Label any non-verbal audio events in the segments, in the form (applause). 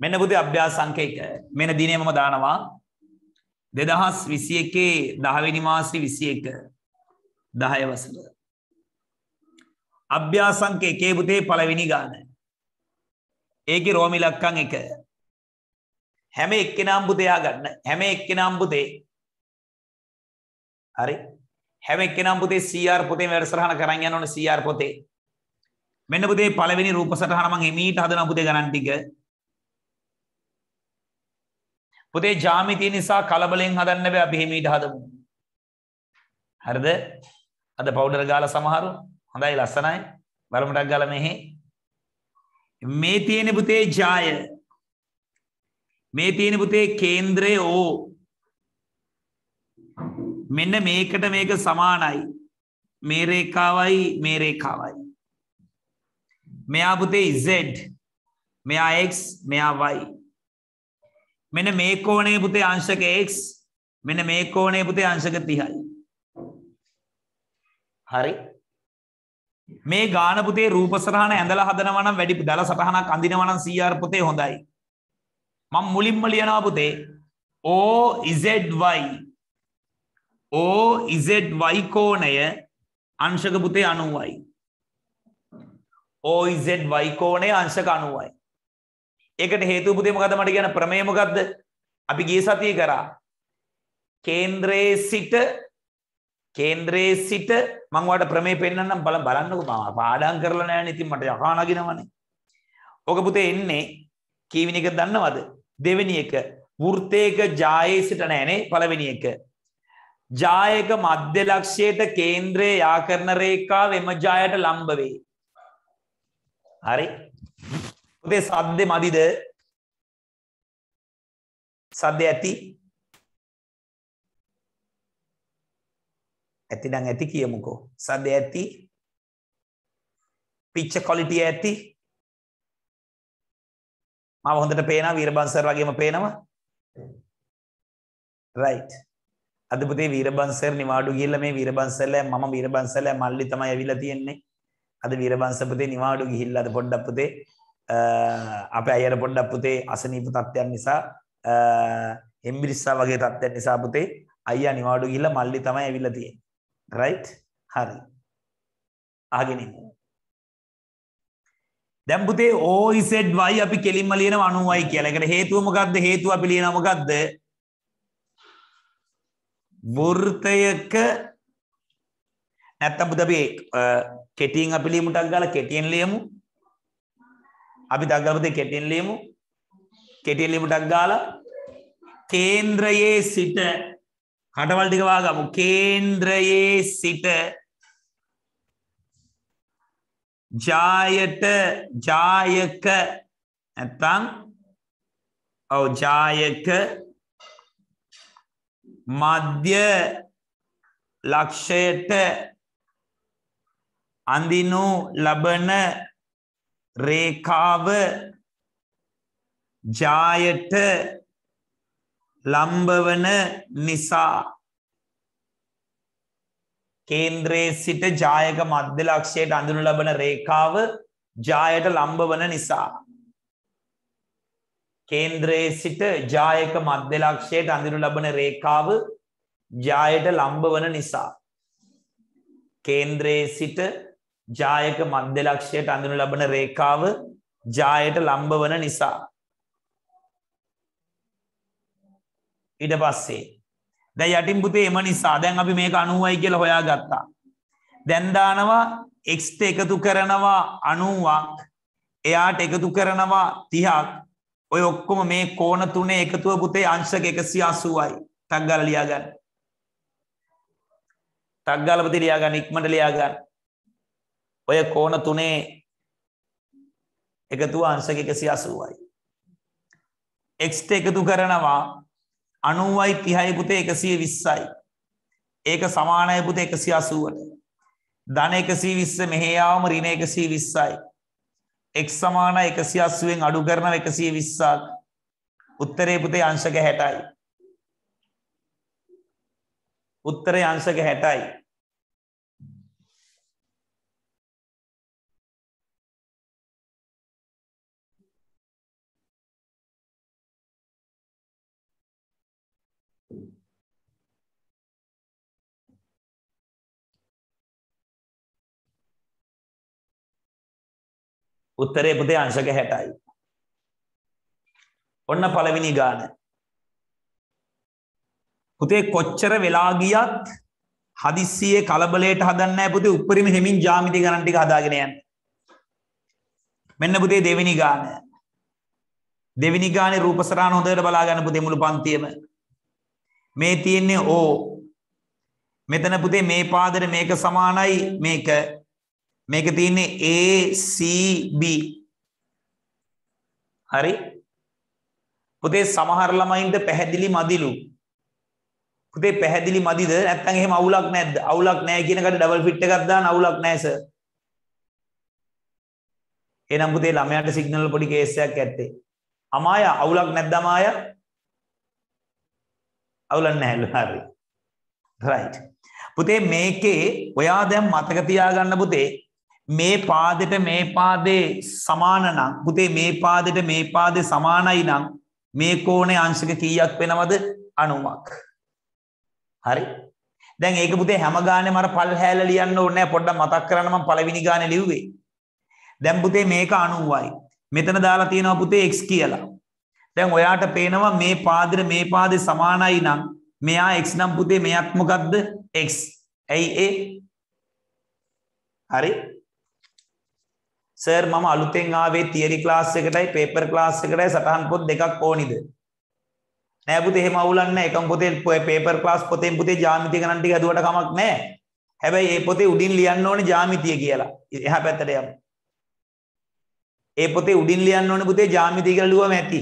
මෙන්න පුතේ අභ්‍යාස අංක 1 මෙන්න දිනේ මම දානවා. 2021 10 වෙනි මාසේ 21 10 වසර. අභ්‍යාස අංක 1 පුතේ පළවෙනි ගාන. ඒකේ රෝම ඉලක්කම් 1 හැම එක්කෙනාම පුතේ ගන්න හැම එක්කෙනාම පුතේ හරි. හැම එක්කෙනාම පුතේ CR පොතේ වැඩසටහන කරන් යන්න ඕනේ CR පොතේ. මෙන්න පුතේ පළවෙනි රූප සටහන මම එමීට හදන පුතේ ගණන් ටික. පුතේ ජාමිතිය නිසා කලබලෙන් හදන්න බෑ අපි හිමීට හදමු. හරිද? අද පවුඩර් ගාලා සමහරු හොඳයි ලස්සනයි. බලමුටක් ගාලා මෙහි. මේ තියෙන පුතේ ජාය. මේ තියෙන පුතේ කේන්ද්‍රය ඕ මෙන්න මේකට මේක සමානයි. මේ රේඛාවයි මේ රේඛාවයි. මෙයා පුතේ Z. මෙයා X මෙයා Y. මෙන්න මේ කෝණයේ පුතේ අංශක x මෙන්න මේ කෝණයේ පුතේ අංශක 30යි හරි. මේ ගාන පුතේ රූප සටහන ඇඳලා හදනවා නම් වැඩි දල සටහනක් අඳිනවා නම් CR පුතේ හොඳයි. මම මුලින්ම ලියනවා පුතේ OZY OZY කෝණය අංශක පුතේ 90යි OZY කෝණය අංශක 90යි ඒකට හේතුව පුතේ මොකද්ද මට කියන ප්‍රමේය මොකද්ද? අපි ගිය සතියේ කරා. කේන්ද්‍රයේ සිට කේන්ද්‍රයේ සිට මම ඔයාලට ප්‍රමේය පෙන්නන්නම් බල බලන්නකෝ මම පාඩම් කරලා නැහැ නේ ඉතින් මට යකා නගිනවනේ. ඔක පුතේ එන්නේ කීවෙනි එක දන්නවද? දෙවෙනි එක. වෘත්තයක ජායේ සිට නැහනේ පළවෙනි එක. ජායක මධ්‍ය ලක්ෂයට කේන්ද්‍රයේ යා කරන රේඛාව එම ජායට ලම්බ වේ. හරි පුතේ සද්දේ මදිද? සද්දේ ඇති? ඇති නම් ඇති කියමුකෝ. සද්දේ ඇති? පිච්ච ක්වොලිටි ඇති? මාව හොඳට පේනවා වීරබන්සර් වගේම පේනවා? රයිට්. අද පුතේ වීරබන්සර් නිවාඩු ගිහිල්ලා මේ වීරබන්සර්ලා මම වීරබන්සර්ලා මල්ලි තමයි ඇවිල්ලා තියෙන්නේ. අද වීරබන්සර් පුතේ නිවාඩු ගිහිල්ලා අද පොඩ්ඩක් පුතේ අප අයට පොඩ්ඩක් පුතේ අසනීප තත්ත්වයන් නිසා හෙම්බිරිස්සා වගේ තත්ත්වයන් නිසා පුතේ අයියා නිවාඩු ගිහිල්ලා මල්ලි තමයි ඇවිල්ලා තියෙන්නේ. රයිට්? හරි. අහගෙන ඉන්න. දැන් පුතේ OZY අපි කෙලින්ම ලියනවා 90යි කියලා. ඒකට හේතුව මොකද්ද? හේතුව අපි ලියනවා මොකද්ද? වෘත්තයක නැත්තම් පුතේ අපි කෙටියෙන් අපි ලියමුටක් ගාලා කෙටියෙන් ලියමු. අපි දක්ගලපතේ කෙටියෙන් ලියමු. කෙටියෙන් ලියමු ටක් ගාලා කේන්ද්‍රයේ සිට කටවල් ටික වාගමු. කේන්ද්‍රයේ සිට ජායට ජායක නැත්තම් ඔව් ජායක මධ්‍ය ලක්ෂයට අඳිනු ලබන රේඛාව ජායට ලම්බවන නිසා කේන්ද්‍රයේ සිට ජායක මධ්‍ය ලක්ෂයට අඳුනු ලබන රේඛාව ජායට ලම්බවන නිසා. කේන්ද්‍රයේ සිට ජායක මධ්‍ය ලක්ෂයට අඳුනු ලබන රේඛාව ජායට ලම්බවන නිසා. කේන්ද්‍රයේ සිට ජායක මධ්‍ය ලක්ෂයට අඳුනු ලබන රේඛාව ජායට ලම්බ වන නිසා. ඊට පස්සේ දැන් යටින් පුතේ එම නිසා දැන් අපි මේක 90යි කියලා හොයාගත්තා. දැන් දානවා x ට එකතු කරනවා 90ක් එයාට එකතු කරනවා 30ක් ඔය ඔක්කොම මේ කෝණ තුනේ එකතුව පුතේ අංශක 180යි ටක් ගාලා ලියා ගන්න ටක් ගාලා පුතේ ලියා ගන්න ඉක්මනට ලියා ගන්න ඔය කෝණ තුනේ එකතුව අංශක 180යි. x ට එකතු කරනවා 90යි 30යි පුතේ 120යි. ඒක සමානයි පුතේ 180ට. ධන 120 මෙහෙ ආවම ඍණ 120යි. x සමානයි 180න් අඩු කරනවා 120ක්. උත්තරේ පුතේ අංශක 60යි. උත්තරේ අංශක 60යි. උත්තරේ පුතේ අංශක 60යි. ඔන්න පළවෙනි ගාන. පුතේ කොච්චර වෙලා ගියත් හදිස්සියේ කලබලයට හදන්නේ නැහැ පුතේ උඩරිම හිමින් ජ්‍යාමිති ගණන් ටික හදාගෙන යන්න. මෙන්න පුතේ දෙවෙනි ගාන. දෙවෙනි ගානේ රූප සරහන හොඳට බලා ගන්න පුතේ මුළු පන්තියම. මේ තියෙන්නේ O. මෙතන පුතේ මේ පාදෙට මේක සමානයි මේක. මේක තියෙන්නේ ACB. හරි? පුතේ සමහර ළමයින්ට පැහැදිලි මදිලු. පුතේ පැහැදිලි මදිද නැත්නම් එහෙම අවුලක් නැද්ද? අවුලක් නැහැ කියන කට ඩබල් ෆිට් එකක් දාන්න අවුලක් නැහැ සර්. එහෙනම් පුතේ ළමයාට සිග්නල් පොඩි කේස් එකක් ඇත්තේ. අමාය අවුලක් නැද්ද අමාය? අවුලක් නැහැලු හරි. right. පුතේ මේකේ ඔයා දැන් මතක තියාගන්න පුතේ මේ පාදෙට මේ පාදේ සමාන නම් පුතේ මේ පාදෙට මේ පාදේ සමානයි නම් මේ කෝණේ අංශක කීයක් වෙනවද 90ක්. හරි? දැන් ඒක පුතේ හැම ගානෙම අර පල් හැල ලියන්න ඕනේ නැහැ පොඩ්ඩක් මතක් කරන්න මම පළවෙනි ගානේ ලිව්වේ. දැන් පුතේ මේක 90යි. මෙතන දාලා තියෙනවා පුතේ x කියලා. දැන් ඔයාට පේනවා මේ පාදෙට මේ පාදේ සමානයි නම් මෙයා x නම් පුතේ මෙයක් මොකද්ද x. ඇයි ඒ? හරි? සර් මම අලුතෙන් ආවේ තියරි ක්ලාස් එකටයි පේපර් ක්ලාස් එකටයි සටහන් පොත් දෙකක් ඕනිද? නෑ පුතේ එහෙම අවුලක් නෑ. එකම පොතේ පේපර් ක්ලාස් පොතෙන් පුතේ ජ්‍යාමිතිය ගණන් ටික හදුවට කමක් නෑ. හැබැයි ඒ පොතේ උඩින් ලියන්න ඕනේ ජ්‍යාමිතිය කියලා. එහා පැත්තට යමු. ඒ පොතේ උඩින් ලියන්න ඕනේ පුතේ ජ්‍යාමිතිය කියලා ලියුවම ඇති.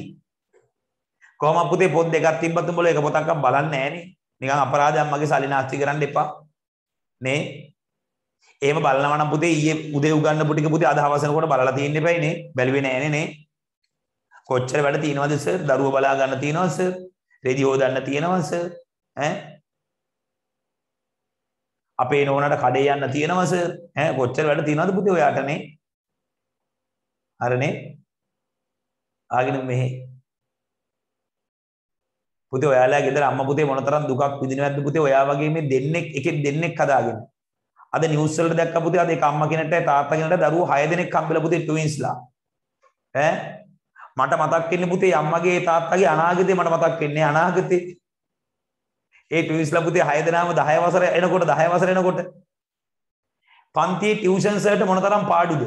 කොහොමද පුතේ පොත් දෙකක් තිබ්බත් උඹලා එක පොතක්වත් බලන්නේ නෑනේ. නිකන් අපරාධයක් මගේ සල්ලි නාස්ති කරන්න එපා. නේ? එහෙම බලනවා නම් පුතේ ඊයේ උදේ උගන්නපු ටික පුතේ අද හවස වෙනකොට බලලා තියෙන්න එපයි නේ. බැලුවේ නෑනේ නේ. කොච්චර වැඩ තියෙනවද සර්? දරුවෝ බලා ගන්න තියෙනවද සර්? රෙදි හොදන්න තියෙනවද සර්? ඈ? අපේ නෝනට කඩේ යන්න තියෙනවද සර්? ඈ කොච්චර වැඩ තියෙනවද පුතේ ඔයාට නේ? හරනේ? ආගෙන මෙහෙ පුතේ ඔයාලා ගෙදර අම්මා පුතේ මොනතරම් දුකක් විඳිනවද පුතේ ඔයා වගේ මේ දෙන්නෙක් එකෙක් දෙන්නෙක් හදාගෙන අද නිවුස් වලට දැක්ක පුතේ අද ඒක අම්මා කෙනෙක්ට තාත්තා කෙනෙක්ට දරුවෝ 6 දෙනෙක් හම්බෙලා පුතේ ට්වින්ස්ලා ඈ? මට මතක් වෙන්නේ පුතේ අම්මගේ තාත්තගේ අනාගතේ මට මතක් වෙන්නේ අනාගතේ. ඒ ට්වින්ස්ලා පුතේ 6 දෙනාම 10 වසර එනකොට 10 වසර එනකොට. පන්තියේ ටියුෂන් සර්ට මොනතරම් පාඩුද?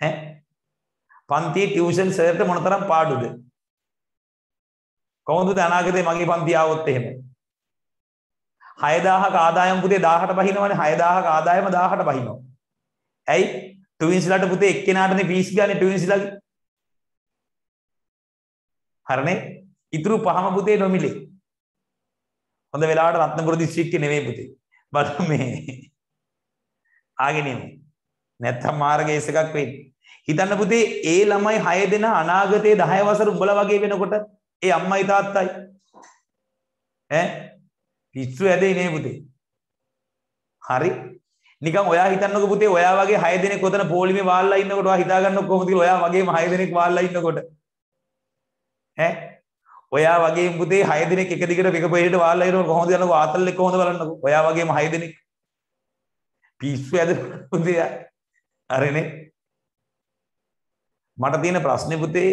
ඈ? පන්තියේ ටියුෂන් සර්ට මොනතරම් පාඩුද? කොහොමද අනාගතේ මගේ පන්තිය ආවොත් එහෙම? 6000ක ආදායම පුතේ 1000ට බහිනවනේ 6000ක ආදායම 1000ට බහිනවා. ඇයි? ට්වින්ස්ලාට පුතේ එක්කෙනාටනේ ෆීස් ගන්නේ ට්වින්ස්ලාගේ. හරිනේ? ඉතුරු පහම පුතේ නොමිලේ. හොඳ වෙලාවට රත්නපුර දිස්ත්‍රික්කේ නෙමෙයි පුතේ. බලමු මේ. ආගෙනින්. නැත්තම් මාර්ගයේ එකක් වෙන්නේ. හිතන්න පුතේ ඒ ළමයි 6 දෙනා අනාගතයේ 10 වසර උඹලා වගේ වෙනකොට ඒ අම්මයි තාත්තයි ඈ පිස්සු ඇදෙයි නේ පුතේ. හරි. නිකන් ඔයා හිතන්නකෝ පුතේ ඔයා වගේ 6 දෙනෙක් ඔතන පොලිමේ වාල්ලා ඉන්නකොට ඔයා හිතා ගන්නකො කොහොමද කියලා ඔයා වගේම 6 දෙනෙක් වාල්ලා ඉන්නකොට. ඈ ඔයා වගේම පුතේ 6 දෙනෙක් එක දිගට එක පෙරේට වාල්ලා ඉන්නකොට කොහොමද යනකො ආතල් එක්ක කොහොමද බලන්නකො. ඔයා වගේම 6 දෙනෙක්. පිස්සු ඇද (laughs) පුතේ. අරනේ. මට තියෙන ප්‍රශ්නේ පුතේ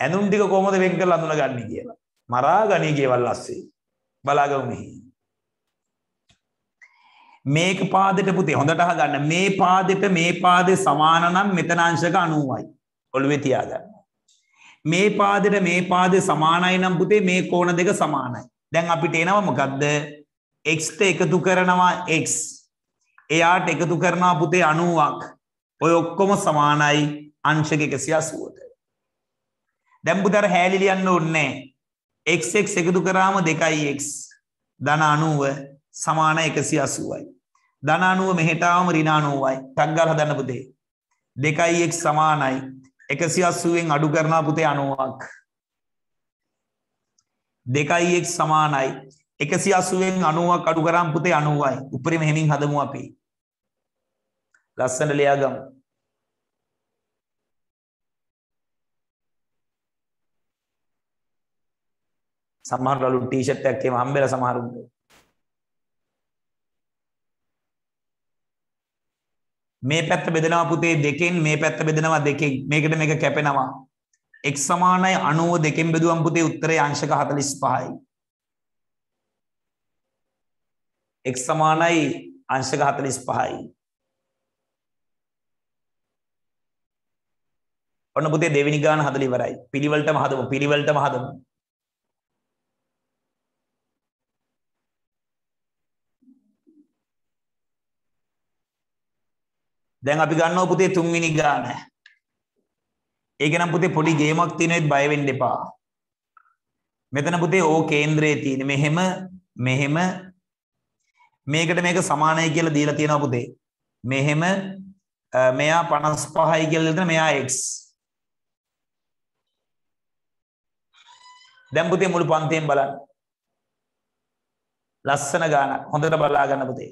ඇඳුම් ටික කොහොමද වෙන් කරලා අඳුනගන්නේ කියලා. මරා ගණී ගෙවල් අස්සේ. බලාගමු මෙහි. මේක පාදෙට පුතේ හොඳට අහගන්න. මේ පාදෙට මේ පාදේ සමාන නම් මෙතන අංශක 90යි. ඔළුවේ තියාගන්න. මේ පාදෙට මේ පාදේ සමානයි නම් පුතේ මේ කෝණ දෙක සමානයි. දැන් අපිට එනවා මොකද්ද? x ට එකතු කරනවා x. එයාට එකතු කරනවා පුතේ 90ක්. ඔය ඔක්කොම සමානයි අංශක 180ට. දැන් පුතේ අර හැලි ලියන්න ඕනේ නැහැ. X එකතු කරාම 2x ධන 90 සමාන 180යි. ධන 90 මෙහෙට ආවම ඍණ 90යි. ටක් ගාලා හදන්න පුතේ. 2x සමානයි 180ෙන් අඩු කරනවා පුතේ 90ක්. 2x සමානයි 180ෙන් 90ක් අඩු කරාම පුතේ 90යි. උපරිම හැමින් හදමු අපි. ලස්සන ලියාගමු. සමහරවලු ටී-ෂර්ට් එකක් එහෙම හම්බෙලා සමහරුන්ට මේ පැත්ත බෙදෙනවා පුතේ දෙකෙන් මේ පැත්ත බෙදෙනවා දෙකෙන්. මේකට මේක කැපෙනවා. x සමානයි 90 දෙකෙන් බෙදුවම් පුතේ උත්තරේ අංශක 45යි x සමානයි අංශක 45යි ඔන්න පුතේ දෙවෙනි ගාන හදලා ඉවරයි පිළිවෙලටම හදමු පිළිවෙලටම හදමු. දැන් අපි ගන්නවා පුතේ තුන්වෙනි ගාන. ඒක නම් පුතේ පොඩි ගේමක් තියෙනෙත් බය වෙන්න එපා. මෙතන පුතේ ඕ කේන්ද්‍රයේ තියෙන මෙහෙම මෙහෙම මේකට මේක සමානයි කියලා දීලා තියෙනවා පුතේ. මෙහෙම මෙයා 55යි කියලා දෙතන මෙයා x. දැන් පුතේ මුළු පන්තියෙන් බලන්න. ලස්සන ගානක්. හොඳට බලා ගන්න පුතේ.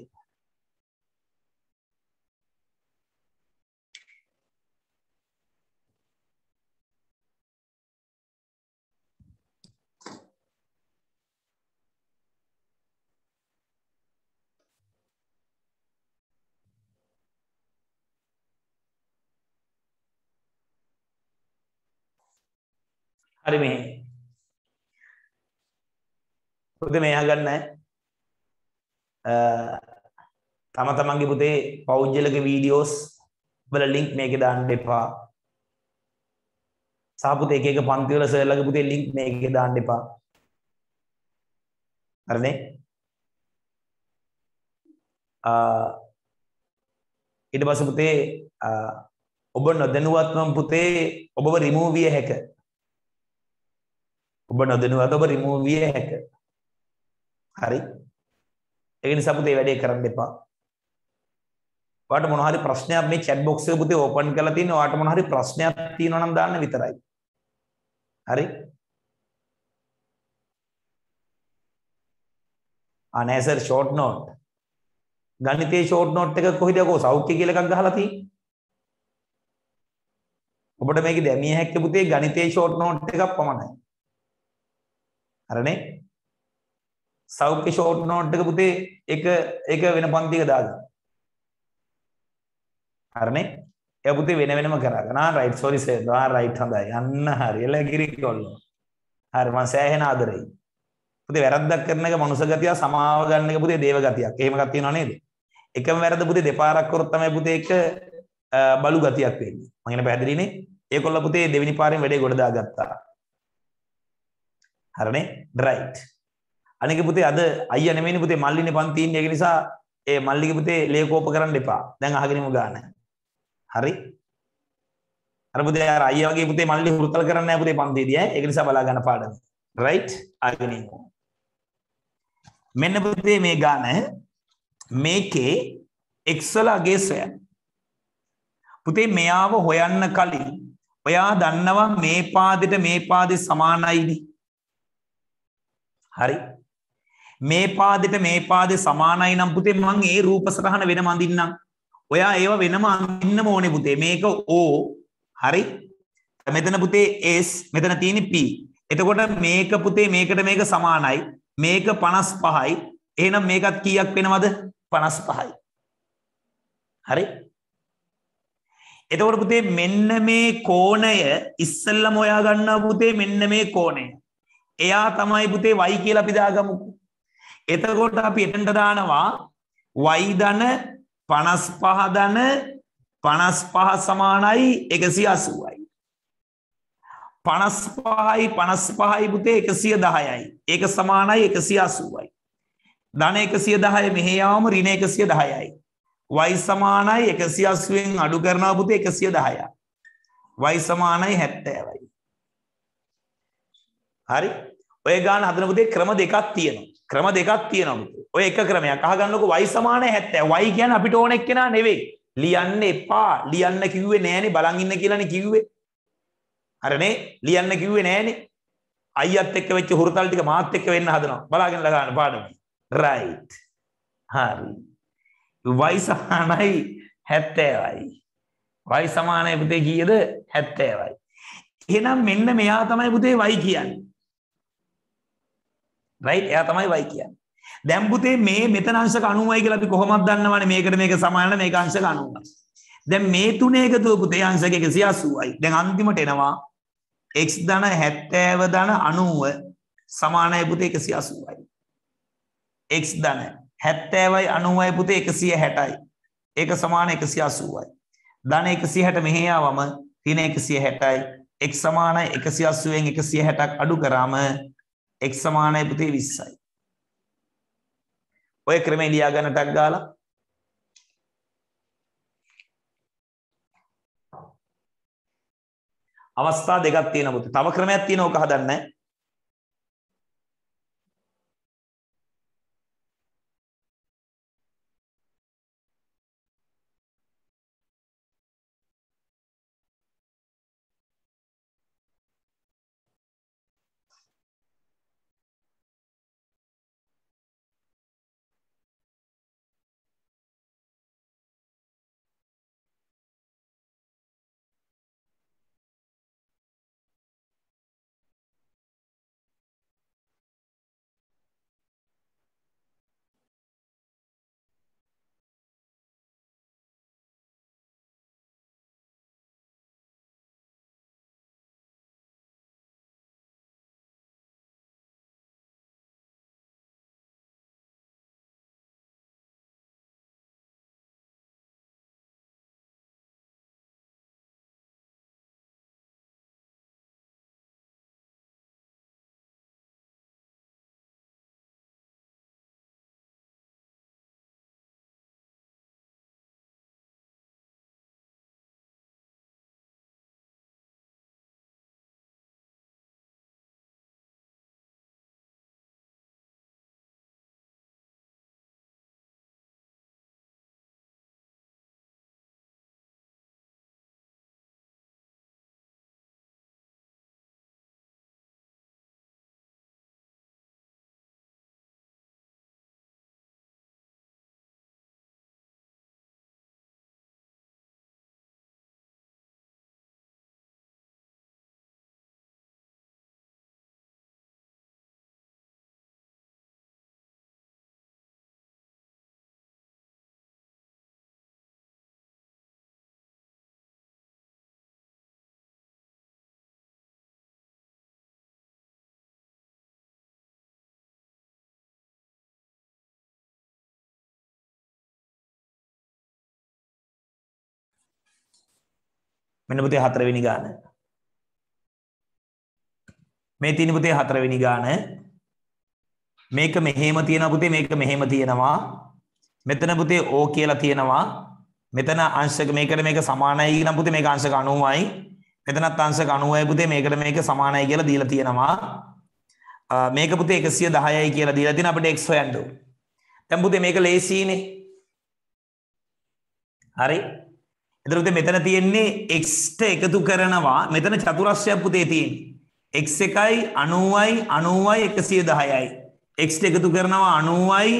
හරි මේ. පුතේ මේ අහගන්න තම තමන්ගේ පුතේ පෞද්ගලික වීඩියෝස් වල ලින්ක් මේකේ දාන්න එපා. සහ පුතේ එක එක පන්ති වල සර්ලගේ පුතේ ලින්ක් මේකේ දාන්න එපා. හරිනේ? ඊට පස්සේ පුතේ ඔබ නොදැනුවත්වම පුතේ ඔබව රිමූව් විය හැකිය ඔබ නොදැනුවත් ඔබ රිමූව් විය හැක. හරි. ඒ නිසා පුතේ වැඩේ කරන්න එපා. ඔයාලට මොන හරි ප්‍රශ්නයක් මේ chat box එක පුතේ ඕපන් කරලා තියෙනවා. ඔයාලට මොන හරි ප්‍රශ්නයක් තියෙනවා නම් දාන්න විතරයි. හරි. අනේ සර් ෂෝට් නෝට්. ගණිතයේ ෂෝට් නෝට් එක කොහෙද යකෝ සෞඛ්‍ය කියලා එකක් ගහලා තියෙන්නේ. ඔබට මේක දැමිය හැක්කේ පුතේ ගණිතයේ ෂෝට් නෝට් එකක් පමණයි. හරනේ සෞඛ්‍ය ෂෝට් නෝට් එක පුතේ එක එක වෙන පන්තියක දාගන්න හරනේ ඒ පුතේ වෙන වෙනම කරගන්න ආ රයිට් සෝරි සර් ආ රයිට් හොඳයි. යන්න හරි. එල ගිරි කොල්ලෝ. හරි මම සෑහෙන ආදරෙයි. පුතේ වැරද්දක් කරන එක මනුෂ්‍ය ගතිය සමාව ගන්න එක පුතේ දේව ගතියක්. එහෙම එකක් තියෙනව නේද? එකම වැරද්ද පුතේ දෙපාරක් කරොත් තමයි පුතේ එක බලු ගතියක් වෙන්නේ. මම කියන පැහැදිලිනේ. ඒකොල්ල පුතේ දෙවෙනි පාරෙන් වැඩේ ගොඩ දාගත්තා හරනේ රයිට් අනික පුතේ අද අයියා නෙමෙයිනේ පුතේ මල්ලිනේ පන්ති ඉන්නේ. ඒක නිසා ඒ මල්ලිගේ පුතේ ලේකෝප කරන්න එපා. දැන් අහගෙනම ගාන. හරි? අර පුතේ අර අයියා වගේ පුතේ මල්ලි හුරුතල් කරන්නේ නැහැ පුතේ පන්තිදී ඈ. ඒක නිසා බලා ගන්න පාඩම. රයිට් අහගෙන ඉන්න මෙන්න පුතේ මේ ගාන මේකේ x වල අගේ සොයන්න පුතේ මෙයාව හොයන්න කලින් ඔයා දන්නවා මේ පාදෙට මේ පාදේ සමානයිනේ. හරි? මේ පාදෙට මේ පාදේ සමානයි නම් පුතේ මං ඒ රූප සටහන වෙනම අඳින්නම්. ඔයා ඒව වෙනම අඳින්නම ඕනේ පුතේ. මේක O. හරි? මෙතන පුතේ S මෙතන තියෙන්නේ P. එතකොට මේක පුතේ මේකට මේක සමානයි. මේක 55යි එහෙනම් මේකත් කීයක් වෙනවද? 55යි හරි? එතකොට පුතේ මෙන්න මේ කෝණය ඉස්සෙල්ලම හොයා ගන්නවා පුතේ මෙන්න මේ කෝණය. එයා තමයි පුතේ y කියලා අපි දාගමුකෝ. එතකොට අපි එතනට දානවා y ධන 55 ධන 55 සමානයි 180යි. 55යි 55යි පුතේ 110යි. ඒක සමානයි 180යි. ධන 110 මෙහෙ යාවම ඍණ 110යි. y සමානයි 180ෙන් අඩු කරනවා පුතේ 110යි. y සමානයි 70යි. හරි ඔය ගාන හදන පුතේ ක්‍රම දෙකක් තියෙනවා. ක්‍රම දෙකක් තියෙනවා ඔය එක ක්‍රමයක් අහගන්නකො y සමානයි 70 y කියන්නේ අපිට ඕන එක්කෙනා නෙවෙයි. ලියන්න එපා. ලියන්න කිව්වේ නෑනේ. බලන් ඉන්න කියලානේ කිව්වේ. හරිනේ ලියන්න කිව්වේ නෑනේ. අයියත් එක්ක වෙච්ච හුරතල් ටික මාත් එක්ක වෙන්න හදනවා. බලාගෙන ලගන්න පාඩම. රයිට් හරි. Y සමානයි 70යි y සමානයි පුතේ කීයද? 70යි එහෙනම් මෙන්න මෙයා තමයි පුතේ y කියන්නේ. රයිට් එයා තමයි y කියන්නේ. දැන් පුතේ මේ මෙතන අංශක 90යි කියලා අපි කොහොමද දන්නවනේ මේකට මේක සමාන මේක අංශක 90යි. දැන් මේ තුනේ එකතුව පුතේ අංශක 180යි. දැන් අන්තිමට එනවා x ධන 70 ධන 90 සමානයි පුතේ 180යි. x ධන 70යි 90යි පුතේ 160යි. ඒක සමාන 180යි. ධන 160 මෙහි ආවම තියෙන 160යි. x සමානයි 180න් 160ක් අඩු කරාම x සමානයි පුතේ 20යි. ඔය ක්‍රමේ ලියා ගන්න ටක් ගාලා අවස්ථා දෙකක් තියෙනවා පුතේ. තව ක්‍රමයක් තියෙනවා ඕක හදන්න. මෙන්න පුතේ හතරවෙනි ගාන. මේ තියෙන පුතේ හතරවෙනි ගාන. මේක මෙහෙම තියෙනවා පුතේ මේක මෙහෙම තියෙනවා. මෙතන පුතේ O කියලා තියෙනවා. මෙතන අංශක මේකට මේක සමානයි නම් පුතේ මේක අංශක 90යි. මෙතනත් අංශක 90යි පුතේ මේකට මේක සමානයි කියලා දීලා තියෙනවා. මේක පුතේ 110යි කියලා දීලා තියෙන අපිට x හොයන්න ඕනේ. දැන් පුතේ මේක ලේසියිනේ. හරි. එතකොට මෙතන තියෙන්නේ x ට එකතු කරනවා. මෙතන චතුරස්‍රයක් පුතේ තියෙන්නේ. x එකයි 90යි 90යි 110යි x ට එකතු කරනවා 90යි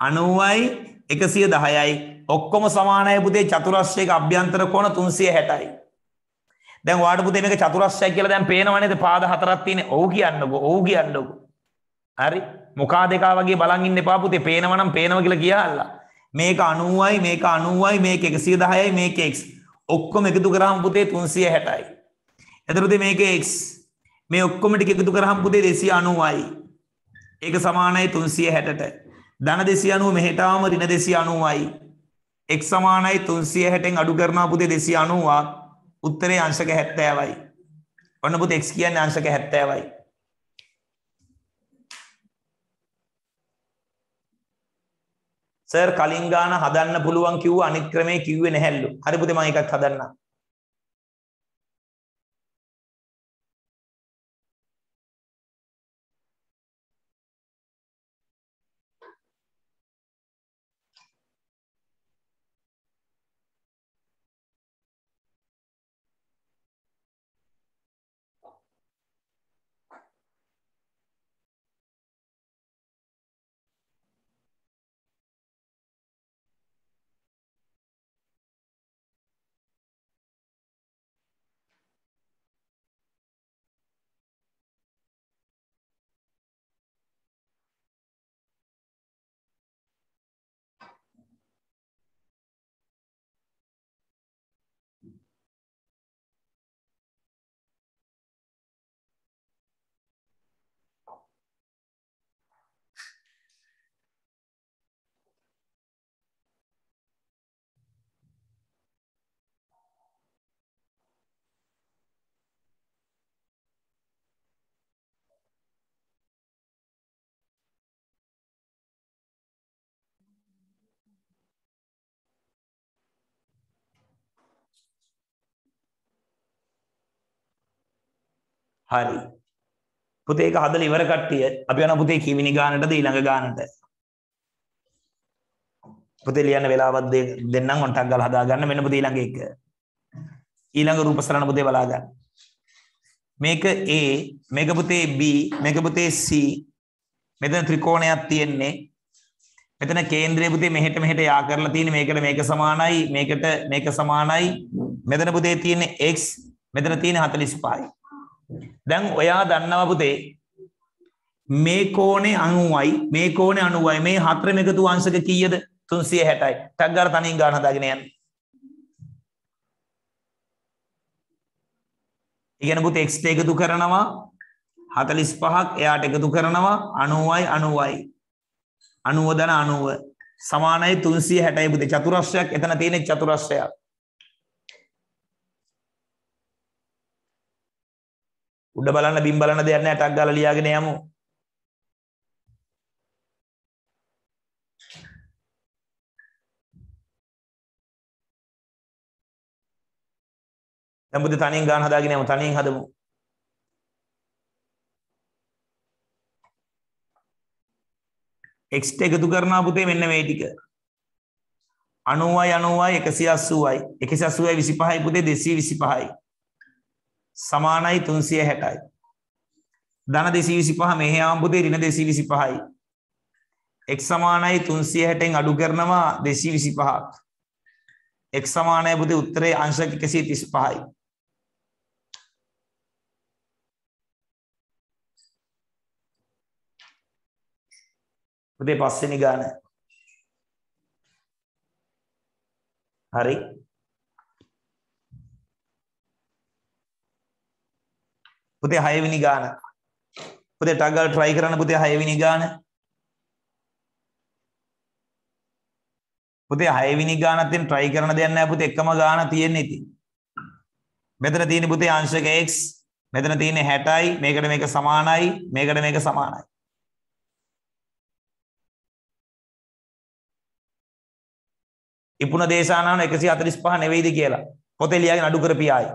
90යි 110යි ඔක්කොම සමානයි පුතේ චතුරස්‍රයක අභ්‍යන්තර කොන 360යි දැන් ඔයාලට පුතේ මේක චතුරස්‍රයක් කියලා දැන් පේනව නේද? පාද හතරක් තියෙන්නේ. ඔව් කියන්නකෝ ඔව් කියන්නකෝ. හරි? මුඛා දෙකා වගේ බලන් ඉන්න එපා පුතේ. පේනවනම් පේනවා කියලා කියහල්ලා මේක 90යි මේක 90යි මේක 110යි මේක x ඔක්කොම එකතු කරාම පුතේ 360යි. එතකොට මේක x මේ ඔක්කොම ටික එකතු කරාම පුතේ 290යි. ඒක සමානයි 360ට. ධන 290 මෙහෙට ආවම ඍණ 290යි. x සමානයි 360න් අඩු කරනවා පුතේ 290ක්. උත්තරේ අංශක 70යි. ඔන්න පුතේ x කියන්නේ අංශක 70යි. සර් කලින් ගාන හදන්න පුළුවන් කිව්ව අනිත් ක්‍රමේ කිව්වේ නැහැලු. හරි පුතේ මම එකක් හදන්නම්. හරි. පුතේ ඒක හදලා ඉවර කට්ටිය අපි යනවා පුතේ කිවිනි ගානටද ඊළඟ ගානට. පුතේ ලියන්න වෙලාවක් දෙන්නම් ඔන්ටක් ගාලා හදා ගන්න මෙන්න පුතේ ඊළඟ එක. ඊළඟ රූප සරණ පුතේ බලා ගන්න. මේක A මේක පුතේ B මේක පුතේ C මෙතන ත්‍රිකෝණයක් තියෙන්නේ මෙතන කේන්ද්‍රය පුතේ මෙහෙට මෙහෙට යා කරලා තියෙන්නේ මේකට මේක සමානයි මේකට මේක සමානයි මෙතන පුතේ තියෙන්නේ x මෙතන තියෙන්නේ 45යි දැන් ඔයා දන්නවා පුතේ මේ කෝණේ 90යි මේ කෝණේ 90යි මේ හතරෙම එකතු අංශක කීයද? 360යි ටක් ගාලා තනින් ගන්න හදාගෙන යන්න. ඉගෙන පුතේ x එකතු කරනවා 45ක් එයාට එකතු කරනවා 90යි 90යි අනුව දන අනුව සමානයි තුන්සිය හැටයි පුතේ. චතුරස්්‍රයක් එතන තියෙන චතුරස්්‍රයක්. උඩ බලන්න බිම් බලන්න දෙයක් නැහැ ටක් ගාලා ලියාගෙන යමු. දැන් පුතේ තනියෙන් ගාන හදාගෙන යමු තනියෙන් හදමු. එක්ට එකතු කරනා පුතේ මෙන්න මේ ටික. 90යි 90යි 180යි 180යි 25යි පුතේ 225යි සමානයි 360යි ධන 225 මෙහි ආම් පුතේ ඍණ 225යි x සමානයි 360න් අඩු කරනවා 225ක් x සමානයි පුතේ උත්තරේ අංශක 135යි පුතේ පස්වෙනි ගාන. හරි. පුතේ හයවෙනි ගාන. පුතේ ටක් ගාලා try කරන්න පුතේ හයවෙනි ගාන. පුතේ හයවෙනි ගානත් දැන් try කරන දෙයක් නැහැ පුතේ එකම ගාන තියෙන්නේ ඉතින්. මෙතන තියෙන පුතේ අංශක x මෙතන තියෙන්නේ 60යි මේකට මේක සමානයි මේකට මේක සමානයි. ඉපුණ දේශානාවන එකසි අතරිස් පහ නෙවෙයිද කියලා. පොතේ ලියාගෙන අඩු කරපියායි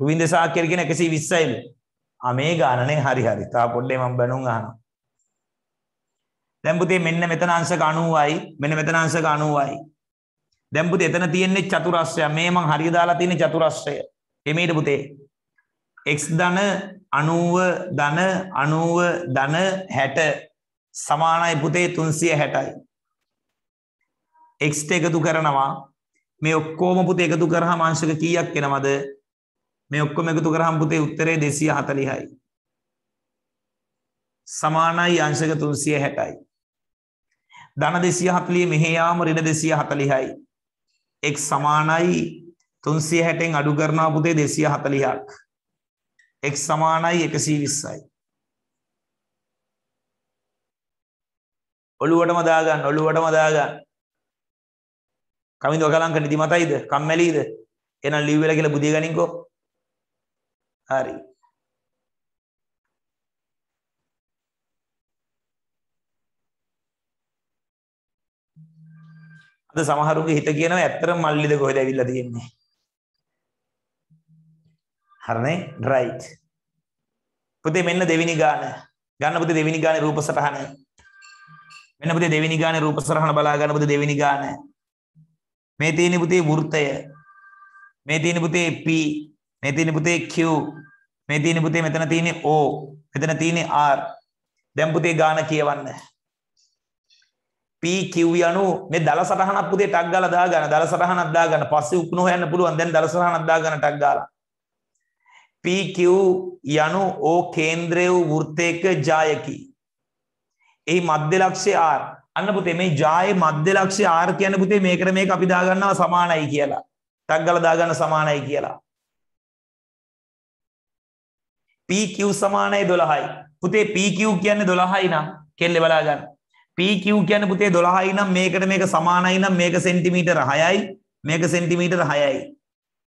රුවින්ද සාක්‍යර කියන එකසි විස්සයිලු අමේ ගානනේ හරි හරි. තා පොඩ්ඩේ මම බැනුම් අහනවා. දැන් පුතේ මෙන්න මෙතන අංශක 90යි මෙන්න මෙතන අංශක 90යි දැන් පුතේ එතන තියෙන්නේ චතුරස්‍රය. මේ මං හරිය දාලා තියෙන්නේ චතුරස්‍රය. එමේට පුතේ? x ධන 90 ධන 90 ධන 60 සමානයි පුතේ 360යි x එකතු කරනවා. මේ ඔක්කොම පුතේ එකතු කරාම අංශක කීයක් එනවද? මේ ඔක්කොම එකතු කරාම පුතේ උත්තරේ 240යි සමානයි අංශක 360යි ධන 240 මෙහි යාම ඍණ 240යි x සමානයි 360න් අඩු කරනවා පුතේ 240ක් x සමානයි 120යි. ඔළුවටම දාගන්න ඔළුවටම දාගන්න. කමින්ද ඔකලංක නිදිමතයිද? කම්මැලිද? එහෙනම් ලිව් වෙලා කියලා බුදිය ගනින්කෝ. හරි. අද සමහරුන්ගේ හිත කියනවා ඇත්තටම මල්ලිද කොහෙද ඇවිල්ලා තියෙන්නේ. හරනේ? රයිට් පුතේ මෙන්න දෙවෙනි ගාන. ගන්න පුතේ දෙවෙනි ගානේ රූප සටහන. මෙන්න පුතේ දෙවෙනි ගානේ රූප සටහන බලා ගන්න පුතේ දෙවෙනි ගාන. මේ තියෙන පුතේ වෘත්තය. මේ තියෙන පුතේ P. මේ තියෙන පුතේ Q මේ තියෙන පුතේ මෙතන තියෙන්නේ O මෙතන තියෙන්නේ R දැන් පුතේ ගාන කියවන්න PQ යනු මේ දල සටහනක් පුතේ ටක් ගාලා දාගන්න දල සටහනක් දාගන්න පස්සේ උකුණ හොයන්න පුළුවන් දැන් දල සටහනක් දාගන්න ටක් ගාලා PQ යනු ඕ කේන්ද්‍රය වූ වෘත්තයක ජායකි. එහි මධ්‍ය ලක්ෂය R. අන්න පුතේ මේ ජායේ මධ්‍ය ලක්ෂය R කියන්නේ පුතේ මේකට මේක අපි දාගන්නවා සමානයි කියලා. ටක් ගාලා දාගන්න සමානයි කියලා. PQ සමානයි 12යි. පුතේ PQ කියන්නේ 12යි නම් කෙල්ලේ බලා ගන්න. PQ කියන්නේ පුතේ 12යි නම් මේකට මේක සමානයි නම් මේක සෙන්ටිමීටර 6යි මේක සෙන්ටිමීටර 6යි.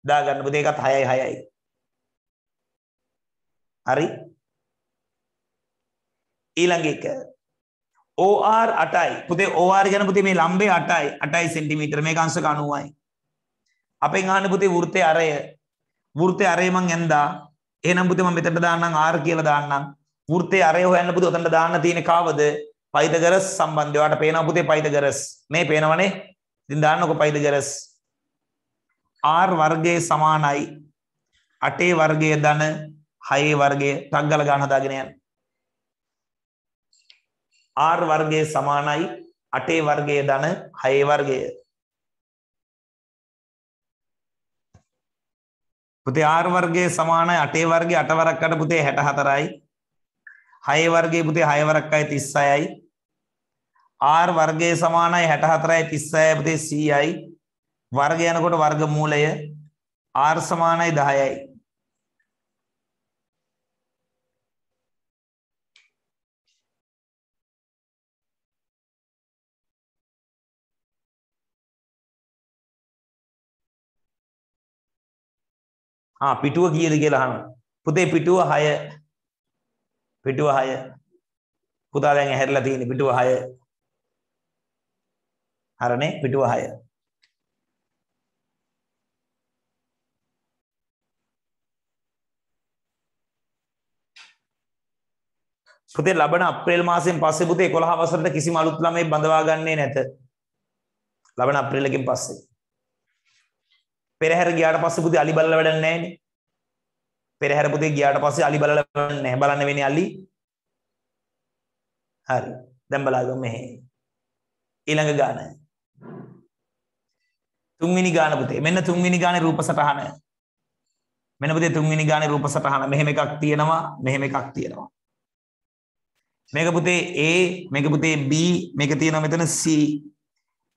දාගන්න පුතේ ඒකත් 6යි 6යි. හරි ඊළඟ එක OR 8යි. පුතේ OR කියන පුතේ මේ ලම්බේ 8යි. 8යි සෙන්ටිමීටර මේක අංශක 90යි. අපෙන් අහන්න පුතේ වෘත්තයේ අරය. වෘත්තයේ අරය මං ඇන්දා. එහෙනම් පුතේ මම මෙතනට දාන්නම් R කියලා දාන්නම්. වෘත්තයේ අරය හොයන්න පුතේ උතනට දාන්න තියෙන්නේ කාවද? පයිතගරස් සම්බන්ධය. ඔයාලට පේනවා පුතේ පයිතගරස්. මේ පේනවනේ. ඉතින් දාන්නකො පයිතගරස්. R වර්ගයේ සමානයි 8 වර්ගයේ ධන 6 වර්ගයේ ටග්ගල ගන්න හදාගෙන යන්න. R වර්ගයේ සමානයි 8 වර්ගයේ ධන 6 වර්ගය. පුතේ R වර්ගයේ සමානයි 8 වර්ගයේ 8 වරක්කට පුතේ 64යි. 6 වර්ගයේ පුතේ 6 වරක්කයි 36යි. R වර්ගයේ සමානයි 64යි 36යි පුතේ 100යි. වර්ග යනකොට වර්ග මූලය R සමානයි 10යි. ආ පිටුව කීයද කියලා අහනවා. පුතේ පිටුව 6. පිටුව 6. පුතා දැන් ඇහැරලා තියෙන්නේ පිටුව 6. හරනේ පිටුව 6. පුතේ ලබන අප්‍රේල් මාසයෙන් පස්සේ පුතේ 11 වසරට කිසිම අලුත් ළමයි බඳවා ගන්නේ නැත. ලබන අප්‍රේල් එකෙන් පස්සේ. පෙරහැර ගියාට පස්සේ පුතේ අලි බලලා වැඩක් නැහැ නේ. පෙරහැර පුතේ ගියාට පස්සේ අලි බලලා වැඩක් නැහැ. බලන්න වෙන්නේ අලි. හරි. දැන් බලාගමු මෙහෙ. ඊළඟ ගාන. තුන්වෙනි ගාන පුතේ. මෙන්න තුන්වෙනි ගානේ රූප සටහන. මෙන්න පුතේ තුන්වෙනි ගානේ රූප සටහන. මෙහෙම එකක් තියෙනවා. මෙහෙම එකක් තියෙනවා. මේක පුතේ A මේක පුතේ B මේක තියෙනවා මෙතන C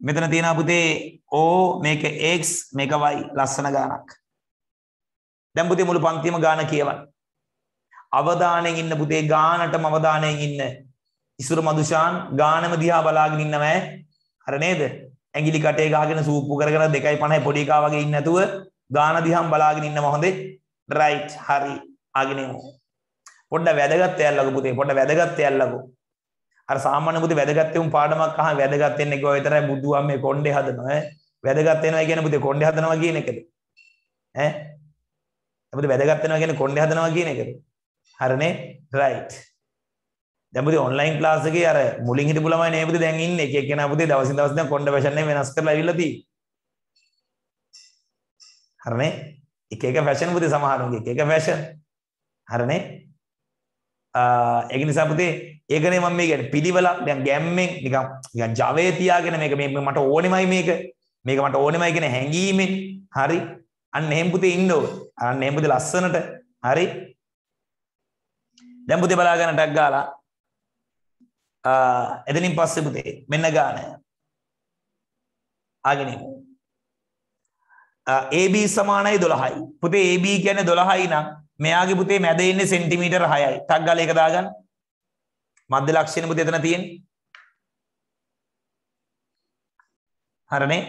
මෙතන තියෙනවා පුතේ O මේක X මේක Y ලස්සන ගානක් දැන් පුතේ මුළු පන්තියම ගාන කියවන්න. අවධානයෙන් ඉන්න පුතේ ගානටම අවධානයෙන් ඉන්න ඉසුර මදුෂාන් ගානම දිහා බලාගෙන ඉන්නම හර නේද? ඇඟිලි කටේ ගහගෙන සූප්පු කරගෙන 2.50 පොඩි එකා වගේ ඉන්නේ නැතුව ගාන දිහාම බලාගෙන ඉන්නම හොඳේ? රයිට් හරි. ආගෙන යමු පොඩ්ඩ වැදගත් යල්ලකෝ පුතේ පොඩ්ඩ වැදගත් යල්ලකෝ අර සාමාන්‍ය පුතේ වැදගත් වුන් පාඩමක් අහන් වැදගත් වෙන්නේ කිව්වා විතරයි බුදුහාම මේ කොණ්ඩේ හදනවා ඈ. වැදගත් වෙනවා කියන්නේ පුතේ කොණ්ඩේ හදනවා කියන එකද? ඈ. අපිට වැදගත් වෙනවා කියන්නේ කොණ්ඩේ හදනවා කියන එකද? හරිනේ රයිට් දැන් පුතේ ඔන්ලයින් ක්ලාස් එකේ අර මුලින් හිටපු ළමයි නේ පුතේ දැන් ඉන්නේ. එක එකනා පුතේ දවසින් දවස් දැන් කොණ්ඩ ෆැෂන් එක වෙනස් කරලා ඇවිල්ලා තියෙන්නේ. හරිනේ. එක එක ෆැෂන් පුතේ සමහරුන්ගේ එක එක ෆැෂන් හරිනේ. ඒක නිසා පුතේ ඒකනේ මම මේ කියන්නේ පිළිවෙලක් දැන් ගැම්මෙන් නිකන් නිකන් ජවයේ තියාගෙන මේක මේ මට ඕනෙමයි මේක. මේක මට ඕනෙමයි කියන හැඟීමෙන්. හරි. අන්න එහෙම පුතේ ඉන්න ඕන. අන්න එහෙම පුතේ ලස්සනට. හරි. දැන් පුතේ බලා ගන්න ටක් ගාලා එතනින් පස්සේ පුතේ මෙන්න ගාන ආගෙන යමු AB සමානයි 12යි පුතේ AB කියන්නේ 12යි නම් මෙයාගේ පුතේ මැද ඉන්නේ සෙන්ටිමීටර් 6යි. ටක් ගාලා ඒක දාගන්න. මධ්‍ය ලක්ෂණ පුතේ එතන තියෙන්නේ. හරනේ.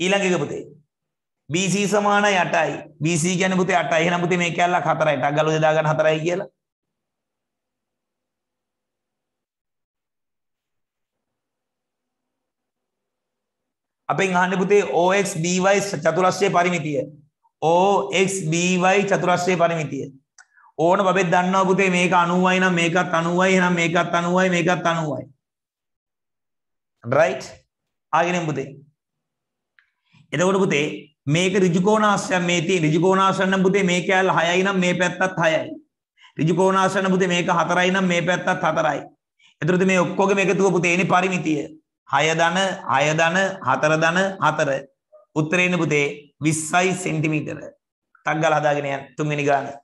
ඊළඟ එක පුතේ. BC සමානයි 8යි. BC කියන්නේ පුතේ 8යි. එහෙනම් පුතේ මේ කැල්ලක් 4යි. ටක් ගාලා උදේ දාගන්න 4යි කියලා. අපෙන් අහන්න පුතේ OX BY චතුරස්‍රයේ පරිමිතිය. OX BY චතුරස්‍රයේ පරිමිතිය. ඕන බබෙක් දන්නවා පුතේ මේක 90යි නම් මේකත් 90යි එහෙනම් මේකත් 90යි මේකත් 90යි. right? ආගෙන පුතේ. එතකොට පුතේ මේක ඍජුකෝණාශ්‍රයන් මේ තියෙන ඍජුකෝණාශ්‍රයන් නම් පුතේ මේ කැල 6යි නම් මේ පැත්තත් 6යි. ඍජුකෝණාශ්‍රයන් පුතේ මේක 4යි නම් මේ පැත්තත් 4යි. එතකොට මේ ඔක්කොගේම එකතුව පුතේ එනේ පරිමිතිය. හය ධන හය ධන හතර ධන හතර උත්තරේන පුතේ 20යි සෙන්ටිමීටර. ටක් ගාලා හදාගෙන යන්න තුන්වෙනි ගාන.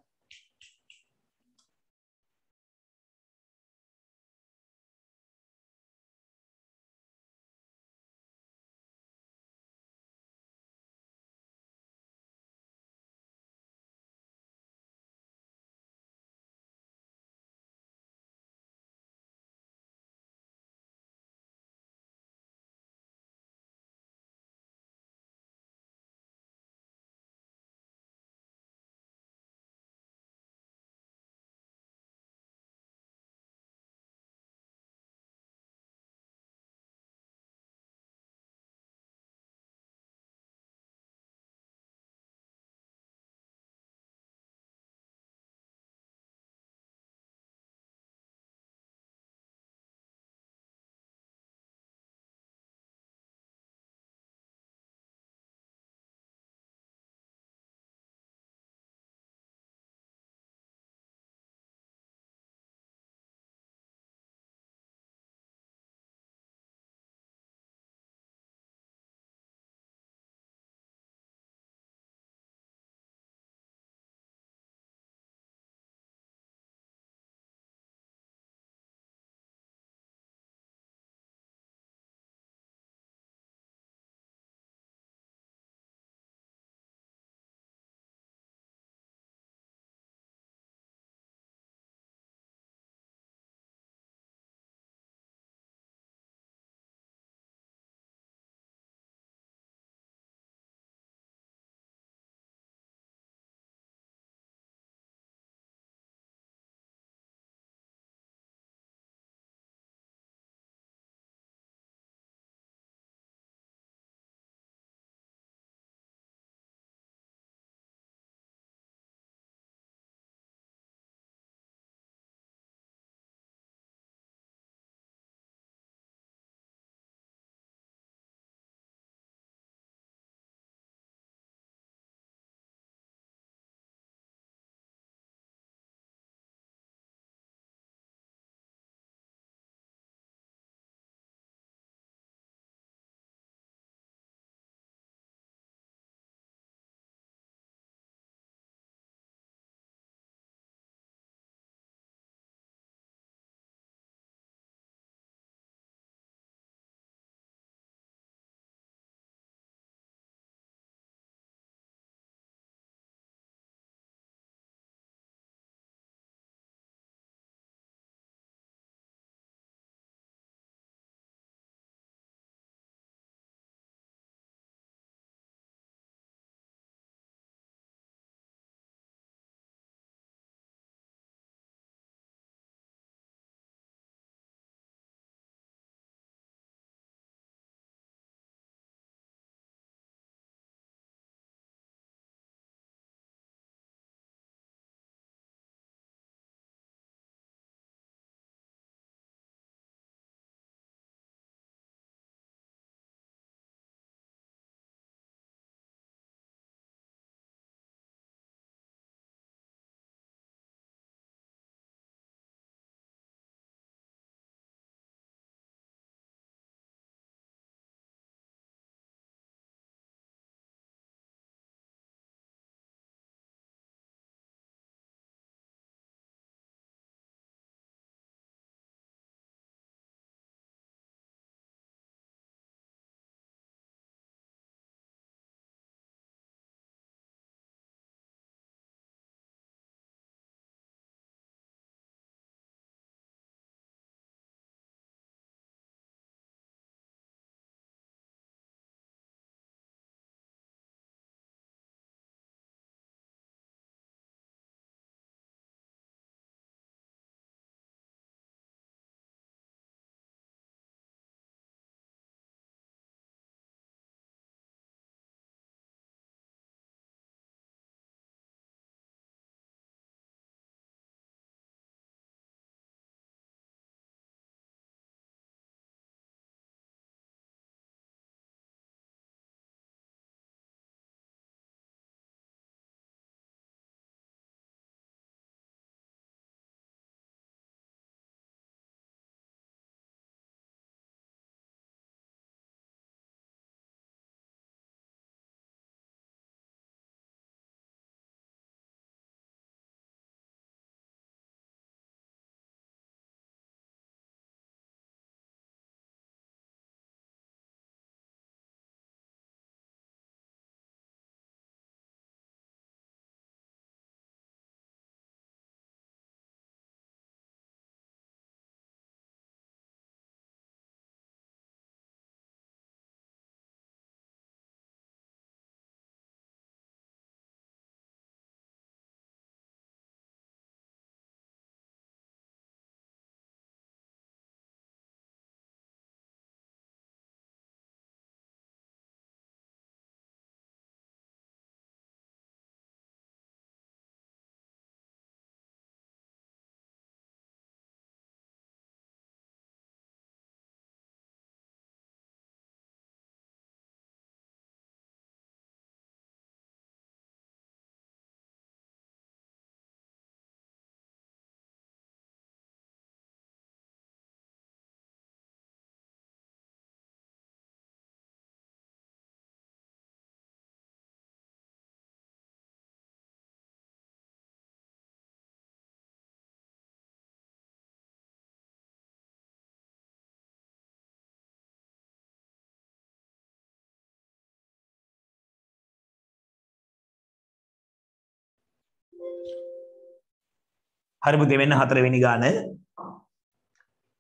හරි පුතේ මෙන්න හතරවෙනි ගාන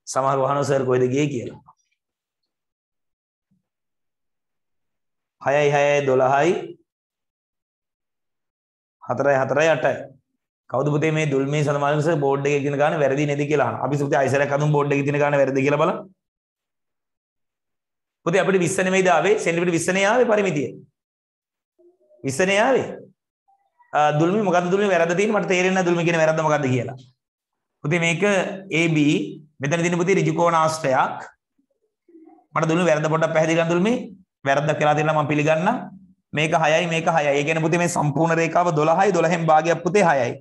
සමහර වහන සර් කොයිද ගියේ කියලා 6යි 6යි 12යි 4යි 4යි 8යි කවුද පුතේ මේ දුල්මේ සඳමාලික සර් බෝඩ් එකේ කියන ගාන වැරදි නේද කියලා අහනවා. අපි පුතේ අයිසරයක් අඳුම් බෝඩ් එකේ තියෙන ගාන වැරදිද කියලා බලන්න. පුතේ අපිට 20 නෙමෙයිද ආවේ? සෙන්ටිමීටර් 20 නේ ආවේ පරිමිතිය. 20 නේ ආවේ. දුල්මි මොකද්ද දුල්මි වැරද්ද තියෙන්නේ මට තේරෙන්නේ නැහැ දුල්මි කියන වැරද්ද මොකද්ද කියලා. පුතේ මේක AB මෙතන තියෙන පුතේ ඍජු කෝණාශ්‍රයක්. මට දුල්මි වැරද්ද පොඩ්ඩක් පැහැදිලි කරන්න දුල්මි. වැරද්දක් කියලා තියෙනවා මම පිළිගන්නම්. මේක 6යි මේක 6යි. ඒ කියන්නේ පුතේ මේ සම්පූර්ණ රේඛාව 12යි 12න් භාගයක් පුතේ 6යි.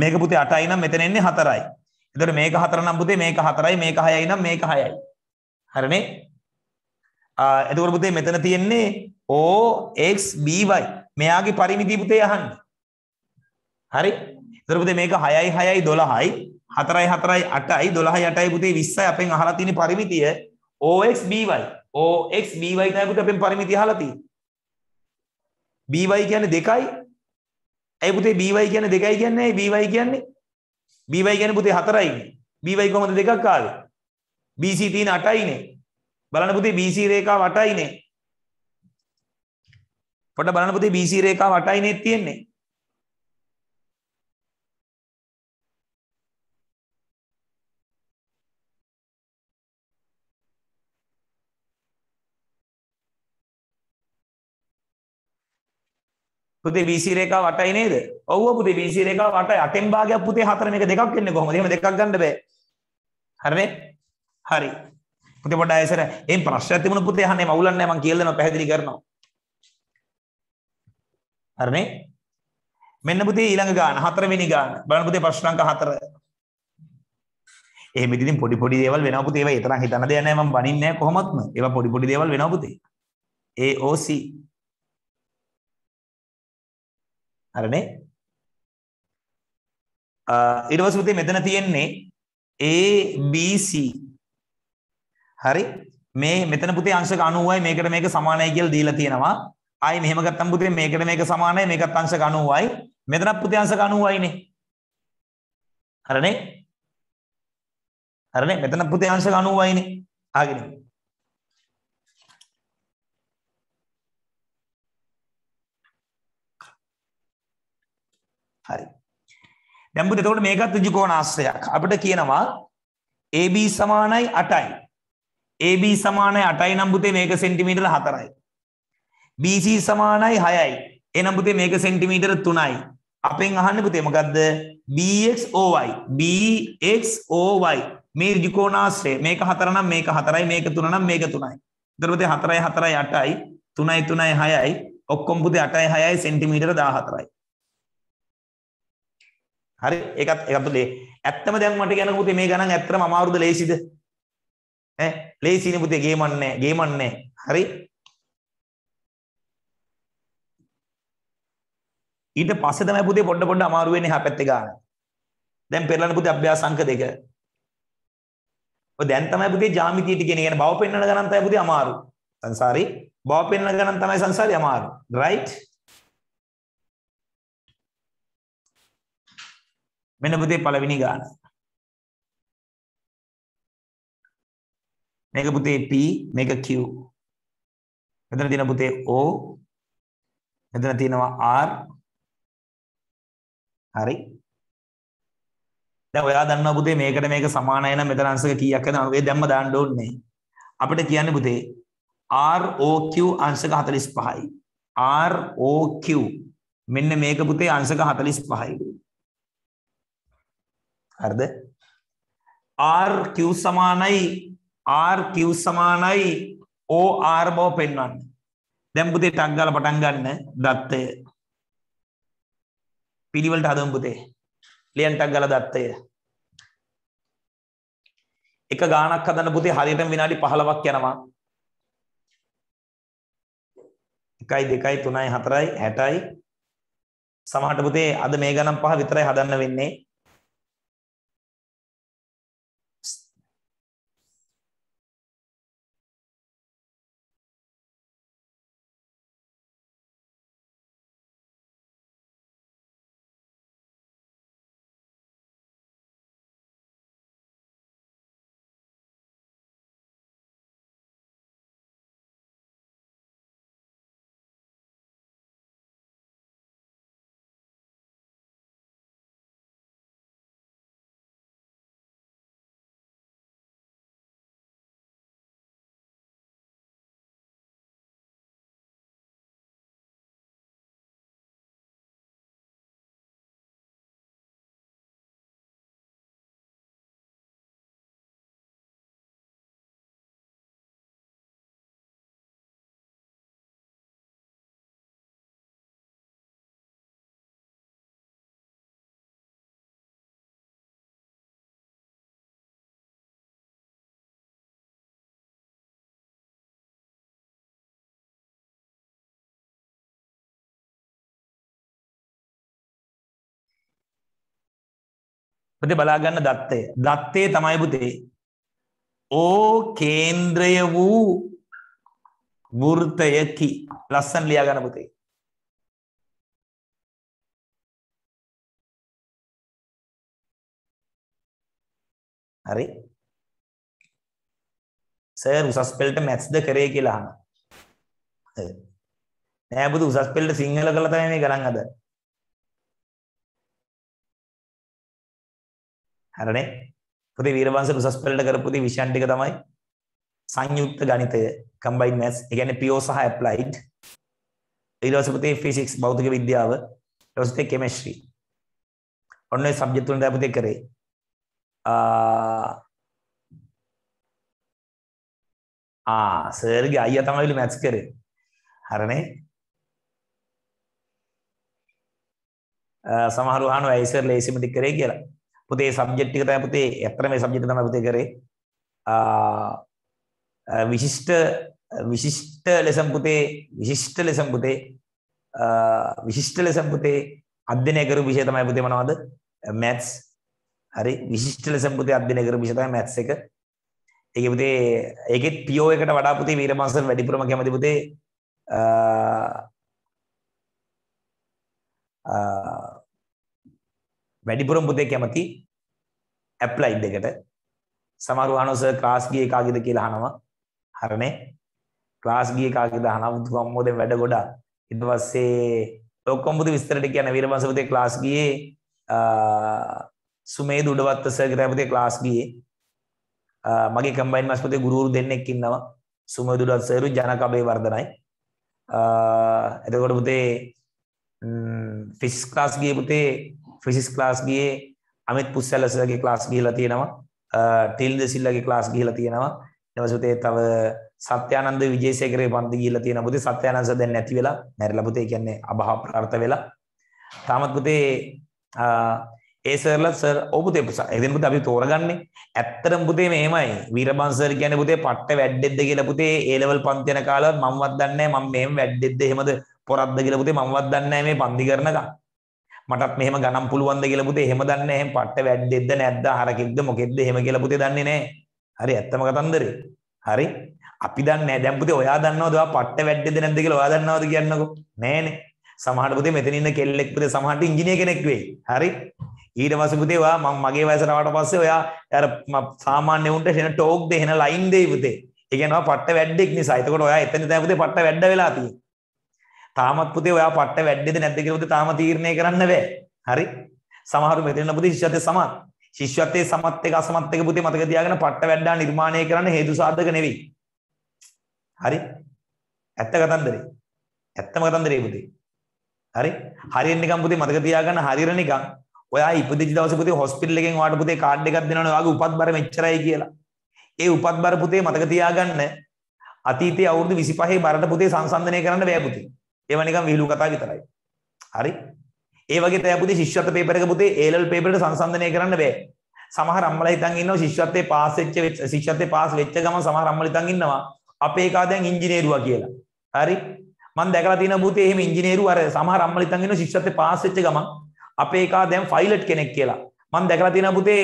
මේක පුතේ 8යි නම් මෙතන එන්නේ 4යි. එතකොට මේක 4 නම් පුතේ මේක 4යි මේක 6යි නම් මේක 6යි. හරිනේ? ආ එතකොට පුතේ මෙතන තියෙන්නේ OXBY. මෙයාගේ පරිමිතිය පුතේ අහන්න. හරි? එතකොට පුතේ මේක 6යි 6යි 12යි 4යි 4යි 8යි 12යි 8යි පුතේ 20යි අපෙන් අහලා තියෙන පරිමිතිය OXBY. OXBY තමයි පුතේ අපෙන් පරිමිතිය අහලා තියෙන්නේ. BY කියන්නේ දෙකයි ඇයි පුතේ BY කියන්නේ දෙකයි කියන්නේ ඇයි BY කියන්නේ BY කියන්නේ පුතේ හතරයිනේ BY කොහොමද දෙකක් ආවේ BC තියෙන 8යිනේ බලන්න පුතේ BC රේඛාව 8යිනේ පොඩ්ඩක් බලන්න පුතේ BC රේඛාව 8යිනේ තියෙන්නේ පුතේ BC රේඛාව 8යි නේද? ඔව්ව පුතේ BC රේඛාව 8යි. 8න් භාගයක් පුතේ 4 මේක දෙකක් වෙන්නේ කොහොමද? එහෙම දෙකක් ගන්න බෑ. හරිනේ? හරි. පුතේ පොඩ්ඩක් ආයෙසර එම් ප්‍රශ්නයක් තිබුණ පුතේ අහන්නේ මවුලක් නැහැ මම කියලා දෙනවා පැහැදිලි කරනවා. හරිනේ? මෙන්න පුතේ ඊළඟ ගාන හතරවෙනි ගාන. බලන්න පුතේ ප්‍රශ්න අංක 4. එහෙම ඉතින් පොඩි පොඩි දේවල් වෙනවා පුතේ. ඒවා ඒ තරම් හිතන්න දෙයක් නැහැ මම බනින්නේ නැහැ කොහොමත්ම. ඒවා පොඩි පොඩි දේවල් වෙනවා පුතේ. AOC හරනේ ඊට පස්සේ පුතේ මෙතන තියෙන්නේ ABC හරි මේ මෙතන පුතේ අංශක 90යි මේකට මේක සමානයි කියලා දීලා තියෙනවා ආයි මෙහෙම ගත්තම පුතේ මේකට මේක සමානයි මේකත් අංශක 90යි මෙතනත් පුතේ අංශක 90යිනේ හරනේ හරනේ මෙතන පුතේ අංශක 90යිනේ ආගෙන හරි. දැන් පුතේ එතකොට මේකත් ඍජු කෝණාශ්‍රයක්. අපිට කියනවා AB සමානයි 8යි. AB සමානයි 8යි නම් පුතේ මේක සෙන්ටිමීටර 4යි. BC සමානයි 6යි. එහෙනම් පුතේ මේක සෙන්ටිමීටර 3යි. අපෙන් අහන්නේ පුතේ මොකද්ද? BXOY. BXOY. මේ ඍජු කෝණාශ්‍රය මේක 4 නම් මේක 4යි මේක 3 නම් මේක 3යි. එතකොට පුතේ 4යි 4යි 8යි 3යි 3යි 6යි ඔක්කොම පුතේ 8යි 6යි සෙන්ටිමීටර 14යි. හරි ඒකත් ඒකත් පුතේ ඇත්තම දැන් මට කියනකො පුතේ මේ ගණන් ඇත්තම අමාරුද ලේසිද ඈ ලේසිනේ පුතේ ගේමන්නේ ගේමන්නේ හරි ඊට පස්සේ තමයි පුතේ පොඩ පොඩ අමාරු වෙන්නේ එහා පැත්තේ ගන්න. දැන් පෙරලන පුතේ අභ්‍යාස අංක දෙක. ඔය දැන් තමයි පුතේ ජ්‍යාමිතිය ටික කියන්නේ බව පෙන්වන ගණන් තමයි පුතේ අමාරු. සංසාරේ බව පෙන්වන ගණන් තමයි සංසාරේ අමාරු. රයිට් මෙන්න පුතේ පළවෙනි ගාන. මේක පුතේ P මේක Q. මෙතන තියෙන පුතේ O. මෙතන තියෙනවා R. හරි. දැන් ඔයා දන්නවා පුතේ මේකට මේක සමානයි නම් මෙතන අංශක කීයක් හදනවා ඔය දැම්ම දාන්න ඕනේ. අපිට කියන්නේ පුතේ ROQ අංශක 45යි. ROQ මෙන්න මේක පුතේ අංශක 45යි. හරිද RQ සමානයි RQ සමානයි OR බව පෙන්වන්න. දැන් පුතේ ටක් ගාලා පටන් ගන්න දත්තය. පිළිවෙලට හදමු පුතේ. ලියන් ටක් ගාලා දත්තය. එක ගානක් හදන්න පුතේ හරියටම විනාඩි 15ක් යනවා. 1යි 2යි 3යි 4යි 60යි සමහරට පුතේ අද මේ ගණන් පහ විතරයි හදන්න වෙන්නේ. පුතේ බලා ගන්න දත්තය. දත්තේ තමයි පුතේ ඕ කේන්ද්‍රය වූ වෘත්තයකි. ලස්සන ලියා ගන්න පුතේ. හරි සර් උසස් පෙළට මැත්ස්ද කරේ කියලා අහනවා. නෑ බුදු උසස් පෙළට සිංහල කළා තමයි මේ ගණන් හදන්නේ. හරිනේ? පුතේ වීරවංශ උසස් පෙළට කරපු දී විෂයන් ටික තමයි සංයුක්ත ගණිතය, combined maths, ඒ කියන්නේ pure සහ applied. ඊට පස්සේ පුතේ physics භෞතික විද්‍යාව, ඊට පස්සේ chemistry. ඔන්න ඔය සබ්ජෙක්ට් වලින් දැන් පුතේ කරේ. ආ සර්ගේ අයියා තමයිලු මැත්ස් කරේ. හරිනේ? සමහරව අහනවා ඇයි සර් ලේසිම ටික කරේ කියලා. පුතේ සබ්ජෙක්ට් ටික තමයි පුතේ ඇත්තට මේ සබ්ජෙක්ට් තමයි පුතේ කරේ. විශිෂ්ට විශිෂ්ට ලෙසම් පුතේ විශිෂ්ට ලෙසම් පුතේ විශිෂ්ට ලෙසම් පුතේ අධ්‍යයනය කරපු විෂය තමයි පුතේ මොනවද? මැත්ස්. හරි විශිෂ්ට ලෙසම් පුතේ අධ්‍යයනය කරපු විෂය තමයි මැත්ස් එක. ඒක පුතේ ඒකෙත් PO එකට වඩා පුතේ වීරමංශන් වැඩිපුරම කැමති පුතේ වැඩිපුරම පුතේ කැමති ඇප්ලයිඩ් එකට. සමහරව අහනවා සර් ක්ලාස් ගියේ කාගේද කියලා අහනවා. හරනේ ක්ලාස් ගියේ කාගේද අහනවා? බුදු අම්මෝ දැන් වැඩ ගොඩක්? ඊට පස්සේ ඔක්කොම බුදු විස්තරට කියන වීරමංශ පුතේ ක්ලාස් ගියේ සුමේද උඩවත්ත සර් ගේ පුතේ ක්ලාස් ගියේ. මගේ කම්බයින් මස් පුතේ ගුරුවරු දෙන්නෙක් ඉන්නවා. සුමේද උඩවත්ත සර් ජනකබේ වර්ධනයි. එතකොට පුතේ ෆිසික්ස් ක්ලාස් ගියේ පුතේ ෆිසික්ස් ක්ලාස් ගියේ අමිත් පුස්සැල සර්ගේ ක්ලාස් ගිහිලා තියෙනවා. ටිල්ද සිල්ලගේ ක්ලාස් ගිහිලා තියෙනවා. ඊට පස්සේ පුතේ තව සත්‍යානන්ද විජේසේකරේ පන්ති ගිහිලා තියෙනවා. පුතේ සත්‍යානන්ද සර් දැන් නැති වෙලා මැරිලා පුතේ කියන්නේ අභාව ප්‍රාර්ථ වෙලා. තාමත් පුතේ ඒ සර්ලත් සර් ඔව් පුතේ එදින පුතේ අපි තෝරගන්නේ ඇත්තටම පුතේ මෙහෙමයි. වීරබන් සර් කියන්නේ පුතේ පට්ට වැඩෙද්ද කියලා පුතේ ඒ ලෙවල් පන්ති යන කාලවත් මමවත් දන්නේ නැහැ. මම මෙහෙම වැඩෙද්ද එහෙමද? පොරක්ද කියලා පුතේ මමවත් දන්නේ නැහැ මේ පන්ති කරනකම් මටත් මෙහෙම ගණන් පුළුවන්ද කියලා පුතේ එහෙම දන්නේ නැහැ. එහෙම පට්ට වැඩෙද්ද නැද්ද? හරකෙක්ද මොකෙක්ද එහෙම කියලා පුතේ දන්නේ නැහැ. හරි ඇත්තම කතන්දරේ. හරි? අපි දන්නේ නැහැ. දැන් පුතේ ඔයා දන්නවද? ඔයා පට්ට වැඩෙද්ද නැද්ද කියලා ඔයා දන්නවද කියන්නකෝ? නෑනේ සමහරට පුතේ මෙතන ඉන්න කෙල්ලෙක් පුතේ සමහරට ඉංජිනේර කෙනෙක් වෙයි. හරි? ඊට පස්සේ පුතේ ඔයා මම මගේ වයසට ආවට පස්සේ ඔයා අර සාමාන්‍ය උන්ට එන ටෝක් දෙ එන ලයින් දෙයි පුතේ. ඒ කියන්නේ ඔයා පට්ට වැඩෙක් නිසා. එතකොට ඔයා එතන තමයි පුතේ පට්ට වැඩ වෙලා තියෙන්නේ. තාමත් පුතේ ඔයා පට්ට වැඩෙද නැද්ද කියලා පුතේ තාම තීරණය කරන්න බෑ. හරි? සමහරු මෙතන පුතේ ශිෂ්‍යත්වයේ සමත්. ශිෂ්‍යත්වයේ සමත් එක අසමත් එක පුතේ මතක තියාගෙන පට්ට වැඩා නිර්මාණය කරන්න හේතු සාධක නෙවෙයි. හරි? ඇත්ත කතන්දරේ. ඇත්තම කතන්දරේ පුතේ. හරි? හරියට නිකන් පුතේ මතක තියාගන්න හරියට නිකන් ඔයා ඉපදිච්ච දවසේ පුතේ හොස්පිටල් එකෙන් ඔයාට පුතේ කාඩ් එකක් දෙනවනේ ඔයාගේ උපත් බර මෙච්චරයි කියලා. ඒ උපත් බර පුතේ මතක තියාගන්න අතීතයේ අවුරුදු 25 බරට පුතේ සංසන්දනය කරන්න බෑ පුතේ. ඒවා නිකන් විහිළු කතා විතරයි. හරි? ඒ වගේ තමයි පුතේ ශිෂ්‍යත්ව පේපර් එක පුතේ A level පේපර් එකට සංසන්දනය කරන්න බෑ. සමහර අම්මලා හිතන් ඉන්නවා ශිෂ්‍යත්වයේ පාස් වෙච්ච ශිෂ්‍යත්වයේ පාස් වෙච්ච ගමන් සමහර අම්මලා හිතන් ඉන්නවා අපේ එකා දැන් ඉංජිනේරුවා කියලා. හරි? මම දැකලා තියෙන පුතේ එහෙම ඉංජිනේරු අර සමහර අම්මලා හිතන් ඉන්නවා ශිෂ්‍යත්වයේ පාස් වෙච්ච ගමන් අපේ එකා දැන් ෆයිලට් කෙනෙක් කියලා. මම දැකලා තියෙන පුතේ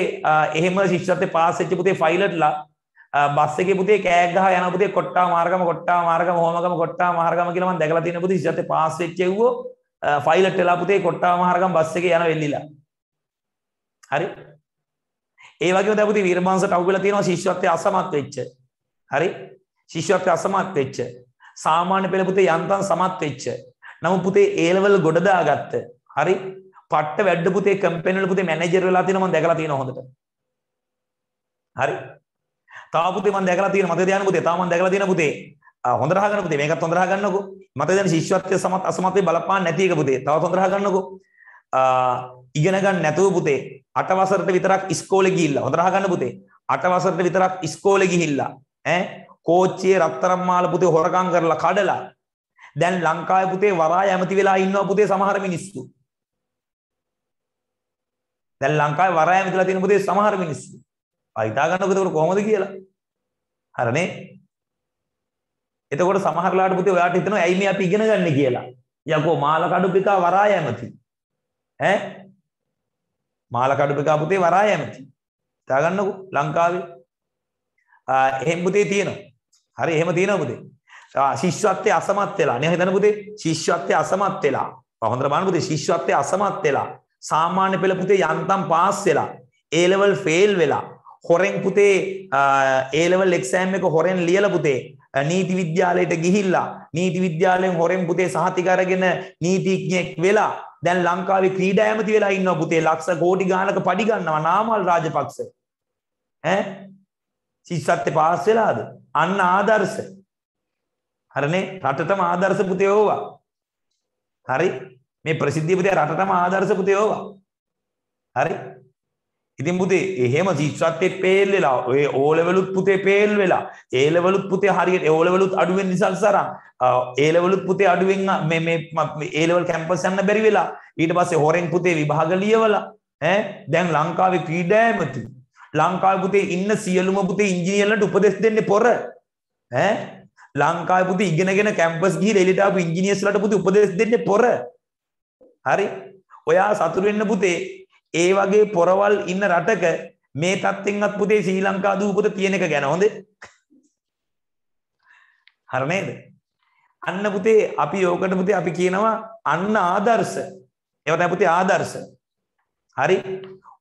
එහෙම ශිෂ්‍යත්වයේ පාස් වෙච්ච පුතේ ෆයිලට්ලා බස් එකේ පුතේ කෑග් ගහ යන පුතේ කොට්ටා මාර්ගම කොට්ටා මාර්ගම හෝමගම කොට්ටා මාර්ගම කියලා මම දැකලා තියෙන පුතේ ඉස්සත් පාස් වෙච්ච එව්වෝ ෆයිලට් වෙලා පුතේ කොට්ටා මාර්ගම බස් එකේ යන වෙල්ලිලා හරි ඒ වගේම දැන් පුතේ වීරබංශට අවු වෙලා තියෙනවා ශිෂ්‍යත්වයේ අසමත් වෙච්ච හරි ශිෂ්‍යත්වයේ අසමත් වෙච්ච සාමාන්‍ය පෙළ පුතේ යන්තම් සමත් වෙච්ච නමුත් පුතේ ඒ ලෙවල් ගොඩ දාගත්ත හරි පට්ට වැඩ පුතේ කම්පැනි වල පුතේ මැනේජර් වෙලා තියෙනවා මම දැකලා තියෙනවා හොඳට හරි තව පුතේ මම දැකලා තියෙන මතක තියාගන්න පුතේ තව මම දැකලා තියෙන පුතේ. හොඳට අහගන්න පුතේ. මේකත් හොඳට අහගන්නකෝ මතක දැන් ශිෂ්‍යත්වයේ සමත් අසමත් වේ බලපාන්න නැති එක පුතේ. තවත් හොඳට අහගන්නකෝ ඉගෙන ගන්න නැතුව පුතේ අට වසරට විතරක් ඉස්කෝලේ ගිහිල්ලා. හොඳට අහගන්න පුතේ. අට වසරට විතරක් ඉස්කෝලේ ගිහිල්ලා. ඈ කෝච්චියේ රත්තරන් මාල පුතේ හොරකම් කරලා කඩලා. දැන් ලංකාවේ පුතේ වරාය ඇමති වෙලා ඉන්නවා පුතේ සමහර මිනිස්සු. දැන් ලංකාවේ වරාය ඇමතිලා තියෙන පුතේ සමහර මිනිස්සු. හිතා ගන්නකො එතකොට කොහොමද කියලා. හරනේ? එතකොට සමහරලාට පුතේ ඔයාට හිතෙනවා ඇයි මේ අපි ඉගෙන ගන්න කියලා. යකෝ මාල කඩු පිකා වරාය ඇමති. ඈ? මාලකඩුපිකා පුතේ වරාය ඇමති. හිතාගන්නකෝ ලංකාවේ. එහෙම පුතේ තියෙනවා. හරි එහෙම තියෙනවා පුතේ. ශිෂ්‍යත්වයේ අසමත් වෙලා නේ හිතන්න පුතේ ශිෂ්‍යත්වයේ අසමත් වෙලා. හොඳට බලන්න පුතේ ශිෂ්‍යත්වයේ අසමත් වෙලා. සාමාන්‍ය පෙළ පුතේ යන්තම් පාස් වෙලා. A level fail වෙලා. හොරෙන් පුතේ A level exam එක හොරෙන් ලියලා පුතේ නීති විද්‍යාලයට ගිහිල්ලා නීති විද්‍යාලයෙන් හොරෙන් පුතේ සහතික අරගෙන නීතිඥයෙක් වෙලා දැන් ලංකාවේ ක්‍රීඩා ඇමති වෙලා ඉන්නවා පුතේ ලක්ෂ කෝටි ගානක පඩි ගන්නවා නාමල් රාජපක්ෂ. ඈ? ශිෂ්‍යත්වයේ පාස් වෙලාද? අන්න ආදර්ශ. හරිනේ? රටටම ආදර්ශ පුතේ ඕවා. හරි? මේ ප්‍රසිද්ධිය පුතේ රටටම ආදර්ශ පුතේ ඕවා. හරි? ඉතින් පුතේ එහෙම ශිෂ්‍යත්වයේ පේල් වෙලා ඔය ඕ ලෙවලුත් පුතේ පේල් වෙලා ඒ ලෙවලුත් පුතේ හරියට ඕ ලෙවලුත් අඩුවෙන් රිසල්ට් සරන් ඒ ලෙවලුත් පුතේ අඩුවෙන් මේ මේ ඒ ලෙවල් කැම්පස් යන්න බැරි වෙලා ඊට පස්සේ හොරෙන් පුතේ විභාග ලියවලා ඈ දැන් ලංකාවේ ක්‍රීඩා ඇමති ලංකාවේ පුතේ ඉන්න සියලුම පුතේ ඉංජිනේර්ලට උපදෙස් දෙන්නේ පොර ඈ ලංකාවේ පුතේ ඉගෙනගෙන කැම්පස් ගිහින් එළියට ආපු ඉංජිනේර්ස්ලාට පුතේ උපදෙස් දෙන්නේ පොර. හරි? ඔයා සතුටු වෙන්න පුතේ ඒ වගේ පොරවල් ඉන්න රටක මේ තත්ත්වෙන්වත් පුතේ ශ්‍රී ලංකා දූපත තියෙන එක ගැන හොඳ? හරි නේද? අන්න පුතේ අපි යෝකට පුතේ අපි කියනවා අන්න ආදර්ශ. ඒව තමයි පුතේ ආදර්ශ. හරි?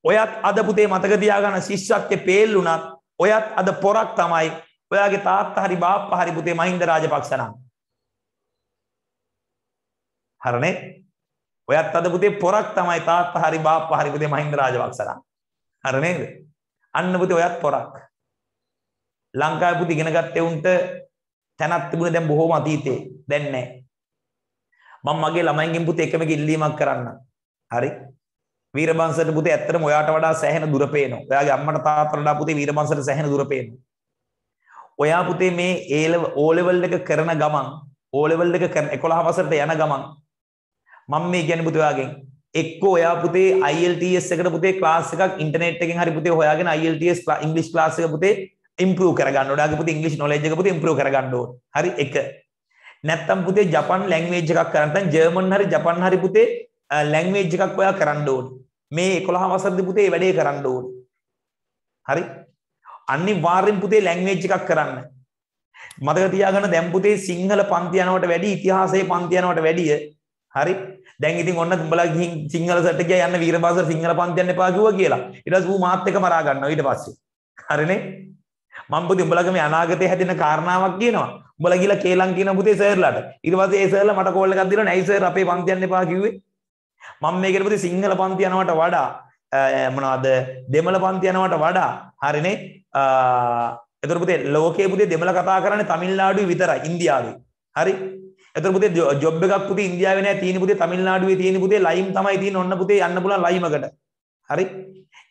ඔයත් අද පුතේ මතක තියාගන්න ශිෂ්‍යත්වයේ පේල් උනත් ඔයත් අද පොරක් තමයි ඔයාගේ තාත්තා හරි බාප්පා හරි පුතේ මහින්ද රාජපක්ෂ නම්. හරිනේ ඔයත් අද පුතේ පොරක් තමයි තාත්තා හරි බාප්පා හරි පුතේ මහින්ද රාජපක්ෂලා. හරි නේද? අන්න පුතේ ඔයත් පොරක්. ලංකාවේ පුතේ ඉගෙන ගත්තේ උන්ට තැනක් තිබුණේ දැන් බොහොම අතීතේ. දැන් නැහැ. මම මගේ ළමයින්ගෙන් පුතේ එකම ඉල්ලීමක් කරන්න. හරි? වීරබංශට පුතේ ඇත්තටම ඔයාට වඩා සෑහෙන දුර පේනවා. ඔයාගේ අම්මට තාත්තට වඩා පුතේ වීරබංශට සෑහෙන දුර පේනවා. ඔයා පුතේ මේ A level එක කරන ගමන් O level එක කරන 11 වසරට යන ගමන් මම මේ කියන්නේ පුතේ ඔයාගෙන් එක්ක ඔයා පුතේ IELTS එකට පුතේ ක්ලාස් එකක් ඉන්ටර්නෙට් එකෙන් හරි පුතේ හොයාගෙන IELTS ඉංග්‍රීසි ක්ලාස් එක පුතේ ඉම්ප්‍රූව් කරගන්න ඕනේ. ඔයාගේ පුතේ ඉංග්‍රීසි නොලෙජ් එක පුතේ ඉම්ප්‍රූව් කරගන්න ඕනේ. හරි එක. නැත්තම් පුතේ ජපන් ලැන්ග්වේජ් එකක් කරන්න නැත්නම් ජර්මන් හරි ජපන් හරි පුතේ ලැන්ග්වේජ් එකක් ඔයා කරන්න ඕනේ. මේ 11 වසරේදී පුතේ මේ වැඩේ කරන්න ඕනේ. හරි? අනිවාර්යෙන් පුතේ ලැන්ග්වේජ් එකක් කරන්න. මතක තියාගන්න දැන් පුතේ සිංහල පන්ති යනවට වැඩි ඉතිහාසයේ පන්ති යනවට වැඩිය හරි දැන් ඉතින් ඔන්න උඹලා ගිහින් සිංහල සෙට් එක යන්න වීරබාසර සිංහල පන්ති යන්න එපා කිව්වා කියලා. ඊට පස්සේ ඌ මාත් එක මරා ගන්නවා ඊට පස්සේ. හරිනේ? මම පුතේ උඹලගේ මේ අනාගතේ හැදෙන කාරණාවක් කියනවා. උඹලා ගිහලා කේලම් කියන පුතේ සර්ලාට. ඊට පස්සේ ඒ සර්ලා මට කෝල් එකක් දීලා නෑ සර් අපේ පන්ති යන්න එපා කිව්වේ. මම මේ කියන පුතේ සිංහල පන්ති යනවට වඩා මොනවද දෙමළ පන්ති යනවට වඩා හරිනේ එතකොට පුතේ ලෝකයේ පුතේ දෙමළ කතා කරන්නේ තමිල්නාඩුවේ විතරයි ඉන්දියාවේ. හරි? එතකොට පුතේ ජොබ් එකක් පුතේ ඉන්දියාවේ නෑ තියෙන පුතේ තමිල්නාඩුවේ තියෙන පුතේ ලයිම් තමයි තියෙන ඔන්න පුතේ යන්න පුළුවන් ලයිමකට. හරි?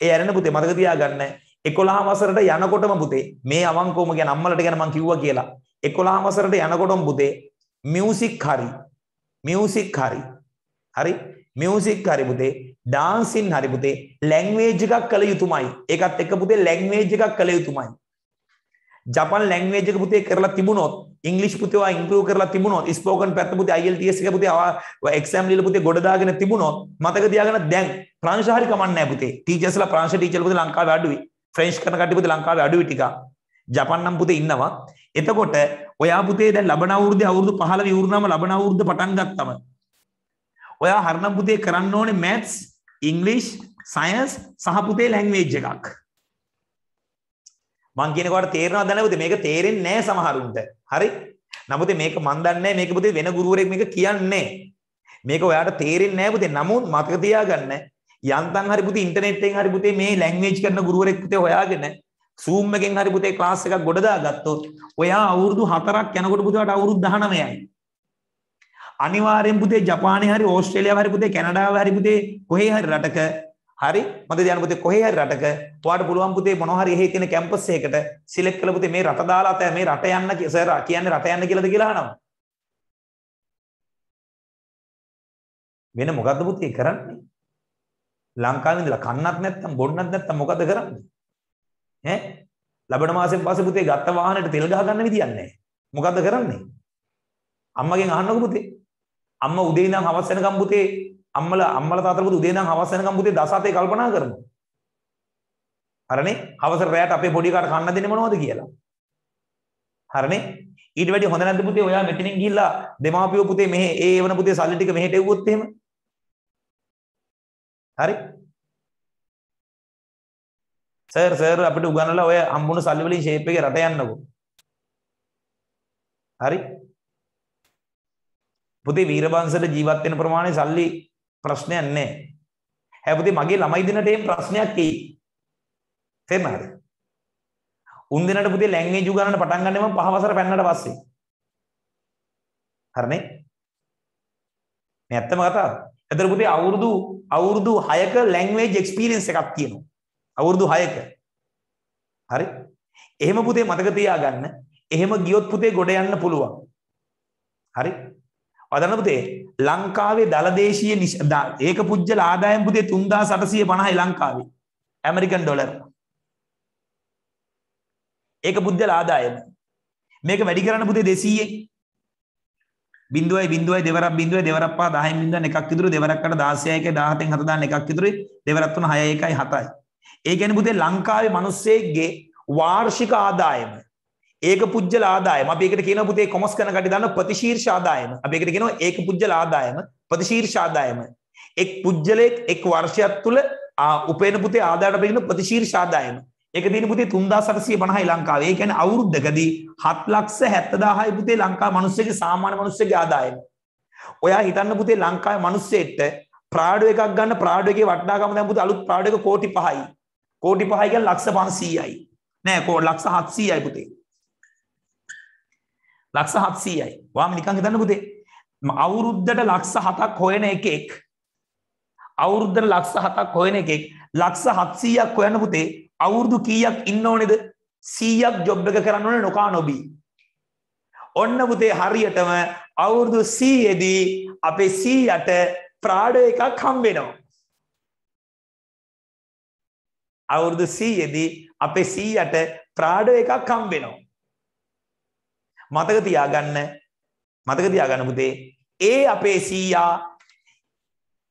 ඒ ඇරෙන පුතේ මතක තියාගන්න. 11 වසරට යනකොටම පුතේ මේ අවංකවම කියන අම්මලට ගැන මම කිව්වා කියලා. 11 වසරට යනකොටම පුතේ මියුසික් හරි. මියුසික් හරි. හරි? මියුසික් හරි පුතේ. ඩාන්සින් හරි පුතේ. ලැන්ග්වේජ් එකක් කළ යුතුමයි. ඒකත් එක්ක පුතේ ලැන්ග්වේජ් එකක් කළ යුතුමයි. ජපන් ලැන්ග්වේජ් එක පුතේ කරලා තිබුණොත් ඉංග්‍රීසි පුතේ ඔයා ඉම්ප්‍රූව් කරලා තිබුණොත් ස්පෝකන් පැත්ත පුතේ IELTS එක පුතේ ආවා එක්සෑම් ලියලා පුතේ ගොඩ දාගෙන තිබුණොත් මතක තියාගන්න දැන් ප්‍රංශ හරි කමන්නේ නැහැ පුතේ. ටීචර්ස්ලා ප්‍රංශ ටීචර්ලා පුතේ ලංකාවේ අඩුයි. ෆ්‍රෙන්ච් කරන කට්ටිය පුතේ ලංකාවේ අඩුයි ටිකක්. ජපන් නම් පුතේ ඉන්නවා. එතකොට ඔයා පුතේ දැන් ලබන අවුරුද්දේ අවුරුදු 15 ඉවරනම ලබන අවුරුද්ද පටන් ගත්තම ඔයා හරනම් පුතේ කරන්න ඕනේ මැත්ස් ඉංග්ලිෂ් සයන්ස් සහ පුතේ ලැන්ග්වේජ් එකක්. මං කියනකොට තේරෙනවද නැවද? මේක තේරෙන්නේ නැහැ සමහරුන්ට. හරි? නමුත් මේක මන් දන්නේ මේක පුතේ වෙන ගුරුවරයෙක් මේක කියන්නේ. මේක ඔයාට තේරෙන්නේ නැහැ පුතේ. නමුත් මතක තියාගන්න. යන්තම් හරි පුතේ ඉන්ටර්නෙට් එකෙන් හරි පුතේ මේ ලැන්ග්වේජ් කරන ගුරුවරයෙක් පුතේ හොයාගෙන Zoom එකෙන් හරි පුතේ ක්ලාස් එකක් ගොඩ දාගත්තොත් ඔයා අවුරුදු 4ක් යනකොට පුතේට අවුරුදු 19යි අනිවාර්යෙන් පුතේ ජපානයේ හරි ඕස්ට්‍රේලියාවේ හරි පුතේ කැනඩාවේ හරි පුතේ කොහේ හරි රටක හරි? මට දැන් පුතේ කොහේ හරි රටක ඔයාලට පුළුවන් පුතේ මොනවා හරි එහෙ තියෙන කැම්පස් එකකට සිලෙක්ට් කළ පුතේ මේ රට දාලා තෑ මේ රට යන්න සර් කියන්නේ රට යන්න කියලාද කියලා අහනවා. වෙන මොකද්ද පුතේ කරන්නේ? ලංකාවේ ඉඳලා කන්නත් නැත්තම් බොන්නත් නැත්තම් මොකද කරන්නේ? ඈ? ලබන මාසෙන් පස්සේ පුතේ ගත්ත වාහනේට තෙල් ගහ ගන්න විදියක් නැහැ. මොකද්ද කරන්නේ? අම්මගෙන් අහන්නකො පුතේ. අම්මා උදේ ඉඳන් හවස වෙනකම් පුතේ අම්මල අම්මල තාත්තලා පුතේ උදේ ඉඳන් හවස වෙනකම් පුතේ දසතේ කල්පනා කරනවා. හරනේ? හවස රැයට අපේ පොඩි කාට කන්න දෙන්නේ මොනවද කියලා. හරනේ? ඊට වැඩි හොඳ නැද්ද පුතේ ඔයා මෙතනින් ගිහිල්ලා දෙමාපියෝ පුතේ මෙහෙ ඒ එවන පුතේ සල්ලි ටික මෙහෙට එව්වොත් එහෙම හරි සර් සර් අපිට උගන්වලා ඔය හම්බුණු සල්ලි වලින් ෂේප් එකේ රට යන්නකෝ හරි පුතේ වීරබංශට ජීවත් වෙන ප්‍රමාණය සල්ලි ප්‍රශ්නයක් නැහැ හැබැයි පුතේ මගේ ළමයි දිනට එම් ප්‍රශ්නයක් එයි. තේරුණාද? උන් දිනට පුතේ ලැන්ග්වේජ් උගන්නන්න පටන් ගන්න මම පහ වසර පැන්නට පස්සේ. හරිනේ? මේ ඇත්තම කතාව. එතන පුතේ අවුරුදු අවුරුදු 6ක ලැන්ග්වේජ් එක්ස්පීරියන්ස් එකක් තියෙනවා. අවුරුදු 6ක හරි? එහෙම පුතේ මතක තියාගන්න. එහෙම ගියොත් පුතේ ගොඩ යන්න පුළුවන්. හරි? අදන්න පුතේ ලංකාවේ දළදේශීය ඒක පුජ්‍යල ආදායම් පුතේ 3850යි ලංකාවේ. American dollar. ඒක බුද්ධල ආදායම. මේක වැඩි කරන්න පුතේ 200ෙන් බිඳුවයි බිඳුවයි දෙවරක් බිඳුවයි දෙවරක් පහ 10න් බිඳුව එකක් ඉතුරු දෙවරක්කට 16 1 17න් 7 දාන්න එකක් ඉතුරුයි දෙවරක් තුන 6 1යි 7යි ඒ කියන්නේ පුතේ ලංකාවේ මිනිස්සෙක්ගේ වාර්ෂික ආදායම ඒක පුජ්‍යල ආදායම අපි ඒකට කියනවා පුතේ කොමස් කරන කටි දාන්න ප්‍රතිශීර්ෂ ආදායම අපි ඒකට කියනවා ඒක පුජ්‍යල ආදායම ප්‍රතිශීර්ෂ ආදායම එක් පුජ්‍යලයක් එක් වර්ෂයක් තුල උපේන පුතේ ආදායමට පිළින ප්‍රතිශීර්ෂ ආදායම ඒක තියෙන පුතේ 3850යි ලංකාවේ. ඒ කියන්නේ අවුරුද්දකදී 770000යි පුතේ ලංකාවේ මිනිස්සුගේ සාමාන්‍ය මිනිස්සුගේ ආදායම. ඔයා හිතන්න පුතේ ලංකාවේ මිනිස්සෙට ප්‍රාඩෝ එකක් ගන්න ප්‍රාඩෝ එකේ වටිනාකම දැන් පුතේ අලුත් ප්‍රාඩෝ එක කෝටි 5යි. කෝටි 5යි කියන්නේ ලක්ෂ 500යි. නෑ කෝ ලක්ෂ 700යි පුතේ. ලක්ෂ 700යි. වාම නිකන් හිතන්න පුතේ. අවුරුද්දට ලක්ෂ 7ක් හොයන එකෙක්. අවුරුද්දට ලක්ෂ 7ක් හොයන එකෙක්. ලක්ෂ 700ක් හොයන්න පුතේ අවුරුදු කීයක් ඉන්න ඕනේද? 100ක් ජොබ් එක කරන්න ඕනේ නොකා නොබී. ඔන්න පුතේ හරියටම අවුරුදු 100 දී අපේ 100ට ප්‍රාඩෝ එකක් හම්බ වෙනවා අවුරුදු 100 දී අපේ 100ට ප්‍රාඩෝ එකක් හම්බ වෙනවා මතක තියාගන්න මතක තියාගන්න පුතේ ඒ අපේ 100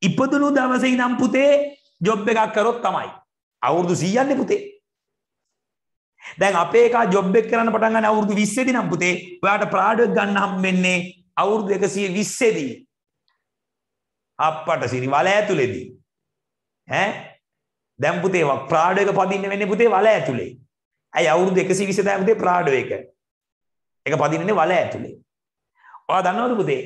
ඉපදුණු දවසේ ඉඳන් පුතේ ජොබ් එකක් කරොත් තමයි අවුරුදු 100න්නේ පුතේ. දැන් අපේ එකා ජොබ් එක කරන්න පටන් ගන්න අවුරුදු 20 දී නම් පුතේ ඔයාට ප්‍රාඩෝ එක ගන්න හම්බෙන්නේ අවුරුදු 120 දී. අප්පට සිරි වල ඇතුලේදී. ඈ දැන් පුතේ ප්‍රාඩෝ එක පදින්න වෙන්නේ පුතේ වල ඇතුලේ. ඇයි අවුරුදු 120 තමයි පුතේ ප්‍රාඩෝ එක. ඒක පදින්නේ වල ඇතුලේ. ඔයා දන්නවද පුතේ?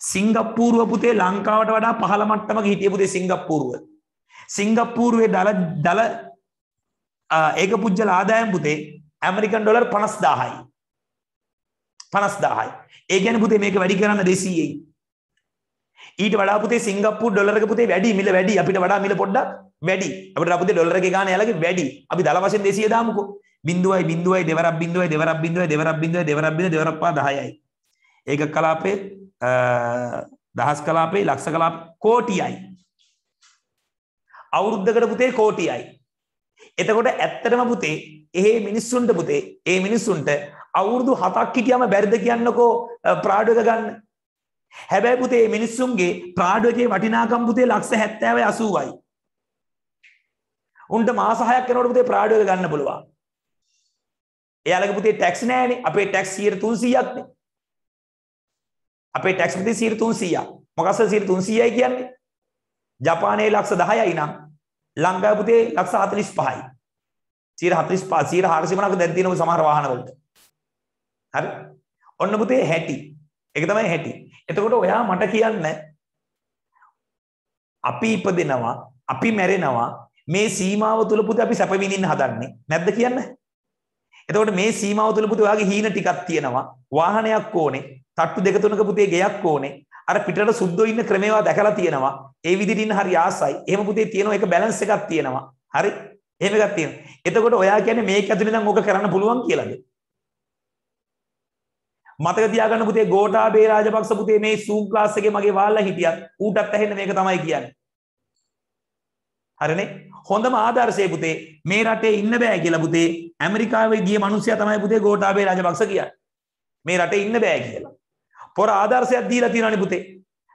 සිංගප්පූරුව පුතේ ලංකාවට වඩා පහළ මට්ටමක හිටිය පුතේ සිංගප්පූරුව. සිංගප්පූරුවේ දල දල ඒක පුද්ගල ආදායම් පුතේ ඇමරිකන් ඩොලර් 50000යි 50000යි ඒ කියන්නේ පුතේ මේක වැඩි කරන්න 200යි ඊට වඩා පුතේ සිංගප්පූර් ඩොලර් එක පුතේ වැඩි මිල වැඩි අපිට වඩා මිල පොඩ්ඩක් වැඩි අපිට පුතේ ඩොලර් එකේ ගාණ යාලගේ වැඩි අපි දල වශයෙන් 200 දාමුකෝ බිඳුවයි බිඳුවයි දෙවරක් බිඳුවයි දෙවරක් බිඳුවයි දෙවරක් බිඳුවයි දෙවරක් බිඳුවයි දෙවරක් පහ 10යි ඒක කලාපේ දහස් කලාපේ ලක්ෂ කලාප කෝටියයි අවුරුද්ධකට පුතේ කෝටියයි. එතකොට ඇත්තටම පුතේ ඒ මිනිස්සුන්ට පුතේ ඒ මිනිස්සුන්ට අවුරුදු හතක් හිටියම බැරිද කියන්නකෝ ප්‍රාඩෝ එක ගන්න. හැබැයි පුතේ මිනිස්සුන්ගේ ප්‍රාඩෝ එකේ වටිනාකම් පුතේ ලක්ෂ 70යි 80යි. උන්ට මාස 6ක් යනකොට පුතේ ප්‍රාඩෝ එක ගන්න පුළුවන්. එයාලගේ පුතේ ටැක්ස් නෑනේ. අපේ ටැක්ස් 300ක් නේ. අපේ ටැක්ස් පුතේ 300ක්. මොකක්ද 300යි කියන්නේ? ජපානයේ ලක්ෂ 10යි නම් ලංකාවේ පුතේ ලක්ෂ 45යි. 145 140 දැන් තියෙනවා සමහර වාහන වලට. හරි? ඔන්න පුතේ 60. ඒක තමයි 60. එතකොට ඔයා මට කියන්න අපි ඉපදෙනවා අපි මැරෙනවා මේ සීමාව තුල පුතේ අපි සැප විඳින්න හදන්නේ නැද්ද කියන්න? එතකොට මේ සීමාව තුල පුතේ ඔයාගේ හීන ටිකක් තියෙනවා වාහනයක් ඕනේ තට්ටු දෙක තුනක පුතේ ගෙයක් ඕනේ අර පිටට සුද්දෝ ඉන්න ක්‍රමේවා දැකලා තියෙනවා. ඒ විදිහට ඉන්න හරි ආසයි. එහෙම පුතේ තියෙනවා ඒක බැලන්ස් එකක් තියෙනවා. හරි? එහෙම එකක් තියෙනවා. එතකොට ඔයා කියන්නේ මේක ඇතුලේ නම් ඕක කරන්න පුළුවන් කියලාද? මතක තියාගන්න පුතේ ගෝඨාභය රාජපක්ෂ පුතේ මේ Zoom class එකේ මගේ වාල්ලා හිටියත් ඌටත් ඇහෙන්නේ මේක තමයි කියන්නේ. හරිනේ? හොඳම ආදර්ශය පුතේ මේ රටේ ඉන්න බෑ කියලා පුතේ ඇමරිකාවේ ගිය මිනිස්සයා තමයි පුතේ ගෝඨාභය රාජපක්ෂ කියන්නේ. මේ රටේ ඉන්න බෑ කියලා. පොර ආදර්ශයක් දීලා තියෙනවනේ පුතේ.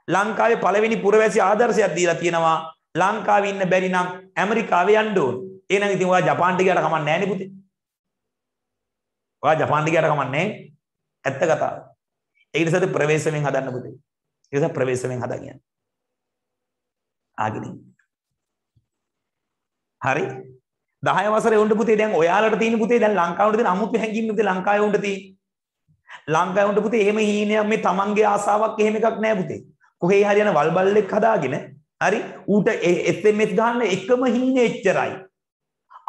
ලංකාවේ පළවෙනි පුරවැසි ආදර්ශයක් දීලා තියෙනවා ලංකාවේ ඉන්න බැරි නම් ඇමරිකාවේ යන්න ඕන. එහෙනම් ඉතින් ඔයා ජපාන්ට ගියට කමක් නැහැ නේ පුතේ. ඔයා ජපාන්ට ගියට කමක් නැහැ. ඇත්ත කතාව. ඒ නිසාද ප්‍රවේශමෙන් හදන්න පුතේ. ඒ නිසා ප්‍රවේශමෙන් හදා කියන්නේ. ආගෙන. හරි. 10 වසරේ උන්ට පුතේ දැන් ඔයාලට තියෙන පුතේ දැන් ලංකාවට තියෙන අමුතු හැඟීම් පුතේ ලංකාවේ උන්ට තියෙන. ලංකාවේ උන්ට පුතේ එහෙම හීනයක් මේ තමන්ගේ ආසාවක් එහෙම එකක් නෑ පුතේ. කොහේ හරි යන වල්බල්ලෙක් හදාගෙන හරි ඌට SMS ගන්න එකම හීනේ එච්චරයි.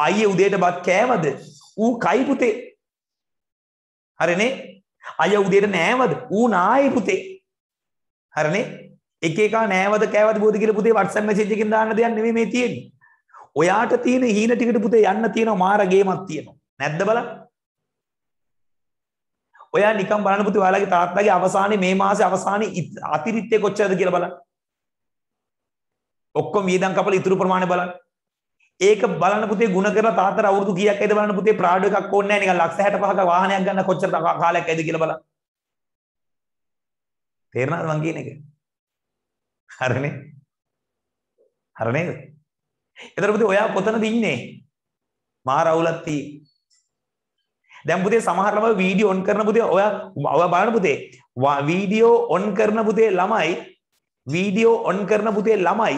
අයියේ උදේට බත් කෑවද? ඌ කයි පුතේ. හරිනේ? අයියා උදේට නෑවද? ඌ නායි පුතේ. හරිනේ? එක එක නෑවද කෑවද බෝධි කියලා පුතේ WhatsApp message එකකින් දාන්න දෙයක් නෙමෙයි මේ තියෙන්නේ. ඔයාට තියෙන හීන ටිකට පුතේ යන්න තියෙනවා මාර ගේමක් තියෙනවා. නැද්ද බලන්න? ඔයා නිකන් බලන්න පුතේ ඔයාලගේ තාත්තගේ අවසානයේ මේ මාසේ අවසානයේ අතිරික්තය කොච්චරද කියලා බලන්න. ඔක්කොම වියදම් කපලා ඉතුරු ප්‍රමාණය බලන්න. ඒක බලන්න පුතේ ಗುಣ කරලා තාත්තට අවුරුදු කීයක් ඇයිද බලන්න පුතේ ප්‍රාඩෝ එකක් ඕනේ නැහැ නිකන් ලක්ෂ 65ක වාහනයක් ගන්න කොච්චර කාලයක් ඇයිද කියලා බලන්න. තේරෙනවද මං කියන එක? හරිනේ. හරි නේද? එතකොට පුතේ ඔයා කොතනද ඉන්නේ? මහා රවුලක් තියෙන්නේ. දැන් පුතේ සමහර ළමයි වීඩියෝ ඔන් කරන පුතේ ඔයා ඔයා බලන්න පුතේ වීඩියෝ ඔන් කරන පුතේ ළමයි වීඩියෝ ඔන් කරන පුතේ ළමයි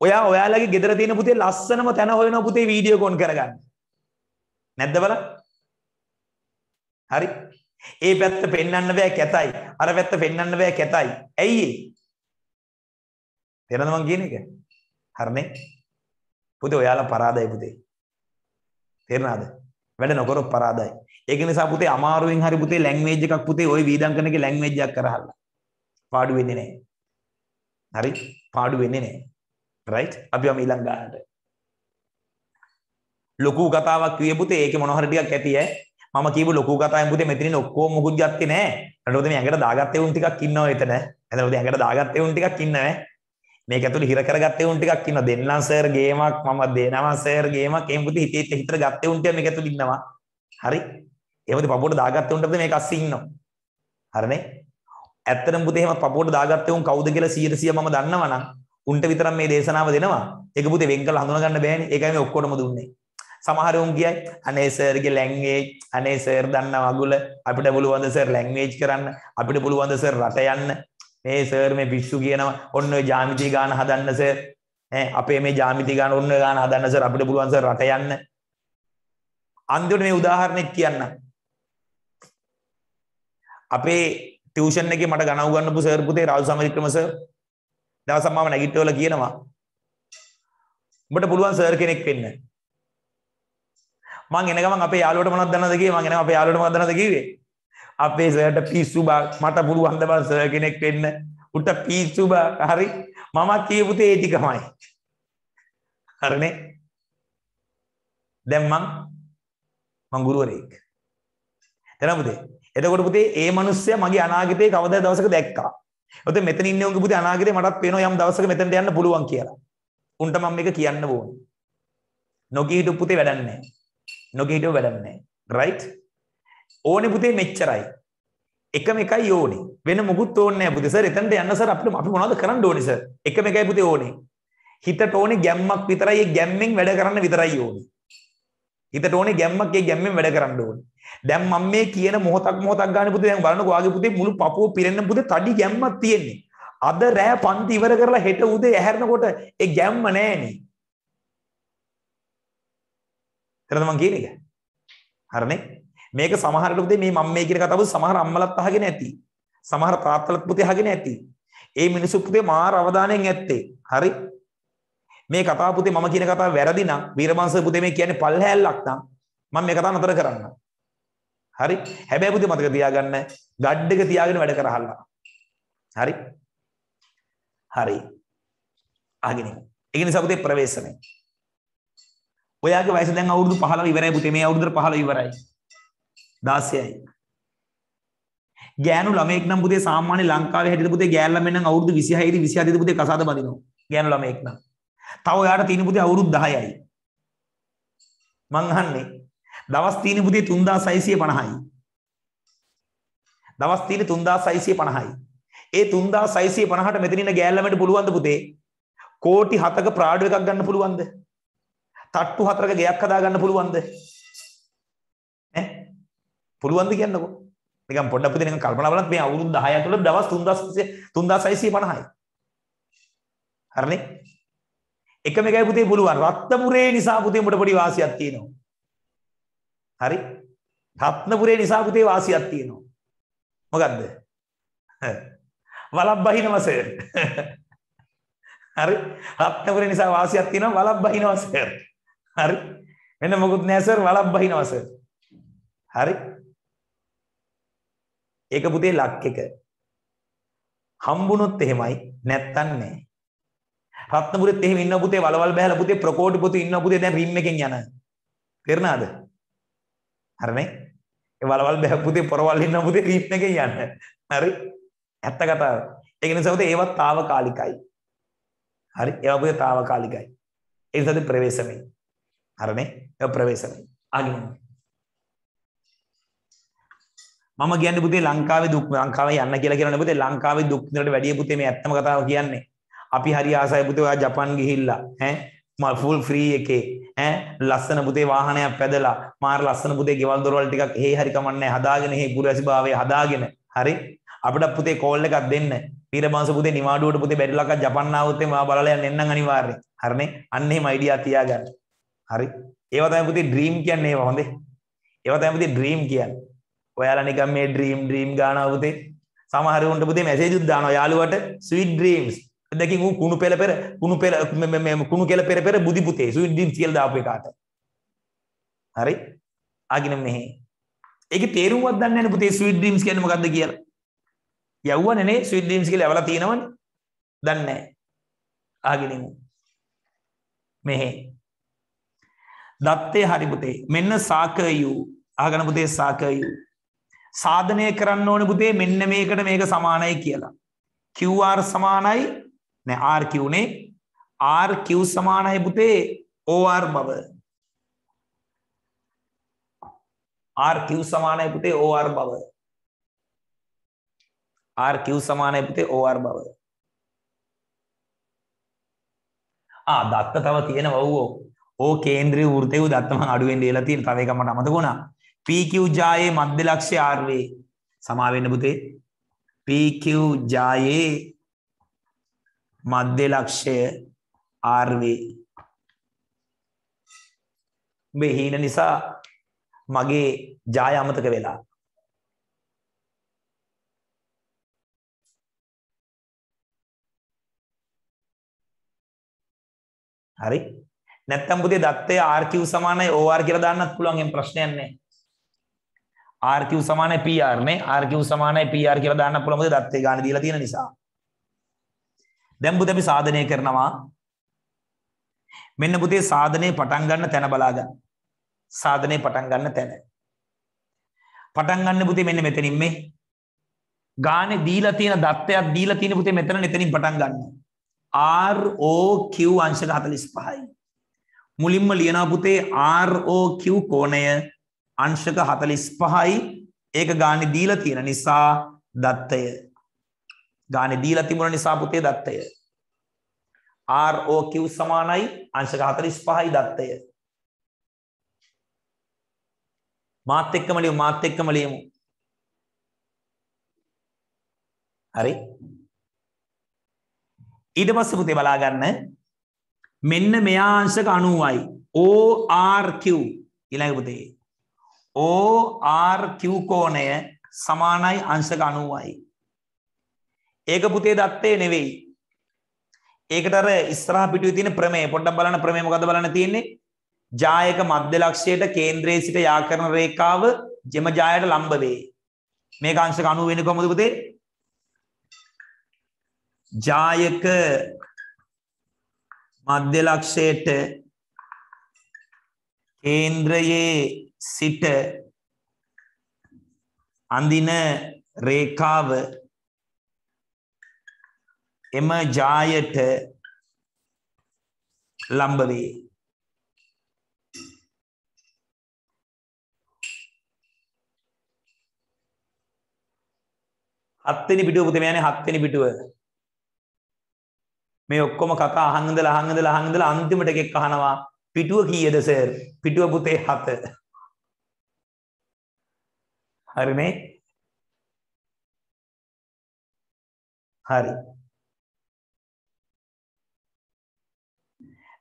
ඔයා ඔයාලගේ ගෙදර තියෙන පුතේ ලස්සනම තැන හොයනවා පුතේ වීඩියෝ කොන් කරගන්න. නැද්ද බලන්න? හරි. ඒ පැත්ත පෙන්වන්න බෑ කැතයි. අර පැත්ත පෙන්වන්න බෑ කැතයි. ඇයි ඒ? තේරෙනවද මං කියන එක? හරිනේ? පුතේ ඔයාලා පරාදයි පුතේ. තේරෙනවද? වැඩ නොකරොත් පරාදයි. ඒක නිසා පුතේ අමාරුවෙන් හරි පුතේ ලැන්ග්වේජ් එකක් පුතේ ওই වීදම් කරන එකේ ලැන්ග්වේජ් එකක් කරහල්ලා. පාඩු වෙන්නේ නැහැ. හරි? පාඩු වෙන්නේ නැහැ. රයිට්? අපි යමු ඊළඟ ගානට. ලොකු කතාවක් කියේ පුතේ ඒකේ මොන හරි ටිකක් ඇති ඈ. මම කියපු ලොකු කතාවෙන් පුතේ මෙතනින් ඔක්කොම මුකුත් ගත්තේ නැහැ. එතකොට මේ ඇඟට දාගත්තේ උන් ටිකක් ඉන්නවා එතන. එතකොට ඇඟට දාගත්තේ උන් ටිකක් ඉන්නවා මේක ඇතුළේ හිර කරගත්තේ උන් ටිකක් ඉන්නවා. දෙන්නම් සර් ගේමක් මම දෙනවා සර් ගේමක් එහෙම පුතේ හිතේ හිතට ගත්තේ උන් ටික මේක ඇතුළේ ඉන්නවා. හරි? එහෙමද පපුවට දාගත්තේ උන්ටද මේක අස්සේ ඉන්නවා. හරිනේ? ඇත්තටම පුතේ එහෙම පපුවට දාගත්තේ උන් කවුද කියලා 100 100 මම දන්නවනම් උන්ට විතරක් මේ දේශනාව දෙනවා. ඒක පුතේ වෙන් කරලා හඳුනා ගන්න බෑනේ. ඒකයි මේ ඔක්කොටම දුන්නේ. සමහර උන් කියයි අනේ සර්ගේ ලැන්ග්වේජ් අනේ සර් දන්න වගුල අපිට පුළුවන්ද සර් ලැන්ග්වේජ් කරන්න අපිට පුළුවන්ද සර් රට යන්න මේ සර් මේ පිස්සු කියනවා ඔන්න ඔය ජ්‍යාමිති ගාන හදන්න සර් ඈ අපේ මේ ජ්‍යාමිති ගාන ඔන්න ඔය ගාන හදන්න සර් අපිට පුළුවන් සර් රට යන්න. අන්තිමට මේ උදාහරණයක් කියන්න. අපේ ටියුෂන් එකේ මට ගණන් උගන්වපු සර් පුතේ රාජු සමරික්‍රම සර් දවසක් මම නැගිටවල කියනවා. උඹට පුළුවන් සර් කෙනෙක් වෙන්න. මං එන ගමන් අපේ යාළුවට මොනවද දන්නවද කිව්වේ? මං එනවා අපේ යාළුවට මොනවද දන්නවද කිව්වේ? අපේ සර්ට පිස්සු බා මට පුළුවන් ද බං සර් කෙනෙක් වෙන්න. උට පිස්සු බා හරි? මම කියපු තේ ඒ ටිකමයි. හරිනේ? දැන් මං මං ගුරුවරයෙක්. එතන පුතේ. එතකොට පුතේ ඒ මිනිස්සයා මගේ අනාගතේ කවදා දවසක දැක්කා? ඔතන මෙතන ඉන්නේ උන්ගේ පුතේ අනාගතේ මටත් පේනවා යම් දවසක මෙතනට යන්න පුළුවන් කියලා. උන්ට මම මේක කියන්න ඕනේ. නොකී හිටු පුතේ වැඩක් නැහැ. නොකී හිටු වැඩක් නැහැ. රයිට් ඕනේ පුතේ මෙච්චරයි. එකම එකයි ඕනේ. වෙන මොකුත් ඕනේ නැහැ පුතේ සර්. එතනට යන්න සර් අපිට අපි මොනවද කරන්න ඕනේ සර්? එකම එකයි පුතේ ඕනේ. හිතට ඕනේ ගැම්මක් විතරයි ඒ ගැම්මෙන් වැඩ කරන්න විතරයි ඕනේ. හිතට ඕනේ ගැම්මක් ඒ ගැම්මෙන් වැඩ කරන්න ඕනේ. දැන් මම මේ කියන මොහොතක් මොහොතක් ගන්න පුතේ දැන් බලන්නකෝ ආගේ පුතේ මුළු පපුව පිරෙන්න පුතේ තඩි ගැම්මක් තියෙන්නේ. අද රෑ පන්ති ඉවර කරලා හෙට උදේ ඇහැරෙනකොට ඒ ගැම්ම නැහැනේ එතනද මං කියන එක හරිනේ. මේක සමහරට පුතේ මේ මම මේ කියන කතාව සමහර අම්මලත් අහගෙන ඇති. සමහර තාත්තලත් පුතේ අහගෙන ඇති. ඒ මිනිස්සු පුතේ මාර අවධානයෙන් ඇත්තේ. හරි? මේ කතාව පුතේ මම කියන කතාව වැරදි නම් වීරවංශ පුතේ මේ කියන්නේ පල්හැල්ලක් නම් මම මේ කතාව නතර කරන්න. හරි? හැබැයි පුතේ මතක තියාගන්න ගඩ් එක තියාගෙන වැඩ කරහල්ලා. හරි? හරි. අහගෙන. ඒ නිසා පුතේ ප්‍රවේශමයි. ඔයාගේ වයස දැන් අවුරුදු 15 ඉවරයි පුතේ මේ අවුරුද්දට 15 ඉවරයි. දාසයයි ගෑනු ළමයෙක් නම් පුතේ සාමාන්‍ය ලංකාවේ හැටියට පුතේ ගෑනු ළමෙන් නම් අවුරුදු 26 යි 27 යි පුතේ කසාද බඳිනවා ගෑනු ළමයෙක් නම් තව ඔයාට තියෙන පුතේ අවුරුදු 10යි මං අහන්නේ දවස් තියෙන පුතේ 3650යි දවස් තියෙන 3650යි ඒ 3650ට මෙතන ඉන්න ගෑල්ලමට පුළුවන්ද පුතේ? කෝටි 7ක ප්‍රාඩු එකක් ගන්න පුළුවන්ද? තට්ටු හතරක ගෙයක් හදා ගන්න පුළුවන්ද? ඈ? පුළුවන්ද කියන්නකෝ. නිකන් පොඩ්ඩක් පුතේ නිකන් කල්පනා බලන්න මේ අවුරුදු 10 ඇතුළත දවස් 3600 3650යි. හරිනේ? එකම එකයි පුතේ පුළුවන්. රත්නපුරේ නිසා පුතේ උඹට පොඩි වාසියක් තියෙනවා. හරි? රත්නපුරේ නිසා පුතේ වාසියක් තියෙනවා. මොකද්ද? වලක් බහිනවා සර්. හරි? රත්නපුරේ නිසා වාසියක් තියෙනවා වලක් බහිනවා සර්. හරි? මෙන්න මොකුත් නෑ සර් වලක් බහිනවා සර්. හරි? ඒක පුතේ ලක් එක. හම්බුනොත් එහෙමයි නැත්තම් නෑ. රත්නපුරෙත් එහෙම ඉන්න පුතේ වලවල් බහැලා පුතේ ප්‍රකෝටිපොතු ඉන්න පුතේ දැන් රිම් එකෙන් යන. තේරුණාද? හරිනේ? ඒ වලවල් බහ පුතේ පොරවල් ඉන්න පුතේ රිම් එකෙන් යන. හරි? ඇත්ත කතාව. ඒක නිසා පුතේ ඒවත් తాවකාලිකයි. හරි? ඒවා පුතේ తాවකාලිකයි. ඒ නිසා ප්‍රවේශමයි. හරිනේ? ඒ ප්‍රවේශමයි. ආගිමු. මම කියන්නේ පුතේ ලංකාවේ දුක් ලංකාවේ යන්න කියලා කියනනේ පුතේ. ලංකාවේ දුක් විඳිනට වැඩිය පුතේ මේ ඇත්තම කතාව කියන්නේ. අපි හරි ආසයි පුතේ ඔයා ජපන් ගිහිල්ලා. ඈ? මල් ෆුල් ෆ්‍රී එකේ. ඈ? ලස්සන පුතේ වාහනයක් පැදලා. මාර ලස්සන පුතේ ගෙවල් දොරවල් ටිකක් එහෙ හරි කමන්නේ හදාගෙන එහෙ පුරවැසිභාවයේ හදාගෙන. හරි? අපිට පුතේ කෝල් එකක් දෙන්න. පීරමාංශ පුතේ නිවාඩුවට පුතේ බැරිලක ජපන් ආවොත් එහම බලලා යන්න එන්නම් අනිවාර්යෙන්. හරිනේ? අන්න එහෙම අයිඩියා තියාගන්න. හරි? ඒවා තමයි පුතේ ඩ්‍රීම් කියන්නේ ඒවා හොඳේ. ඒවා තමයි පුතේ ඩ්‍රීම් කියන්නේ. ඔයාලා නිකන් මේ ඩ්‍රීම් ඩ්‍රීම් ගානවා පුතේ සමහර උන්ට පුතේ මැසේජ් උත් දානවා. යාළුවට ස්වීට් ඩ්‍රීම්ස් දැකින් ඌ කුණු පෙළ පෙර කුණු පෙළ කුණු කෙල පෙර පෙර බුදි පුතේ ස්වීට් ඩ්‍රීම්ස් කියලා දාපු එකාට. හරි? ආගින මෙහි. ඒකේ තේරුමක් දන්නේ නැහැ පුතේ ස්වීට් ඩ්‍රීම්ස් කියන්නේ මොකද්ද කියලා. යව්වනේ නේ ස්වීට් ඩ්‍රීම්ස් කියලා ඇවලා තියෙනවනේ. දන්නේ නැහැ. ආගිනිමු මෙහි. දත්තේ හරි පුතේ. මෙන්න සාකයු. අහගන පුතේ සාකයු. සාධනය කරන්න ඕන පුතේ මෙන්න මේකට මේක සමානයි කියලා. QR සමානයි? නෑ RQ නේ. RQ සමානයි පුතේ OR බව. RQ සමානයි පුතේ OR බව. RQ සමානයි පුතේ OR බව. ආ දත්ත තව තියෙනවා ඔව් ඕ කේන්ද්‍රීය වෘතේ දත්ත මම අඩුවෙන් දීලා තියෙන තව එකක් මට අමතක වුණා. PQ ජායේ මධ්‍ය ලක්ෂ්‍ය RV සමා වෙන්න පුතේ. PQ ජායේ මධ්‍ය ලක්ෂය RV උඹේ හීන නිසා මගේ ජාය අමතක වෙලා. හරි. නැත්තම් පුතේ දත්තය RQ සමානයි OR කියලා දාන්නත් පුළුවන් එම් ප්‍රශ්නයක් නැහැ. RQ සමානයි PR නේ. RQ සමානයි PR කියලා දාන්න පුළුවන් මොකද දත්තේ ගාන දීලා තියෙන නිසා. දැන් පුතේ අපි සාධනය කරනවා. මෙන්න පුතේ සාධනයේ පටන් ගන්න තැන බලා ගන්න සාධනයේ පටන් ගන්න තැන. පටන් ගන්න පුතේ මෙන්න මෙතනින් මේ. ගානේ දීලා තියෙන දත්තයක් දීලා තියෙන පුතේ මෙතන මෙතනින් පටන් ගන්න. R O Q අංශක 45යි මුලින්ම ලියනවා පුතේ R O Q කෝණය. අංශක 45යි ඒක ගානේ දීලා තියෙන නිසා දත්තය. ගානේ දීලා තිබුණ නිසා පුතේ දත්තය. ROQ සමානයි අංශක 45යි දත්තය. මාත් එක්කම ලියමු මාත් එක්කම ලියමු. හරි. ඊට පස්සේ පුතේ බලා ගන්න මෙන්න මෙයා අංශක 90යි ORQ ඊළඟ පුතේ. ORQ කෝණය සමානයි අංශක 90යි. ඒක පුතේ දත්තේ නෙවෙයි. ඒකට අර ඉස්සරහා පිටුවේ තියෙන ප්‍රමේය පොඩ්ඩක් බලන්න ප්‍රමේය මොකද්ද බලන්න තියෙන්නේ? ජායක මධ්‍ය ලක්ෂයට කේන්ද්‍රයේ සිට යාකරන රේඛාව ජෙම ජායට ලම්බ වේ. මේක අංශක 90 වෙන්නේ කොහොමද පුතේ? ජායක මධ්‍ය ලක්ෂයට කේන්ද්‍රයේ සිට අඳින රේඛාව එම ජායට ලම්බ වේ. හත්වෙනි පිටුව පුතේ මේ යන්නේ හත්වෙනි පිටුව. මේ ඔක්කොම කතා අහන් ඉඳලා අහන් ඉඳලා අහන් ඉඳලා අන්තිමට එකෙක් අහනවා පිටුව කීයද සර්? පිටුව පුතේ 7. හරිනේ? හරි.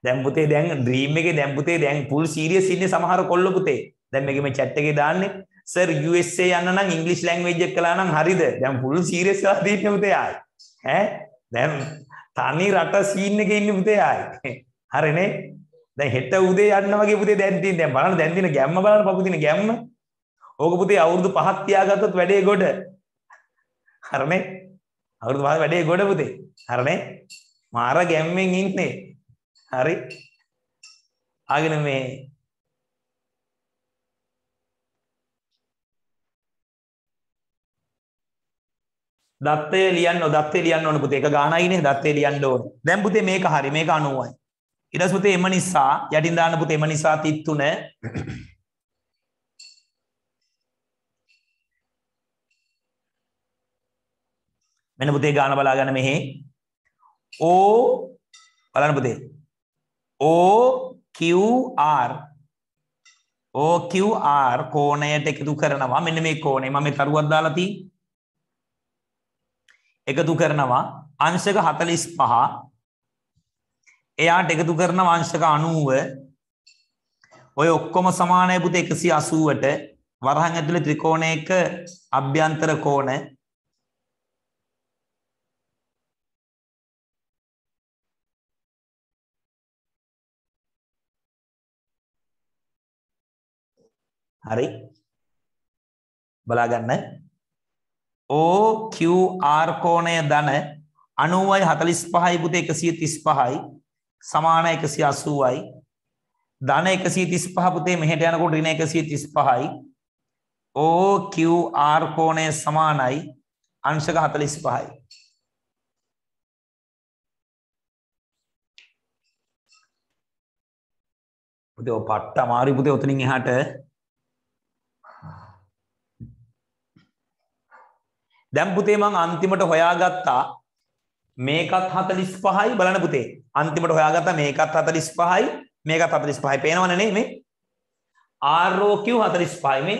දැන් පුතේ දැන් ඩ්‍රීම් එකේ දැන් පුතේ දැන් ෆුල් සීරියස් ඉන්නේ සමහර කොල්ල පුතේ. දැන් මේකේ මේ chat එකේ දාන්නේ සර් USA යන්න නම් ඉංග්‍රීසි ලැන්ග්වේජ් එක කළා නම් හරිද? දැන් ෆුල් සීරියස් වෙලා තියෙන්නේ පුතේ ආයි. ඈ දැන් තනි රට සීන් එකේ ඉන්නේ පුතේ ආයි. හරිනේ? දැන් හෙට උදේ යන්න වගේ පුතේ දැන් තියෙන දැන් බලන්න දැන් තියෙන ගැම්ම බලන්න පපු තියෙන ගැම්ම. ඕක පුතේ අවුරුදු 5ක් තියාගත්තොත් වැඩේ ගොඩ. හරිනේ? අවුරුදු 5ක් වැඩේ ගොඩ පුතේ. හරිනේ? මාර ගැම්මෙන් ඉන්නේ. හරි? ආගෙන මේ දත්තය ලියන්න දත්තේ ලියන්න ඕන පුතේ එක ගානයිනේ දත්තේ ලියන්න ඕන. දැන් පුතේ මේක හරි මේක 90යි. ඊට පස්සේ පුතේ එම නිසා යටින් දාන්න පුතේ එම නිසා 33 මෙන්න පුතේ ගාන බලා ගන්න මෙහි. O බලන්න පුතේ. O Q R O Q R කෝණයට එකතු කරනවා. මෙන්න මේ කෝණය මම මේ තරුවක් දාලා තියෙන්නේ එකතු කරනවා අංශක 45 එයාට එකතු කරනවා අංශක 90 ඔය ඔක්කොම සමානයි පුතේ 180ට වරහන් ඇතුලේ ත්‍රිකෝණයක අභ්‍යන්තර කෝණ. හරි. බලාගන්න OQR කෝණය ධන 90යි 45යි පුතේ 135යි සමාන 180යි ධන 135 පුතේ මෙහෙට යනකොට ඍණ 135යි OQR කෝණය සමානයි අංශක 45යි පුතේ ඔය පට්ට අමාරු පුතේ ඔතනින් එහාට දැන් පුතේ මං අන්තිමට හොයාගත්තා මේකත් 45යි බලන්න පුතේ. අන්තිමට හොයාගත්තා මේකත් 45යි මේකත් 45යි පේනවනේ නේ මේ? ROQ 45යි මේ.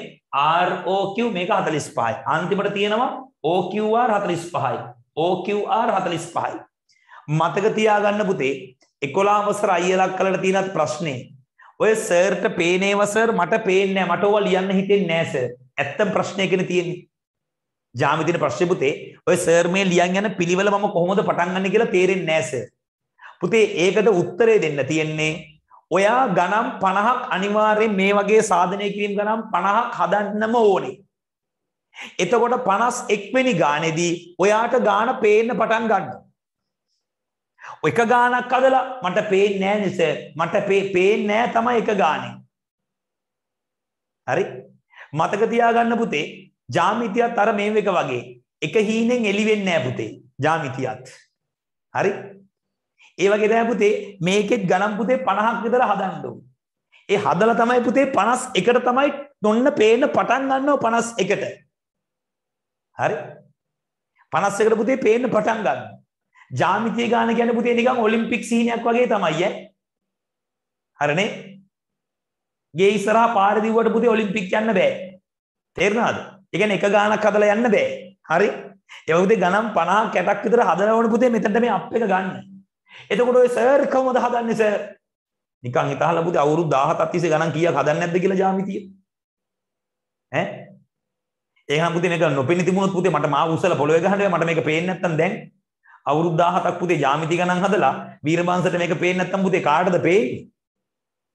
ROQ මේක 45යි අන්තිමට තියෙනවා OQR 45යි OQR 45යි මතක තියාගන්න පුතේ 11 වසර අයියලක් කලට තියෙනත් ප්‍රශ්නේ. ඔය සර්ට පේනේව සර් මට පේන්නේ නැහැ මට ඕවා ලියන්න හිතෙන්නේ නැහැ සර් ඇත්තම ප්‍රශ්නයකනේ තියෙන්නේ. ජාමිතින ප්‍රශ්නේ පුතේ ඔය සර් මේ ලියන් යන පිළිවෙල මම කොහොමද පටන් ගන්න කියලා තේරෙන්නේ නැහැ සර්. පුතේ ඒකට උත්තරේ දෙන්න තියෙන්නේ ඔයා ගණන් 50ක් අනිවාර්යෙන් මේ වගේ සාධනය කිරීම ගණන් 50ක් හදන්නම ඕනේ. එතකොට 51 වෙනි ගානේදී ඔයාට ගාන පේන්න පටන් ගන්නවා. එක ගානක් හදලා මට පේන්නේ නැහැ නේ සර්. මට පේන්නේ නැහැ තමයි එක ගානේ. හරි? මතක තියාගන්න පුතේ ජාමිතියත් අර මේ එක වගේ. එක හීනෙන් එළි වෙන්නේ නැහැ පුතේ ජාමිතියත්. හරි? ඒ වගේ තමයි පුතේ මේකෙත් ගණන් පුතේ 50ක් විතර හදන්න ඕනේ. ඒ හදලා තමයි පුතේ 51ට තමයි නොන්න පේන්න පටන් ගන්නව 51ට හරි? 51ට පුතේ පේන්න පටන් ගන්න. ජාමිතිය ගාන කියන්නේ පුතේ නිකන් ඔලිම්පික් සීනයක් වගේ තමයි ඈ. හරිනේ? ගේ ඉස්සරහා පාර දිව්වට පුතේ ඔලිම්පික් යන්න බෑ. තේරුණාද? ඒ කියන්නේ එක ගානක් හදලා යන්න බෑ. හරි? ඒ වගේ ගණන් 50 කැටක් විතර හදන ඕන පුතේ මෙතනට මේ අප් එක ගන්න. එතකොට ඔය සර් කොහොමද හදන්නේ සර්? නිකන් හිතහලා පුතේ අවුරුදු 17ක් තිස්සේ ගණන් කීයක් හදන්නේ නැද්ද කියලා ජාමිතිය? ඈ? ඒකනම් පුතේ මේක නොපෙනී තිබුණොත් පුතේ මට මාව උස්සලා පොළවේ ගහන්න මට මේක පේන්නේ නැත්තම් දැන් අවුරුදු 17ක් පුතේ ජාමිති ගණන් හදලා වීරබංශට මේක පේන්නේ නැත්තම් පුතේ කාටද පේන්නේ?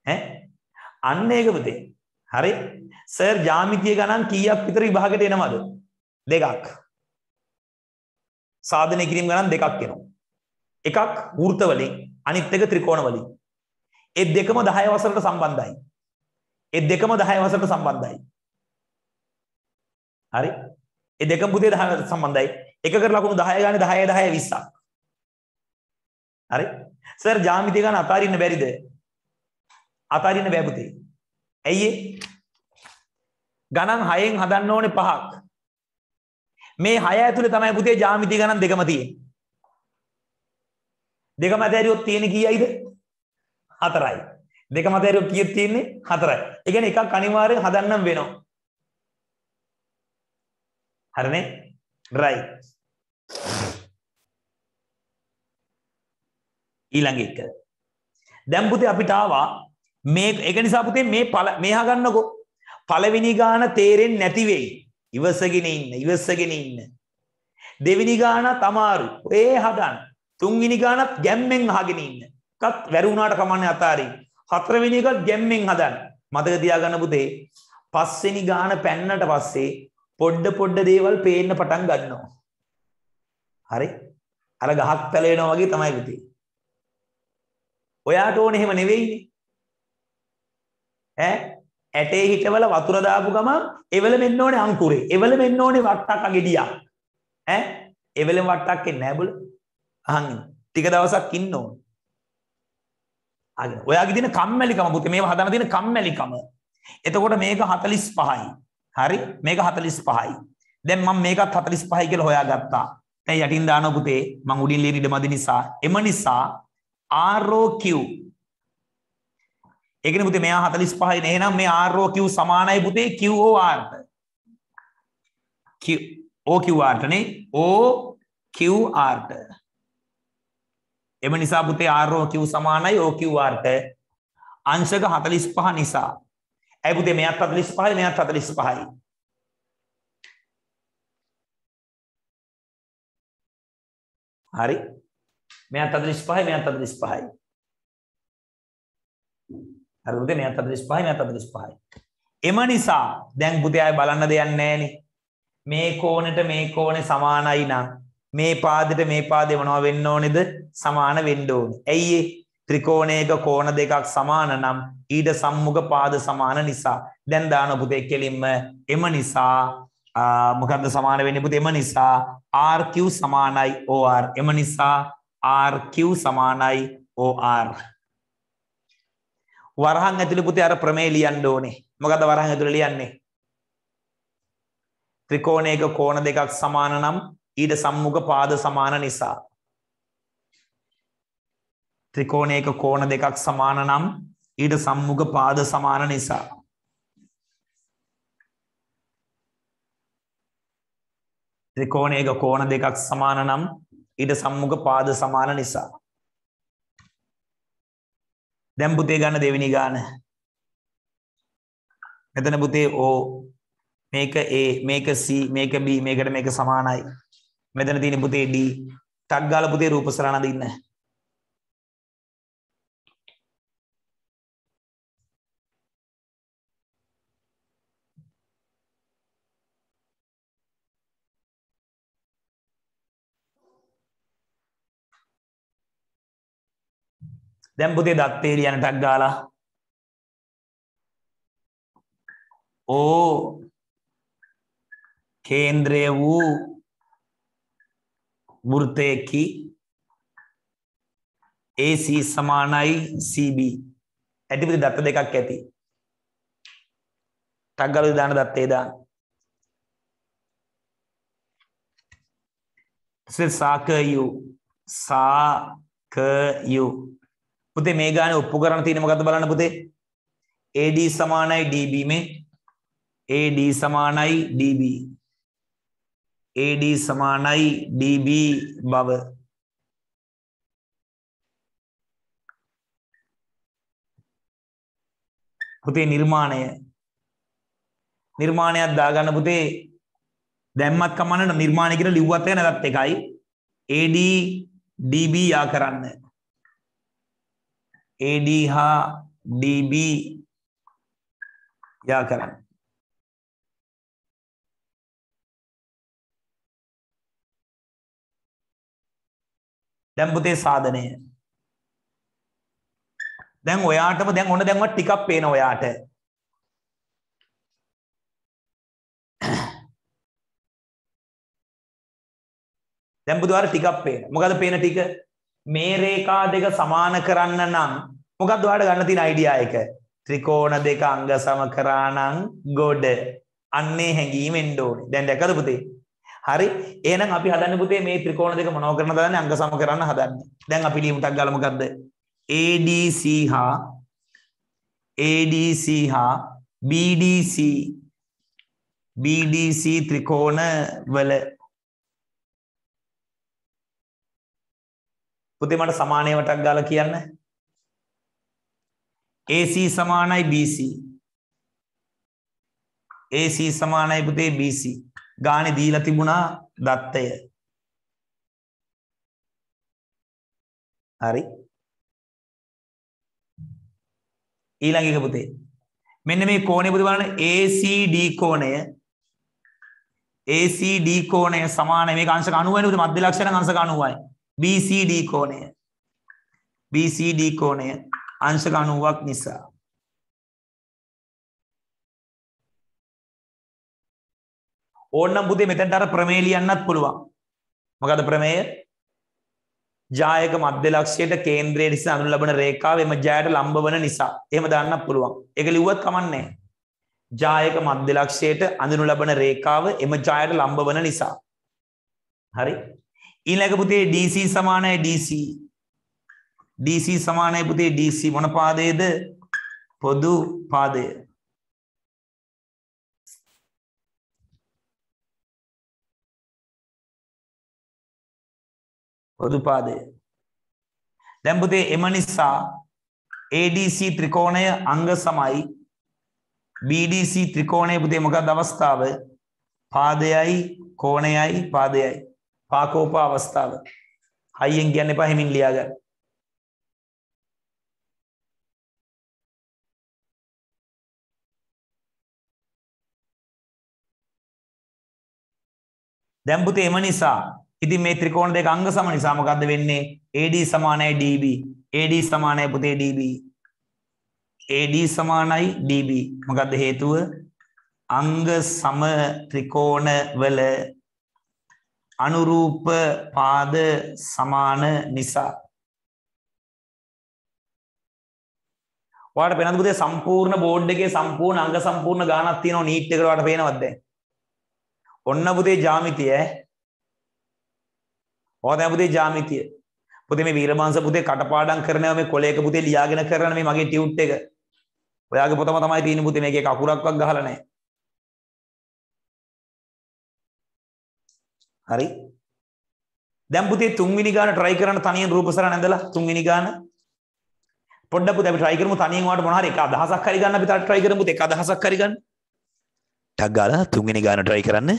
ඈ? අන්න ඒක පුතේ. හරි? සර් ජාමිතිය ගණන් කීයක් විතර විභාගයට එනවද? දෙකක්. සාධනය කිරීම ගණන් දෙකක් එනවා. එකක් වෘත්ත වලින් අනිත් එක ත්‍රිකෝණ වලින්. ඒ දෙකම 10 වසරට සම්බන්ධයි. ඒ දෙකම 10 වසරට සම්බන්ධයි. හරි? ඒ දෙකම පුතේ 10 සම්බන්ධයි. එකකට ලකුණු 10 ගානේ 10 10 20ක්. හරි? සර් ජාමිතිය ගණන් අතාරින්න බැරිද? අතාරින්න බෑ පුතේ. ඇයි ඒ? ගණන් හයෙන් හදන්න ඕනේ පහක්. මේ 6 ඇතුලේ තමයි පුතේ ජ්‍යාමිති ගණන් දෙකම තියෙන්නේ. දෙකම ඇතරියොත් තියෙන්නේ කීයයිද? 4යි. දෙකම ඇතරියොත් කීයක් තියෙන්නේ? 4යි. ඒ කියන්නේ එකක් අනිවාර්යෙන් හදන්නම් වෙනවා. හරිනේ? right. ඊළඟ එක. දැන් පුතේ අපිට ආවා මේ ඒක නිසා පුතේ මේ මේ අහගන්නකෝ. පළවෙනි ගාන තේරෙන්නේ නැති වෙයි. ඉවසගෙන ඉන්න, ඉවසගෙන ඉන්න. දෙවෙනි ගානත් අමාරු. ඒ හදන්න. තුන්වෙනි ගානත් ගැම්මෙන් අහගෙන ඉන්න. එකත් වැරුණාට කමන්නේ අතාරින්. හතරවෙනි එකත් ගැම්මෙන් හදන්න. මතක තියාගන්න පුතේ. පස්වෙනි ගාන පැන්නට පස්සේ පොඩ්ඩ පොඩ්ඩ දේවල් පේන්න පටන් ගන්නවා. හරි? අර ගහක් පැලවෙනවා වගේ තමයි පුතේ. ඔයාට ඕනේ එහෙම නෙවෙයිනේ. ඈ ඇටේ හිටවල වතුර දාපු ගමන් එවල මෙන්න ඕනේ අංකුරේ. එවල මෙන්න ඕනේ වට්ටක් අගෙඩියක්. ඈ එවල වට්ටක් එන්නේ නැහැ බල. අහන් ටික දවසක් ඉන්න ඕනේ. අගෙන ඔයාගේ තියෙන කම්මැලිකම පුතේ මේව හදන තියෙන කම්මැලිකම. එතකොට මේක 45යි. හරි? මේක 45යි. දැන් මම මේකත් 45යි කියලා හොයාගත්තා. දැන් යටින් දාන පුතේ මං උඩින් ලියන ඉඩ මදි නිසා එම නිසා ROQ ඒකනේ පුතේ මෙයා 45යි නේ එහෙනම් මේ ROQ සමානයි පුතේ QOR ට. Q OQR ට නේ OQR ට. එම නිසා පුතේ ROQ සමානයි OQR ට. අංශක 45 නිසා. ඇයි පුතේ මෙයාත් 45යි මෙයාත් 45යි හරි. මෙයාත් 45යි මෙයාත් 45යි හරි පුතේ මෙයාත් 45යි මෙයාත් 45යි එම නිසා දැන් පුතේ ආය බලන්න දෙයක් නැහැනේ. මේ කෝණයට මේ කෝණේ සමානයි නම් මේ පාදෙට මේ පාදේ මොනව වෙන්න ඕනේද? සමාන වෙන්න ඕනේ. ඇයි ඒ? ත්‍රිකෝණයක කෝණ දෙකක් සමාන නම් ඊට සම්මුඛ පාද සමාන නිසා. දැන් දාන පුතේ කෙලින්ම එම නිසා මොකද්ද සමාන වෙන්නේ පුතේ එම නිසා RQ සමානයි OR එම නිසා RQ සමානයි OR වරහන් ඇතුළේ පුතේ අර ප්‍රමේය ලියන්න ඕනේ. මොකද වරහන් ඇතුළේ ලියන්නේ? ත්‍රිකෝණයක කෝණ දෙකක් සමාන නම් ඊට සම්මුඛ පාද සමාන නිසා. ත්‍රිකෝණයක කෝණ දෙකක් සමාන නම් ඊට සම්මුඛ පාද සමාන නිසා. ත්‍රිකෝණයක කෝණ දෙකක් සමාන නම් ඊට සම්මුඛ පාද සමාන නිසා. දැන් පුතේ ගන්න දෙවෙනි ගාන. මෙතන පුතේ O මේක A මේක C මේක B මේකට මේක සමානයි. මෙතන තියෙන පුතේ D. ටක් ගාලා පුතේ රූප සරණ දින්න. දැන් පුතේ දත්තේ ලියන ටක් ගාලා. ඕ. කේන්ද්‍රය වූ වෘත්තයකි AC සමානයි CB ඇතිපිට දත්ත දෙකක් ඇති. ටක් ගාලා දාන දත්තේ දාන්න සාකයු. සාකයු. පුතේ මේ ගානේ ඔප්පු කරන්න තියෙන්නේ මොකද්ද බලන්න පුතේ? AD සමානයි DB මේ. AD සමානයි DB AD සමානයි DB බව. පුතේ නිර්මාණය. නිර්මාණයක් දාගන්න පුතේ දැම්මත් කමන්න නිර්මාණය කියලා ලිව්වත් එක නැත්ත් එකයි. AD DB යා කරන්න. AD හා DB යා කරන්න. දැන් පුතේ සාධනය. දැන් ඔයාටම දැන් ඔන්න දැන්වත් ටිකක් පේන ඔයාට. දැන් බුදුහාර ටිකක් පේන. මොකද පේන ටික? මේ රේඛා දෙක සමාන කරන්න නම් මොකක්ද ඔයාලට ගන්න තියෙන අයිඩියා එක? ත්‍රිකෝණ දෙක අංග සම කරා නම් ගොඩ. අන්නේ හැංගීම එන්න ඕනේ. දැන් දැකද පුතේ? හරි. එහෙනම් අපි හදන්න පුතේ මේ ත්‍රිකෝණ දෙක මොනව කරනද දන්නේ අංග සම කරන්න හදන්නේ. දැන් අපි ලියමු ටක් ගාලා මොකද්ද? ADC හා ADC හා BDC BDC ත්‍රිකෝණ වල පුතේ මට සමානය වටක් ගාලා කියන්න. AC සමානයි BC. AC සමානයි පුතේ BC. ගානේ දීලා තිබුණා දත්තය. හරි. ඊළඟ එක පුතේ. මෙන්න මේ කෝණය පුතේ බලන්න ACD කෝණය ACD කෝණය සමානයි මේක අංශක 90 වෙනි පුතේ මධ්‍ය ලක්ෂණ අංශක 90යි. BCD කෝණය. BCD කෝණය අංශක 90ක් නිසා ඕන්නම් පුතේ මෙතනට අර ප්‍රමේය ලියන්නත් පුළුවන්. මොකද ප්‍රමේය? ජායක මධ්‍ය ලක්ෂයට කේන්ද්‍රයේ නිසා අඳුන ලබන රේඛාව එම ජායට ලම්බ වන නිසා. එහෙම දාන්නත් පුළුවන්. ඒක ලිව්වත් කමන්නේ ජායක මධ්‍ය ලක්ෂයට අඳුනු ලබන රේඛාව එම ජායට ලම්බ වන නිසා. හරි? ඊළඟ පුතේ DC සමානයි DC DC සමානයි පුතේ DC මොන පාදයේද? පොදු පාදය. පොදු පාදය. දැන් පුතේ එම නිසා ADC ත්‍රිකෝණය අංග සමයි. BDC ත්‍රිකෝණය පුතේ මොකක්ද අවස්ථාව? පාදයයි කෝණයයි පාදයයි. පාකෝප අවස්ථාව. හයියෙන් කියන්න එපා හිමින් ලියාගන්න. දැන් පුතේ එම නිසා ඉතින් මේ ත්‍රිකෝණ දෙක අංග සම නිසා මොකද්ද වෙන්නේ? AD සමානයි DB AD සමානයි පුතේ DB AD සමානයි DB මොකද්ද හේතුව? අංග සම ත්‍රිකෝණ වල අනුරූප පාද සමාන නිසා ඔයාලට පේනවද පුතේ? සම්පූර්ණ බෝඩ් එකේ සම්පූර්ණ අංග සම්පූර්ණ ගානක් තියෙනවා නීට් එකට ඔයාලට පේනවද? දැන් ඔන්න පුතේ ජ්‍යාමිතිය ඈ ඔය දැන් පුතේ ජ්‍යාමිතිය පුතේ මේ වීරවංශ පුතේ කටපාඩම් කරනවා මේ කොලයක පුතේ ලියාගෙන කරන මේ මගේ ටියුට් එක. ඔයාගේ පොතම තමයි තියෙන්නේ පුතේ මේකේ කකුරක්වත් ගහලා නැහැ. හරි? දැන් පුතේ තුන්වෙනි ගාන try කරන්න තනියෙන් රූපසරණ ඇඳලා තුන්වෙනි ගාන? පොඩ්ඩක් පුතේ අපි try කරමු තනියෙන් වාට මොනවා හරි එක අදහසක් හරි ගන්න අපි try කරමු පුතේ. එක අදහසක් හරි ගන්න. ටක් ගාලා තුන්වෙනි ගාන try කරන්න.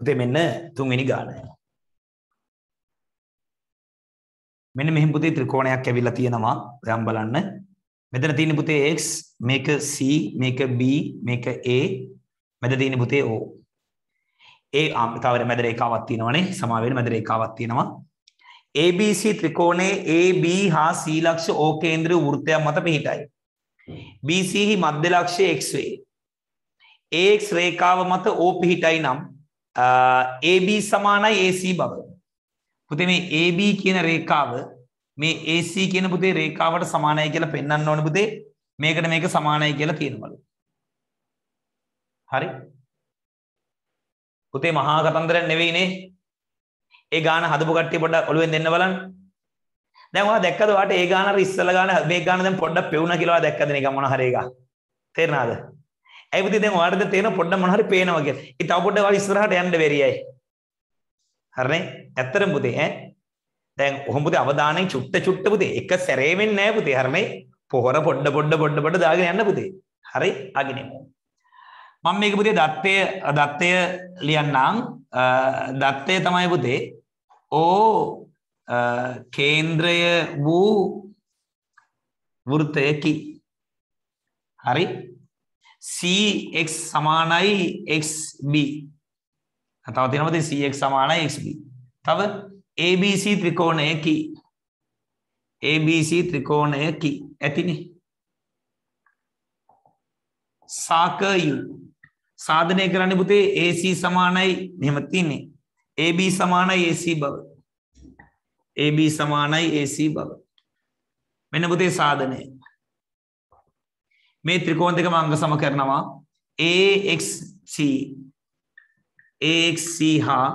පුතේ මෙන්න තුන්වෙනි ගාන. මෙන්න මෙහෙම පුතේ ත්‍රිකෝණයක් ඇවිල්ලා තියෙනවා. දැන් බලන්න. මෙතන තියෙන පුතේ x මේක c මේක b මේක a මැද තියෙන පුතේ o. ඒ තව මැද රේඛාවක් තියෙනවනේ. සමා වෙන මැද රේඛාවක් තියෙනවා. ABC ත්‍රිකෝණයේ AB හා C ලක්ෂ O කේන්ද්‍ර වෘත්තයක් මත පිහිටයි. BC හි මධ්‍ය ලක්ෂය x වේ. AX රේඛාව මත O පිහිටයි නම් AB සමානයි AC බව. පුතේ මේ AB කියන රේඛාව මේ AC කියන පුතේ රේඛාවට සමානයි කියලා පෙන්වන්න ඕන පුතේ. මේකට මේක සමානයි කියලා කියනවලු. හරි? පුතේ මහා කතන්දරයක් නෙවෙයිනේ. ඒ ගාන හදපු කට්ටිය පොඩ්ඩක් ඔළුවෙන් දෙන්න බලන්න. දැන් ඔයා දැක්කද ඔයාට ඒ ගාන අර ඉස්සලා ගාන මේ ගාන දැන් පොඩ්ඩක් පෙවුනා කියලා ඔයා දැක්කද නිකන් මොන හරි එකක්. තේරෙනවද? ඇයි පුතේ දැන් ඔයාට දැන් තේරෙන පොඩ්ඩක් මොන හරි පේනවා කියලා. ඒ තව පොඩ්ඩක් ඔයාලා ඉස්සරහට යන්න බැරියයි. හරිනේ? ඇත්තටම පුතේ ඈ දැන් ඔහොම පුතේ අවධානයෙන් චුට්ට චුට්ට පුතේ එක සැරේ වෙන්නේ නැහැ පුතේ හරිනේ? පොහොර පොඩ්ඩ පොඩ්ඩ පොඩ්ඩ පොඩ්ඩ දාගෙන යන්න පුතේ. හරි? අගිනෙමු. මම මේක පුතේ දත්තය දත්තය ලියන්නම් දත්තය තමයි පුතේ ඕ කේන්ද්‍රය වූ වෘත්තයකි හරි cx සමානයි xb තව තියෙනවද cx සමානයි xb තව abc ත්‍රිකෝණයකි abc ත්‍රිකෝණයකි ඇතිනේ. සාකයු සාධනය කරන්න පුතේ AC සමානයි. මෙහෙම තින්නේ. AB සමානයි AC බව. AB සමානයි AC බව. මෙන්න පුතේ සාධනය. මේ ත්‍රිකෝණ දෙකම අංග සම කරනවා. AXC AXC හා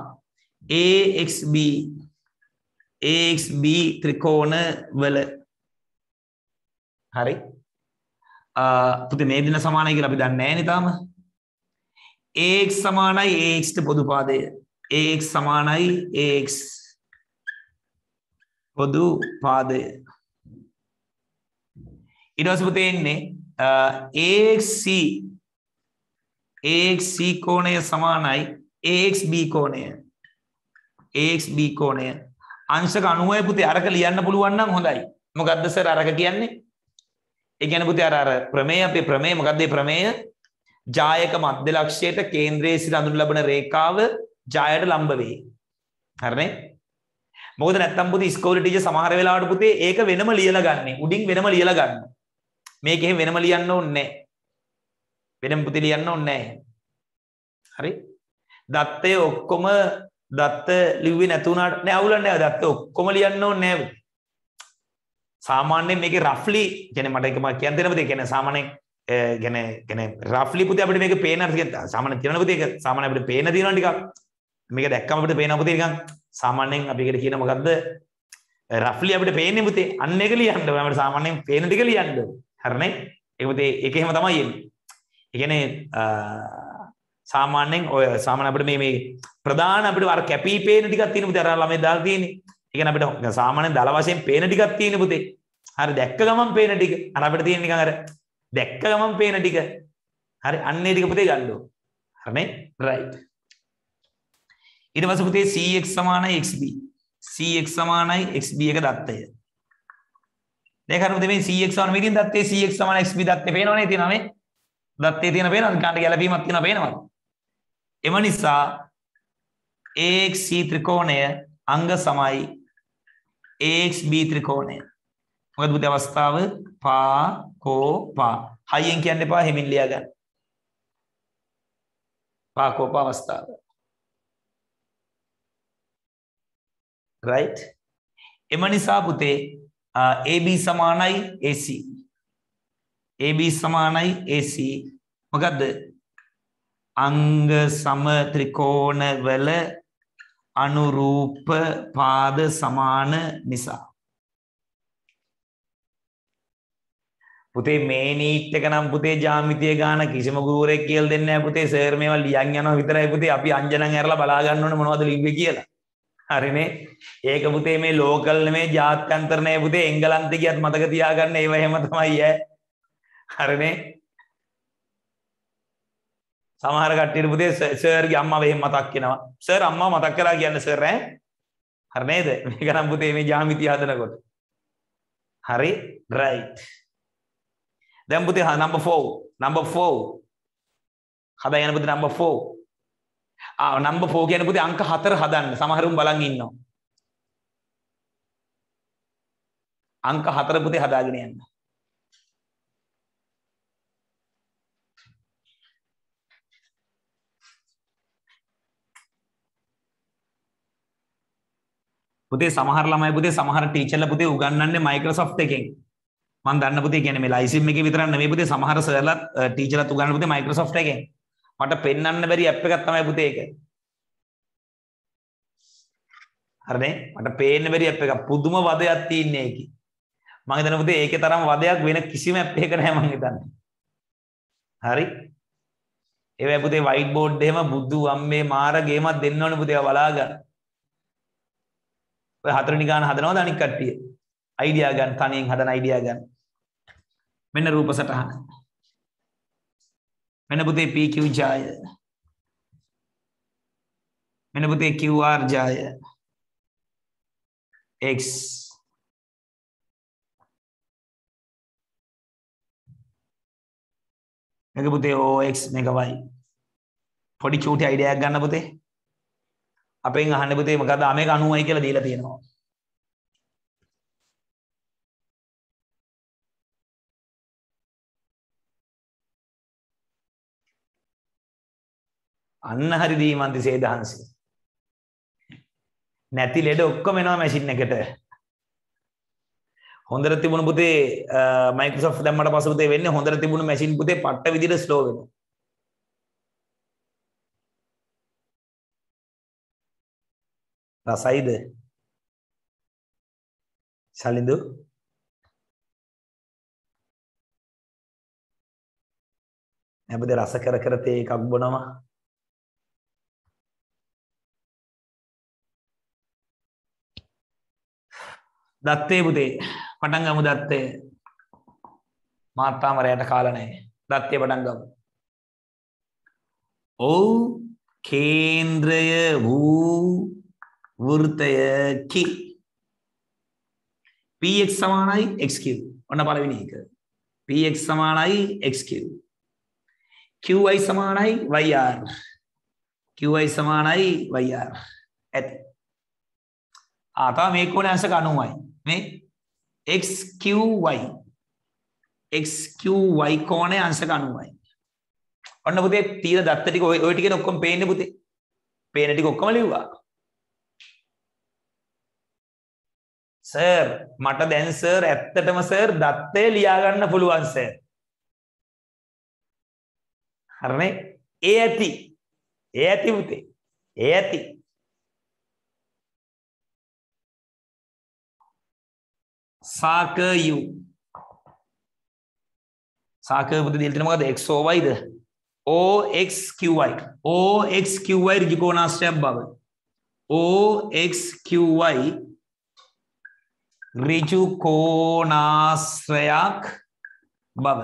AXB AXB ත්‍රිකෝණ වල. හරි. පුතේ මේ දින සමානයි කියලා අපි දන්නේ නැහැ නේ තාම. AX සමානයි AX ට පොදු පාදය. AX සමානයි AX පොදු පාදය. ඊට පස්සේ පුතේ එන්නේ AXC AXC කෝණය සමානයි AXB කෝණය AXB කෝණය අංශක 90 පුතේ අරක ලියන්න පුළුවන් නම් හොඳයි මොකද්ද සර් අරක කියන්නේ ඒ කියන්නේ පුතේ අර අර ප්‍රමේය අපේ ප්‍රමේය මොකද්ද මේ ප්‍රමේය ජායක මධ්‍ය ලක්ෂයට කේන්ද්‍රයේ සිට අඳුන ලබන රේඛාව ජායට ලම්බ වේ. හරිනේ? මොකද නැත්තම් පුතේ ඉස්කෝලේ ටීචර් සමහර වෙලාවට පුතේ ඒක වෙනම ලියලා ගන්න. උඩින් වෙනම ලියලා ගන්න. මේක එහෙම වෙනම ලියන්න ඕනේ නැහැ. වෙනම පුතේ ලියන්න ඕනේ නැහැ. හරි? දත්තය ඔක්කොම දත්ත ලිව්වේ නැතුණාට නෑ අවුලක් නෑ. දත්ත ඔක්කොම ලියන්න ඕනේ නැහැ. සාමාන්‍යයෙන් මේකේ රෆ්ලි කියන්නේ මට එකම කියන්න දෙන්න පුතේ කියන්නේ සාමාන්‍යයෙන් ගැන ගැන රෆ්ලි පුතේ අපිට මේක පේන සාමාන්‍ය තියෙන පුතේ ඒක සාමාන්‍ය අපිට පේන තියෙනවා ටිකක් මේක දැක්කම අපිට පේනවා පුතේ නිකන් සාමාන්‍යයෙන් අපි එකට කියන මොකද්ද රෆ්ලි අපිට පේන්නේ පුතේ අන්න එක ලියන්න ඕනේ අපිට සාමාන්‍යයෙන් පේන ටික ලියන්න ඕනේ හරිනේ? ඒක පුතේ ඒක එහෙම තමයි එන්නේ. ඒ කියන්නේ සාමාන්‍යයෙන් ඔය සාමාන්‍ය අපිට මේ මේ ප්‍රධාන අපිට අර කැපී පේන ටිකක් තියෙන පුතේ අර ළමයි දාලා තියෙන්නේ. ඒ කියන්නේ අපිට සාමාන්‍යයෙන් දල වශයෙන් පේන ටිකක් තියෙන පුතේ. හරි දැක්ක ගමන් පේන ටික. අර අපිට තියෙන නිකන් අර දැක්ක ගමන් පේන ටික. හරි අන්නේ ටික පුතේ ගන්න ඕන හරිනේ? රයිට් ඊට පස්සේ පුතේ cx සමානයි xb cx සමානයි xb එක දත්තය දැන් කරමු මේ cx සමාන මේකෙන් දත්තේ cx සමාන xb දත්තේ පේනවනේ තියෙනවා මේ. දත්තේ තියෙන පේනවද? කාට ගැලපීමක් තියෙනවා පේනවද? එම නිසා AXC ත්‍රිකෝණය අංග සමයි AXB ත්‍රිකෝණය. මොකද පුතේ අවස්ථාව? පා කෝ පා. හයියෙන් කියන්න එපා හිමින් ලියා ගන්න. පා කෝ පා අවස්ථාව. Right? එම නිසා පුතේ AB සමානයි AC AB සමානයි AC මොකද්ද? අංග සම ත්‍රිකෝණ වල අනුරූප පාද සමාන නිසා. පුතේ මේ නීට් එක නම් පුතේ ජ්‍යාමිතිය ගාන කිසිම ගුරුවරයෙක් කියලා දෙන්නේ නැහැ පුතේ. සර් මේවා ලියන් යනවා විතරයි පුතේ. අපි අංජනන් ඇරලා බලා ගන්න ඕනේ මොනවද ලිව්වේ කියලා. හරිනේ ඒක පුතේ මේ ලෝකල් නෙමේ ජාත්‍යන්තර නේ පුතේ එංගලන්තේ ගියත් මතක තියාගන්න ඒව එහෙම තමයි ඈ හරිනේ සමහර කට්ටියට පුතේ සර්ගේ අම්මා වෙහෙම මතක් වෙනවා. සර් අම්මා මතක් කරලා කියන්න සර් ඈ. හරි නේද? මේක නම් පුතේ මේ ජ්‍යාමිතිය හදනකොට. හරි රයිට්. දැන් පුතේ නම්බර් 4 නම්බර් 4 හදා යන පුතේ නම්බර් 4 ආ නම්බර් 4 කියන පුතේ අංක 4 හදන්න සමහරුන් බලන් ඉන්නවා. අංක 4 පුතේ හදාගෙන යන්න. පුතේ සමහර ළමයි පුතේ සමහර ටීචර්ලා පුතේ උගන්වන්නේ Microsoft එකෙන්. මම දන්න පුතේ කියන්නේ මේ ලයිසිම් එකේ විතරක් නෙමෙයි පුතේ සමහර සර්ලත් ටීචර්ලත් උගන්වන පුතේ Microsoft එකෙන්. මට පෙන්වන්න බැරි ඇප් එකක් තමයි පුතේ ඒක. හරිනේ? මට පේන්න බැරි ඇප් එකක් පුදුම වදයක් තියෙන්නේ ඒකේ. මම හිතන පුතේ ඒකේ තරම් වදයක් වෙන කිසිම ඇප් එකක නැහැ මම හිතන්නේ. හරි? ඒවයි පුතේ වයිට් බෝඩ් එහෙම බුදු අම්මේ මාර ගේමක් දෙන්න ඕනේ පුතේ බලාගන්න. ඔය හතරවෙනි ගාන හදනවද අනික් කට්ටිය? අයිඩියා ගන්න තනියෙන් හදන අයිඩියා ගන්න. මෙන්න රූප සටහන. මෙන්න පුතේ PQ ජාය. මෙන්න පුතේ QR ජාය. X මේක පුතේ OX මේක Y. පොඩි චූටි අයිඩියා එකක් ගන්න පුතේ. අපෙන් අහන්න පුතේ මොකද මේක 90යි කියලා දීලා තියෙනවා. අන්න හරි දීමන්ති සේදහන්සේ. නැති ලෙඩ ඔක්කොම එනවා මැෂින් එකට. හොඳට තිබුණු පුතේ Microsoft දැම්මට පස්සේ පුතේ වෙන්නේ හොඳට තිබුණු මැෂින් පුතේ පට්ට විදිහට ස්ලෝ වෙනවා. රසයිද? ශලින්දු නැබද රස කර කර තේ එකක් බොනවා දත්තේ පුතේ. පටන් ගමු දත්තේ. මාත්තාම රැයට කාලා නැහැ. දත්තේ පටන් ගමු. ඔව් කේන්ද්‍රය වූ වෘත්තයකි px සමානයි xq ඔන්න පළවෙනි එක. Px සමානයි xq qi සමානයි yr. Qi සමානයි yr. ඇති. ආතා මේක ඕනේ අංශක 90යි මේ xqy xqy කෝණය අංශක 90යි ඔන්න පුතේ තීර දත්ත ටික ඔය ටිකේ ඔක්කොම පේන්නේ පුතේ. පේන ටික ඔක්කොම ලිව්වා. සර් මට දැන් සර් ඇත්තටම සර් දත්තේ ලියා ගන්න පුළුවන් සර් හරිනේ? ඒ ඇති. ඒ ඇති පුතේ. ඒ ඇති. සාක u සාක පුතේ දෙල්ටන මොකද x y ද? OXQY OXQY ඍජුකෝණාශ්‍රයක් බව. OXQY ඍජුකෝණාශ්‍රයක් බව.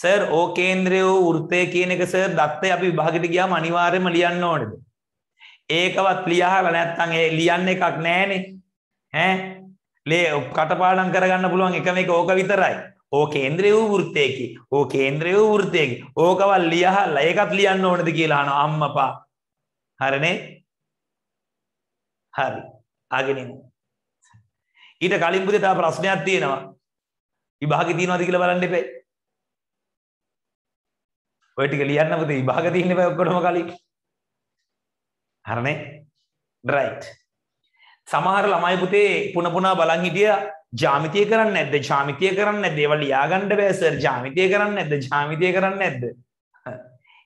සර් ඕ කේන්ද්‍රය වූ වෘත්තය කියන එක සර් දත්තේ අපි විභාගෙට ගියාම අනිවාර්යයෙන්ම ලියන්න ඕනේද? ඒකවත් ලියහලා නැත්තම් ඒ ලියන්න එකක් නැහනේ. ඈ ලේ කටපාඩම් කරගන්න පුළුවන් එකම එක ඕක විතරයි. ඕ කේන්ද්‍රය වූ වෘත්තයකි. ඕ කේන්ද්‍රය වූ වෘත්තයකි. ඕකවත් ලියහලා ඒකත් ලියන්න ඕනද කියලා අහනවා අම්මපා. හරිනේ? හරි. ආගෙනින්. ඊට කලින් පුතේ තව ප්‍රශ්නයක් තියෙනවා. විභාගෙ තියෙනවද කියලා බලන්න එපා. ඔය ටික ලියන්න පුතේ විභාග තියෙන්න බෑ ඔක්කොටම කලින්. හරිනේ? රයිට්. සමහර ළමයි පුතේ පුන පුනා බලන් හිටියා ජ්‍යාමිතිය කරන්නේ නැද්ද? ජ්‍යාමිතිය කරන්නේ නැද්ද? ඒවා ලියා ගන්න බෑ සර්. ජ්‍යාමිතිය කරන්නේ නැද්ද? ජ්‍යාමිතිය කරන්නේ නැද්ද?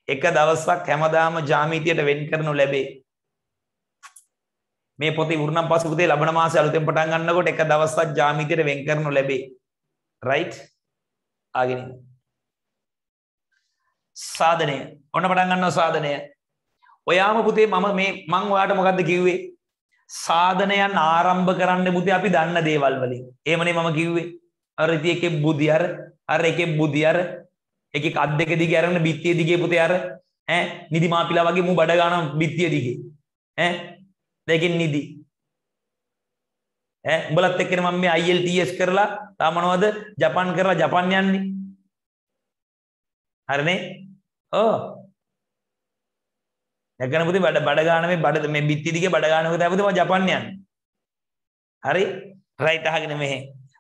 එක දවසක් හැමදාම ජ්‍යාමිතියට වෙන් කරනු ලැබේ. මේ පොත ඉවරනම් පස්සේ පුතේ ලබන මාසේ අලුතෙන් පටන් ගන්නකොට එක දවසක් ජ්‍යාමිතියට වෙන් කරනු ලැබේ. රයිට්? ආගෙන ඉන්න. සාධනය ඔන්න පටන් ගන්නවා සාධනය ඔයාම පුතේ මම මේ මං ඔයාට මොකද්ද කිව්වේ සාධනයන් ආරම්භ කරන්න පුතේ අපි දන්න දේවල් වලින්. එහෙමනේ මම කිව්වේ. අර ඉතින් එකේ බුදි අර අර එකේ බුදි අර එකේ කත් දෙක දිගේ අරගෙන බිත්තිය දිගේ පුතේ අර ඈ නිදි මාපිලා වගේ මු බඩ ගන්නවා බිත්තිය දිගේ. ඈ දෙකින් නිදි. ඈ උඹලත් එක්කනේ මම මේ IELTS කරලා තා මොනවද ජපාන් කරලා ජපාන් යන්නේ. හරිනේ? ඔව්. දැකන පුතේ බඩ බඩ ගන්න මේ බඩ මේ බිත්ති දිගේ බඩ ගන්නකොට තමයි පුතේ මම ජපාන් යන්නේ. හරි? රයිට් අහගෙන මෙහෙ.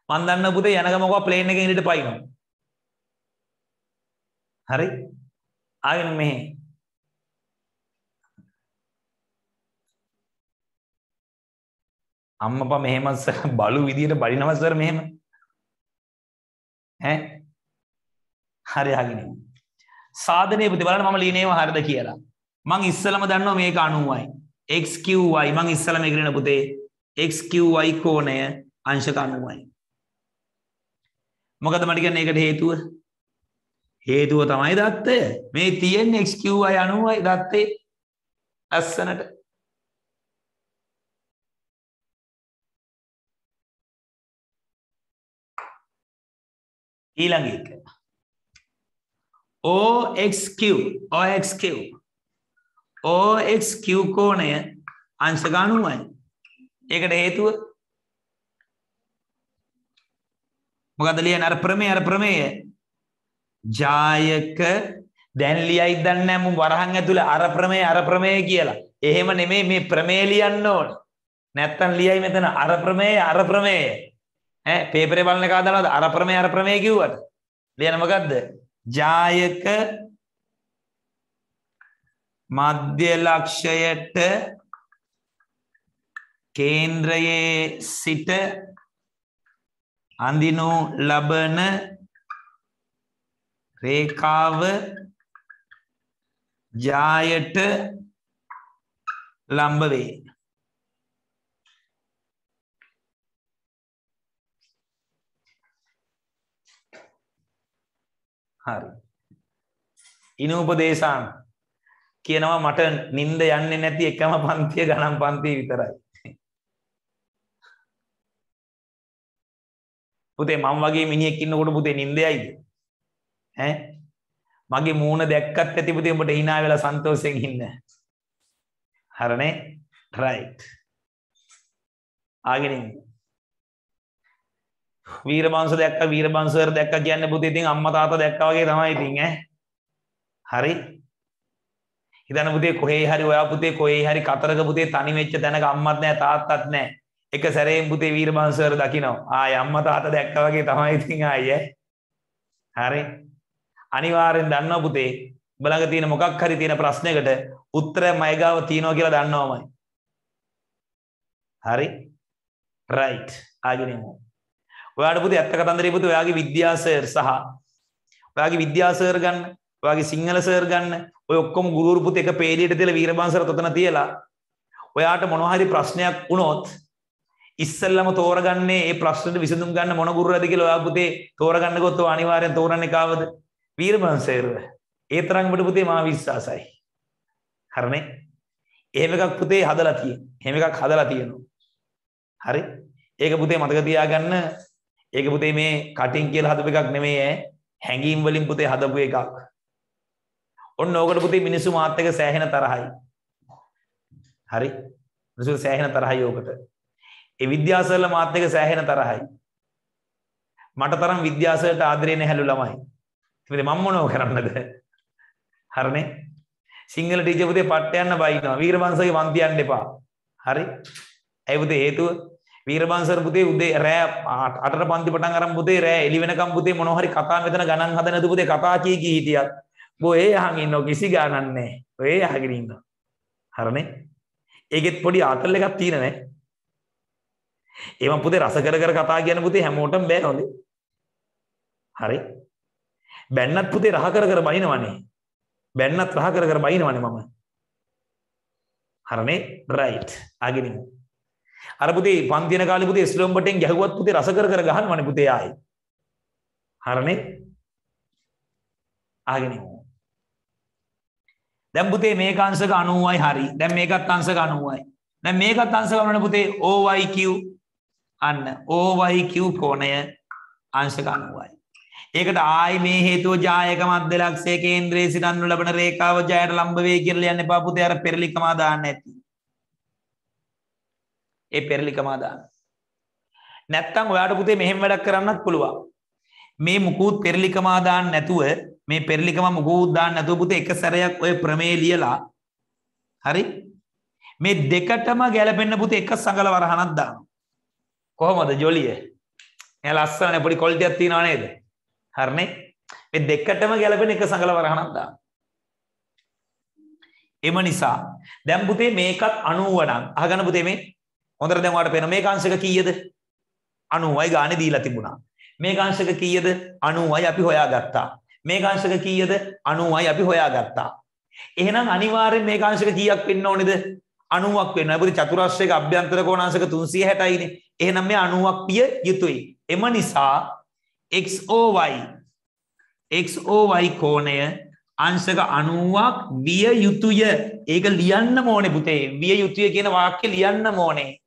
මන් දන්න පුතේ යන ගම මොකක් ප්ලේන් එකෙන් ඉඳිට පයින්නවා. හරි? ආගෙන මෙහෙ. අම්මපා මෙහෙම බලු විදියට බලිනවා සර් මෙහෙම. ඈ? හරි අහගෙන. සාධනයේ පුතේ බලන්න මම ලියනේම හරිද කියලා. මං ඉස්සලම දන්නවා මේක 90යි. xqy මං ඉස්සලම ඉගෙන පුතේ xqy කෝණය අංශක 90යි. මොකද මට කියන්නේ ඒකට හේතුව? හේතුව තමයි දත්තය. මේ තියෙන්නේ xqy 90යි දත්තේ ලස්සනට. ඊළඟ එක. OXQ OXQ OXQ කෝණය අංශක 90යි. ඒකට හේතුව මොකද ලියන්නේ අර ප්‍රමේය අර ප්‍රමේය ජායක දැන් ලියයි දන්නේ නැහැ මම වරහන් ඇතුලේ අර ප්‍රමේය අර ප්‍රමේය කියලා. එහෙම නෙමෙයි මේ ප්‍රමේය ලියන්න ඕන. නැත්තම් ලියයි මෙතන අර ප්‍රමේය අර ප්‍රමේය. ඈ පේපරේ බලන එක දානවද අර ප්‍රමේය අර ප්‍රමේය කිව්වට? ලියන මොකද්ද? ජායක මධ්‍ය ලක්ෂයට කේන්ද්‍රයේ සිට අඳිනු ලබන රේඛාව ජායට ලම්බ වේ. හරි. ඉනූපදේශාන් කියනවා මට නින්ද යන්නේ නැති එකම පන්තිය ගණන් පන්තිය විතරයි. පුතේ මම වගේ මිනිහෙක් ඉන්නකොට පුතේ නින්දයයිද? ඈ මගේ මූණ දැක්කත් ඇති පුතේ උඹට hina වෙලා සන්තෝෂෙන් ඉන්න. හරනේ? right. ආගෙන ඉන්න. වීරබංශ දැක්ක වීරබංශවර දැක්ක කියන්නේ පුතේ ඉතින් අම්මා තාත්තා දැක්කා වගේ තමයි ඉතින් ඈ. හරි? හිතන්න පුතේ කොහේ හරි ඔයා පුතේ කොහේ හරි කතරග පුතේ තනි වෙච්ච තැනක අම්මත් නැහැ තාත්තත් නැහැ. එක සැරේම පුතේ වීරබංශවර දකිනවා. ආයේ අම්මා තාත්තා දැක්කා වගේ තමයි ඉතින් ආයේ. හරි? අනිවාර්යෙන් දන්නවා පුතේ උඹලඟ තියෙන මොකක් හරි තියෙන ප්‍රශ්නයකට උත්තරය මයි ගාව තියෙනවා කියලා දන්නවමයි. හරි? රයිට්. ආගෙන යමු. ඔයාට පුතේ ඇත්ත කතන්දරේ පුතේ ඔයාගේ විද්‍යා සර් සහ ඔයාගේ විද්‍යා සර් ගන්න, ඔයාගේ සිංහල සර් ගන්න, ඔය ඔක්කොම ගුරුවරු පුතේ එක පේලියට තියලා වීරබංශර තොතන තියලා ඔයාට මොනවා හරි ප්‍රශ්නයක් වුණොත් ඉස්සල්ලම තෝරගන්නේ ඒ ප්‍රශ්නෙට විසඳුම් ගන්න මොන ගුරුවරද කියලා ඔයා පුතේ තෝරගන්න ගොත් ඔය අනිවාර්යෙන් තෝරන්නේ කාවද? වීරබංශයර්ව. ඒ තරම් වට පුතේ මා විශ්වාසයි. හරිනේ? එහෙම එකක් පුතේ හදලා තියෙන. එහෙම එකක් හදලා තියෙනවා. හරි? ඒක පුතේ මතක තියාගන්න ඒක පුතේ මේ කටින් කියලා හදපු එකක් නෙමෙයි ඈ. හැඟීම් වලින් පුතේ හදපු එකක්. ඔන්න ඕකට පුතේ මිනිස්සු මාත් එක්ක සෑහෙන තරහයි. හරි? මිනිස්සු සෑහෙන තරහයි ඕකට. ඒ විද්‍යාසවල මාත් එක්ක සෑහෙන තරහයි. මට තරම් විද්‍යාසවලට ආදරේ නැහැලු ළමයි. ඉතින් මම මොනව කරන්නද? හරිනේ? සිංහල ටීචර් පුතේ පට්ට යන්න බයිනවා. වීරවංශගේ වන්ති යන්න එපා. හරි? ඇයි පුතේ හේතුව? වීරවංශර පුතේ උදේ රෑ 8ට පන්ති පටන් අරන් පුතේ රෑ එළි වෙනකම් පුතේ මොනවා හරි කතා මෙතන ගණන් හදන නේද පුතේ කතා කී කී හිටියත්. බෝ ඒ අහන් ඉන්නව කිසි ගානක් නැහැ. ඔය අහගෙන ඉන්නවා. හරිනේ? ඒකෙත් පොඩි ආතල් එකක් තියෙනනේ. ඒවා පුතේ රස කර කර කතා කියන පුතේ හැමෝටම බෑ හොඳේ. හරි? බැන්නත් පුතේ රහ කර කර බනිනවනේ. බැන්නත් රහ කර කර බනිනවනේ මම. හරනේ? රයිට්. ආගෙනින්. අර පුතේ පන්ති යන කාලේ පුතේ ස්ලොම්බටෙන් ගැහුවත් පුතේ රස කර කර ගහනවනේ පුතේ ආයි. හරනේ? ආගෙනින්. දැන් පුතේ මේක අංශක 90යි හරි. දැන් මේකත් අංශක 90යි. දැන් මේකත් අංශ ගන්නවනේ පුතේ OYQ අන්න OYQ කෝණය අංශක 90යි. ඒකට ආයි මේ හේතුව ජායක මධ්‍ය ලක්ෂයේ කේන්ද්‍රයේ සිට අන්ව ලබන රේඛාව ජයට ලම්බ වේ කියලා ලියන්න එපා පුතේ අර පෙරලිකමා දාන්න ඇති. ඒ පෙරලිකමා දාන්න. නැත්තම් ඔයාට පුතේ මෙහෙම වැඩක් කරන්නත් පුළුවන්. මේ මුකුත් පෙරලිකමා දාන්න නැතුව මේ පෙරලිකම මුකුත් දාන්න නැතුව පුතේ එක සැරයක් ඔය ප්‍රමේය ලියලා හරි මේ දෙකටම ගැලපෙන්න පුතේ එක සංගල වරහනක් දානවා. කොහොමද ජොලිය? එයා ලස්සන පොඩි කොල්ටියක් තියනව නේද? හරිනේ? මේ දෙකටම ගැලපෙන එක සංගල වරහනක් දානවා. එම නිසා දැන් පුතේ මේකත් 90 නම් අහගන්න පුතේ මේ හොඳට දැන් ඔයාලට පේනවා මේක අංශක කීයද? 90යි ගානේ දීලා තිබුණා. මේක අංශක කීයද? 90යි අපි හොයාගත්තා. මේක අංශක කීයද? 90යි අපි හොයාගත්තා. එහෙනම් අනිවාර්යෙන් මේක අංශක කීයක් වෙන්න ඕනේද? 90ක් වෙන්න. ඕනේ චතුරස්‍රයක අභ්‍යන්තර කෝණාංශක 360යිනේ එහෙනම් මේ 90ක් පිය යුතුයි. එම නිසා XOY XOY කෝණය අංශක 90ක් විය යුතුය. ඒක ලියන්න ඕනේ පුතේ. විය යුතුය කියන වාක්‍ය ලියන්න ඕනේ.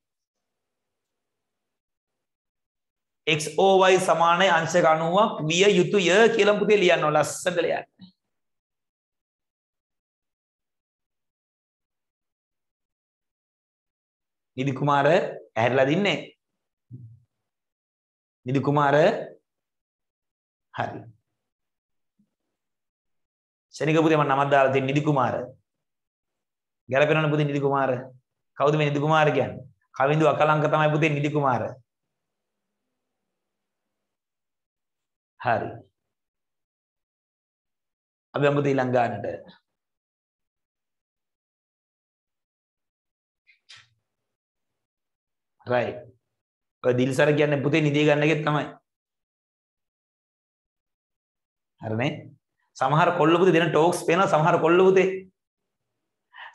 XOY සමානයි අංශක 90ක් විය යුතුය කියලා පුතේ ලියන්න ඕන ලස්සනට ලියන්න. නිදි කුමාර ඇහැරලා දින්නේ. නිදි කුමාර හරි. ශනික පුතේ මම නමක් දාලා තියෙන නිදි කුමාර. ගැලපෙනවනේ පුතේ නිදි කුමාර. කවුද මේ නිදි කුමාර කියන්නේ? කවිඳු අකලංක තමයි පුතේ නිදි කුමාර. හරි. අපි අඹ ඊළඟානට රයිට් ඔය දිල්සර කියන්නේ පුතේ නිදිය ගන්න එකෙත් තමයි. හරිනේ? සමහර කොල්ල පුතේ දෙන ටෝක්ස් පේනවා සමහර කොල්ල පුතේ.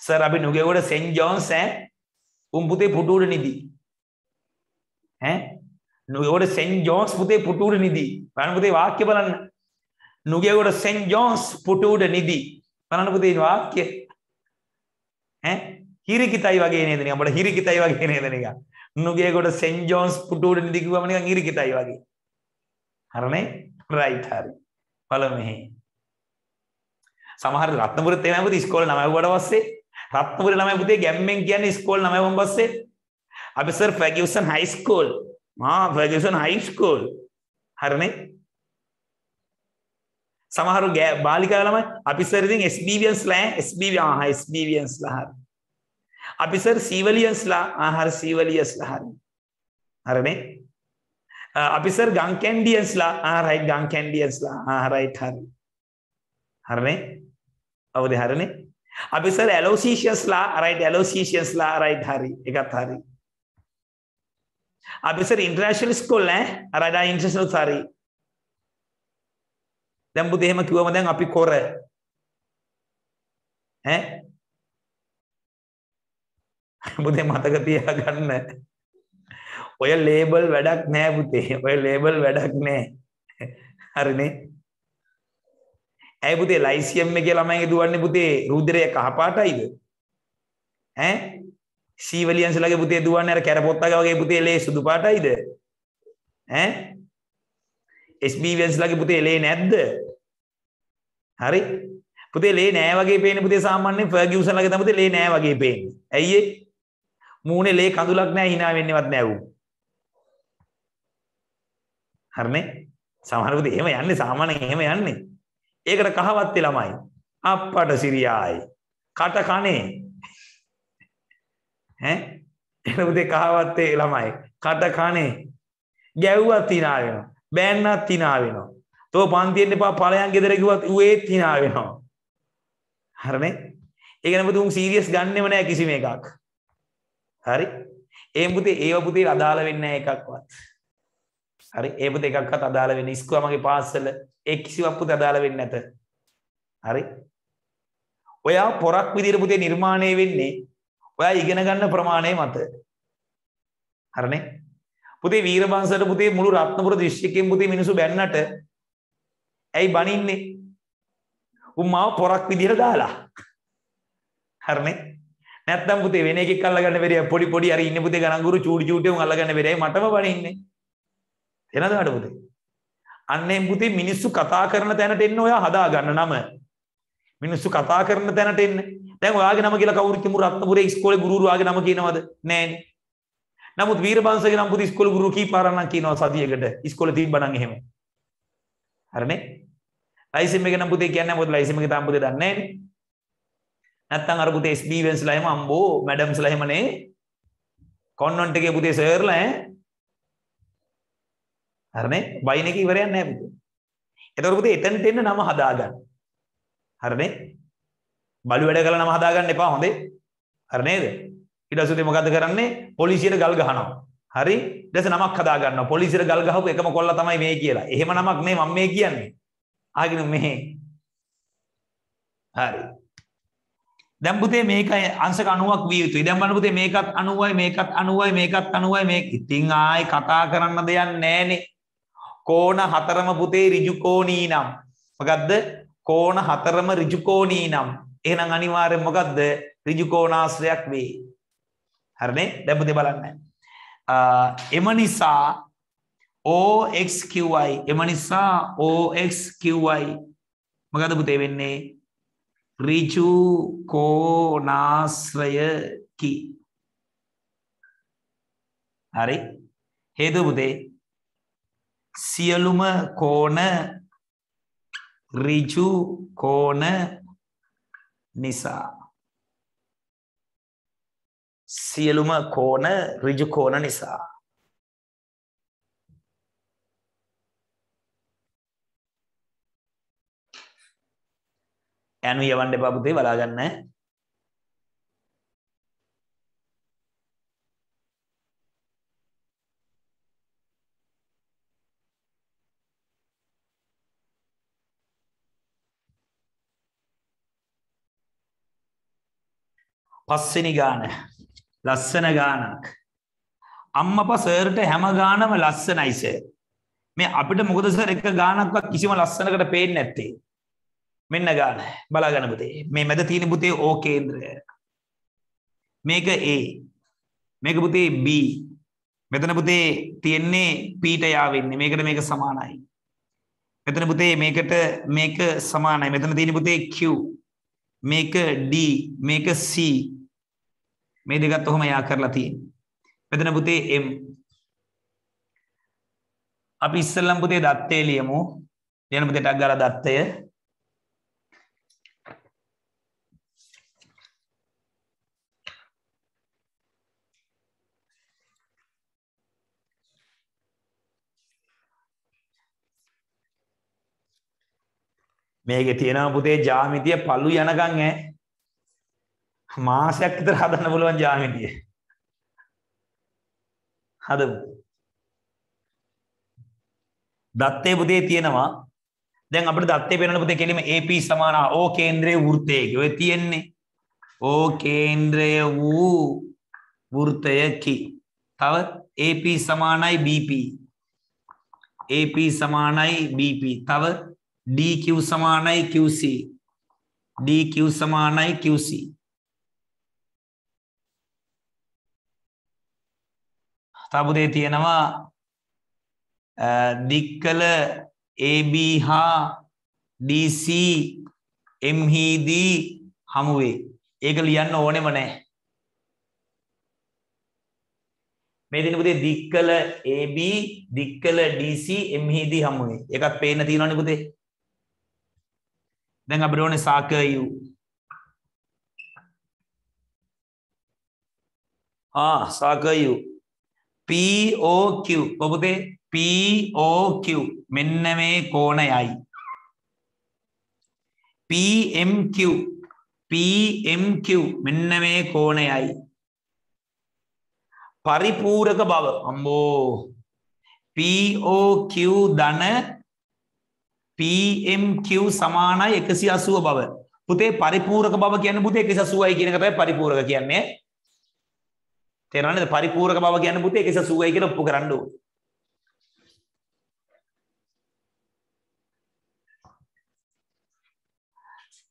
සර් අපි නුගේගොඩ සෙන්ට් ජෝන්ස් ඈ? උන් පුතේ පුටුවට නිදි. ඈ? නුගේගොඩ සෙන්ට් ජෝන්ස් පුතේ පුටුවට නිදි. බලන්න පුතේ වාක්‍ය බලන්න. නුගේගොඩ සෙන්ට් ජෝන්ස් පුටුවට නිදි. බලන්න පුතේ වාක්‍ය. ඈ? හිරිකිතයි වගේ නේද නිකන්? අපිට හිරිකිතයි වගේ නේද නිකන්? නුගේගොඩ සෙන්ට් ජෝන්ස් පුටුවට නිදි කිව්වම නිකන් හිරිකිතයි වගේ. හරිනේ? රයිට් හරි. බලමු මෙහි. සමහර රත්නපුරත් එනවා පුතේ ඉස්කෝලේ නම ඇහුවට පස්සේ. රත්නපුරේ ළමයි පුතේ ගැම්මෙන් කියන්නේ ඉස්කෝලේ නම ඇහුවන් පස්සේ. අපි සර් ෆැගියුසන් හයි ස්කූල් මා ෆැගියුසන් හයි ස්කූල් හරිනේ? සමහරු බාලිකා ළමයි අපි සර් ඉතින් SBViansලා SBV ආ SBViansලා හරි. අපි සර් සීවලියන්ස්ලා ආ හරි සීවලියස්ලා හරි. හරිනේ? අපි සර් ගම් කැන්ඩියන්ස්ලා ආ රයිට් ගම් කැන්ඩියන්ස්ලා ආ රයිට් හරි. හරිනේ? අවුද හරිනේ? අපි සර් ඇලෝසීෂියස්ලා රයිට් ඇලෝසීෂියස්ලා රයිට් හරි. එකත් හරි. අපි සර් ඉන්ටර්නැෂනල් ස්කූල් ඈ රයිට් ඉන්ටර්නැෂනල් හරි දැන් බුදු එහෙම කිව්වම දැන් අපි කොර ඈ බුදේ මතක තියාගන්න ඔය ලේබල් වැඩක් නෑ පුතේ ඔය ලේබල් වැඩක් නෑ හරිනේ ඇයි පුතේ ලයිසියම් එකේ ළමයිගේ දුවන්නේ පුතේ රුධිරය කහපාටයිද ඈ සීවලියන්ස්ලාගේ පුතේ දුවන්නේ අර කැරපොත්තගේ වගේ පුතේ ලේ සුදු පාටයිද? ඈ? SBVන්ස්ලාගේ පුතේ ලේ නැද්ද? හරි. පුතේ ලේ නෑ වගේ පේන්නේ පුතේ සාමාන්‍යයෙන් ෆර්ගියුසන්ලාගේ තමයි පුතේ ලේ නෑ වගේ පේන්නේ. ඇයි ඒ? මූණේ ලේ කඳුලක් නෑ hina වෙන්නේවත් නෑ ඌ. හරිනේ? සමහර පුතේ එහෙම යන්නේ සාමාන්‍යයෙන් එහෙම යන්නේ. ඒකට කහවත්තේ ළමයි. අප්පට සිරියායි. කට කනේ. ඈ? එන පුතේ කහවත්තේ ළමයි? කට කනේ. ගැව්වත් hina වෙනවා. බෑන්නත් hina වෙනවා. තෝ පන්තියෙන් එපා ඵලයන් ගෙදර කිව්වත් ඌ ඒත් hina වෙනවා. හරිනේ? ඒක නේ පුතේ උන් සීරියස් ගන්නෙම නෑ කිසිම එකක්. හරි? ඒ පුතේ ඒව පුතේ අදාළ වෙන්නේ නැහැ එකක්වත්. හරි? ඒ පුතේ එකක්වත් අදාළ වෙන්නේ ඉස්කෝල මගේ පාසල. ඒ කිසිවක් පුතේ අදාළ වෙන්නේ නැත. හරි? ඔයා පොරක් විදිහට පුතේ නිර්මාණය වෙන්නේ ඔයා ඉගෙන ගන්න ප්‍රමාණය මත. හරිනේ? පුතේ වීරවංශයට පුතේ මුළු රත්නපුර දිස්ත්‍රික්කයෙන් පුතේ මිනිස්සු බැන්නට ඇයි බනින්නේ? උන් මාව පොරක් විදිහට දාලා. හරිනේ? නැත්තම් පුතේ වෙන එකෙක් අල්ලගන්න බැරිය පොඩි පොඩි අර ඉන්න පුතේ ගණන් ගුරු චූටි චූටි උන් අල්ලගන්න බැරිය මටම බණින්නේ එනද අඩ පුතේ? අන්නේ පුතේ මිනිස්සු කතා කරන තැනට එන්න ඔයා හදා ගන්න නම. මිනිස්සු කතා කරන තැනට එන්න. දැන් ඔයාගේ නම කියලා කවුරු කිමු රත්නපුරේ ඉස්කෝලේ ගුරුවරු ආගේ නම කියනවද? නෑනේ. නමුත් වීරබංශගේ නම් පුතේ ඉස්කෝලේ ගුරු කීපාරක් නම් කියනවා සතියකට. ඉස්කෝලේ තිබ්බනම් එහෙම. හරිනේ? ලයිසම් එක නම් පුතේ කියන්නේ මොකද ලයිසම් එක තාම පුතේ දන්නේ නෑනේ. නැත්තම් අර පුතේ SB වෙන්ස්ලා එහෙම අම්බෝ මැඩම්ස්ලා එහෙමනේ කොන්වන්ට් එකේ පුතේ සර්ලා ඈ. හරිනේ? බයින් එක ඉවරයක් නැහැ පුතේ. එතකොට පුතේ එතනට එන්න නම හදාගන්න. හරිනේ බලු වැඩ කරලා නම හදාගන්න එපා හොඳේ. හරි නේද? ඊට පස්සේ මොකද්ද කරන්නේ? පොලිසියට ගල් ගහනවා. හරි? ඊට පස්සේ නමක් හදාගන්නවා. පොලිසියට ගල් ගහපු එකම කොල්ලා තමයි මේ කියලා. එහෙම නමක් නේ මම මේ කියන්නේ. ආගෙන මෙහෙ හරි. දැන් පුතේ මේකයි අංශක 90ක් විය යුතුයි. දැන් බලන්න පුතේ මේකත් 90යි මේකත් 90යි මේකත් 90යි මේක. ඉතින් ආයි කතා කරන්න දෙයක් නැහනේ. කෝණ හතරම පුතේ ඍජු කෝණී නම්. මොකද්ද? කෝණ හතරම ඍජු කෝණී නම්. එහෙනම් අනිවාර්යෙන් මොකද්ද? ඍජු කෝණාශ්‍රයක් වේ. හරිනේ? දැන් පුතේ බලන්න. එම නිසා OXQI එම නිසා OXQI මොකද පුතේ වෙන්නේ? ඍජු කෝණාශ්‍රයකි. හරි. හේතුව පුතේ සියලුම කෝණ ඍජු කෝණ නිසා. සියලුම කෝණ ඍජු කෝණ නිසා. ඇනු යවන්න එපා පුතේ බලාගන්න. පස්වෙනි ගාන. ලස්සන ගානක්. අම්මප සර්ට හැම ගානම ලස්සනයි සර්. මේ අපිට මොකද සර් එක ගානක්වත් කිසිම ලස්සනකට පේන්නේ නැත්තේ. මෙන්න ගාන. බලාගන්න පුතේ. මේ මැද තියෙන පුතේ O කේන්ද්‍රය. මේක A. මේක පුතේ B. මෙතන පුතේ තියෙන්නේ P ට යාවෙන්නේ. මේකට මේක සමානයි. මෙතන පුතේ මේකට මේක සමානයි. මෙතන තියෙන පුතේ Q. මේක D. මේක C. මේ දෙකත් ඔහොම යා කරලා තියෙන්නේ. මෙතන පුතේ M. අපි ඉස්සෙල්ලම පුතේ දත්තේ ලියමු. ලියන පුතේ ටක් ගාලා දත්තය. මේකේ තියෙනවා පුතේ ජ්‍යාමිතිය පළු යනකම් ඈ. මාසයක් විතර හදන්න පුළුවන් ජ්‍යාමිතිය හදමු. දත්තේ පුතේ තියෙනවා. දැන් අපිට දත්තේ පේනවනේ පුතේ කෙලිම AP සමාන O කේන්ද්‍රයේ වෘත්තයක. ඔය තියෙන්නේ. O කේන්ද්‍රය වූ වෘත්තයකි. තව AP සමානයි BP AP සමානයි BP තව DQ සමානයි QC DQ සමානයි QC තබුදේ තියෙනවා දික්කල AB හා DC එම්හිදී හමුවේ. ඒක ලියන්න ඕනෙම නෑ. මේ දින පුතේ දික්කල AB දික්කල DC එම්හිදී හමුවේ. ඒකත් පේන්න තියෙනවනේ පුතේ. දැන් අපිට ඕනේ සාකයු ආ සාකයු POQ කොහොමද POQ මෙන්න මේ කෝණයයි PMQ PMQ මෙන්න මේ කෝණයයි පරිපූරක බව අම්බෝ POQ ධන PMQ සමානයි 180 බව. පුතේ පරිපූරක බව කියන්නේ පුතේ 180යි කියන එක තමයි පරිපූරක කියන්නේ. තේරෙනවද? පරිපූරක බව කියන්නේ පුතේ 180යි කියලා ඔප්පු කරන්න ඕනේ.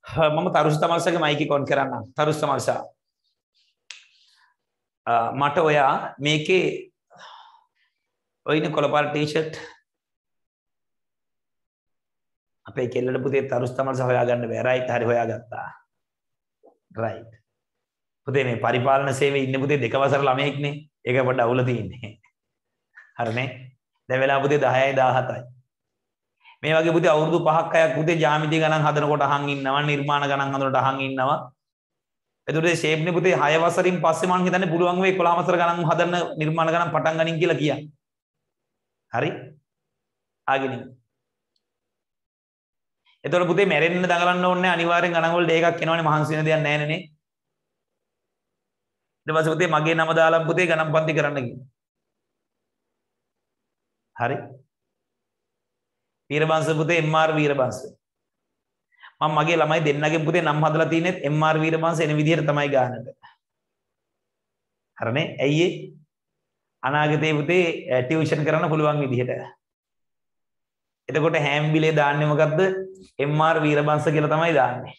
මම තරුෂ තමල්සගේ මයික කොන් කරන්න. තරුෂ තමල්සා. මට ඔයා මේකේ ඔයින කොළපාර ටීෂට් අපේ කෙල්ලට පුතේ තරුස් තමල් හොයාගන්න බැරයිට් හරි හොයාගත්තා. රයිට් පුතේ මේ පරිපාලන සේවයේ ඉන්න පුතේ දෙක වසර ළමයෙක්නේ. ඒක පොඩ්ඩ අවුල තියෙන්නේ. හරිනේ? දැන් වෙලා පුතේ 10යි 17යි මේ වගේ පුතේ අවුරුදු 5ක් 6ක් පුතේ ජ්‍යාමිති ගණන් හදනකොට අහන් ඉන්නවා නිර්මාණ ගණන් හදනකොට අහන් ඉන්නවා. එතකොට ෂේප්නේ පුතේ 6 වසරින් පස්සේ මම හිතන්නේ පුළුවන් වෙයි 11 වසර ගණන් හදන්න නිර්මාණ ගණන් පටන් ගනින් කියලා කියන්නේ හරි? ආගෙන එතකොට පුතේ මැරෙන්න දඟලන්න ඕනේ අනිවාර්යෙන් ගණන් වල දෙකක් එනවනේ මහන්සි වෙන දෙයක් නැහැ නේ. ඊට පස්සේ පුතේ මගේ නම දාලා පුතේ ගණන් පන්ති කරන්න කිව්වා හරි. වීරබංශ පුතේ MR වීරබංශ. මම මගේ ළමයි දෙන්නගේ පුතේ නම් හදලා තිනෙත් MR වීරබංශ එන විදිහට තමයි ගන්නට හරිනේ? ඇයි ඒ? අනාගතේ පුතේ ටියුෂන් කරන්න පුළුවන් විදිහට. එතකොට හැම්බිලේ දාන්නේ මොකද්ද? MR වීරබංශ කියලා තමයි දාන්නේ.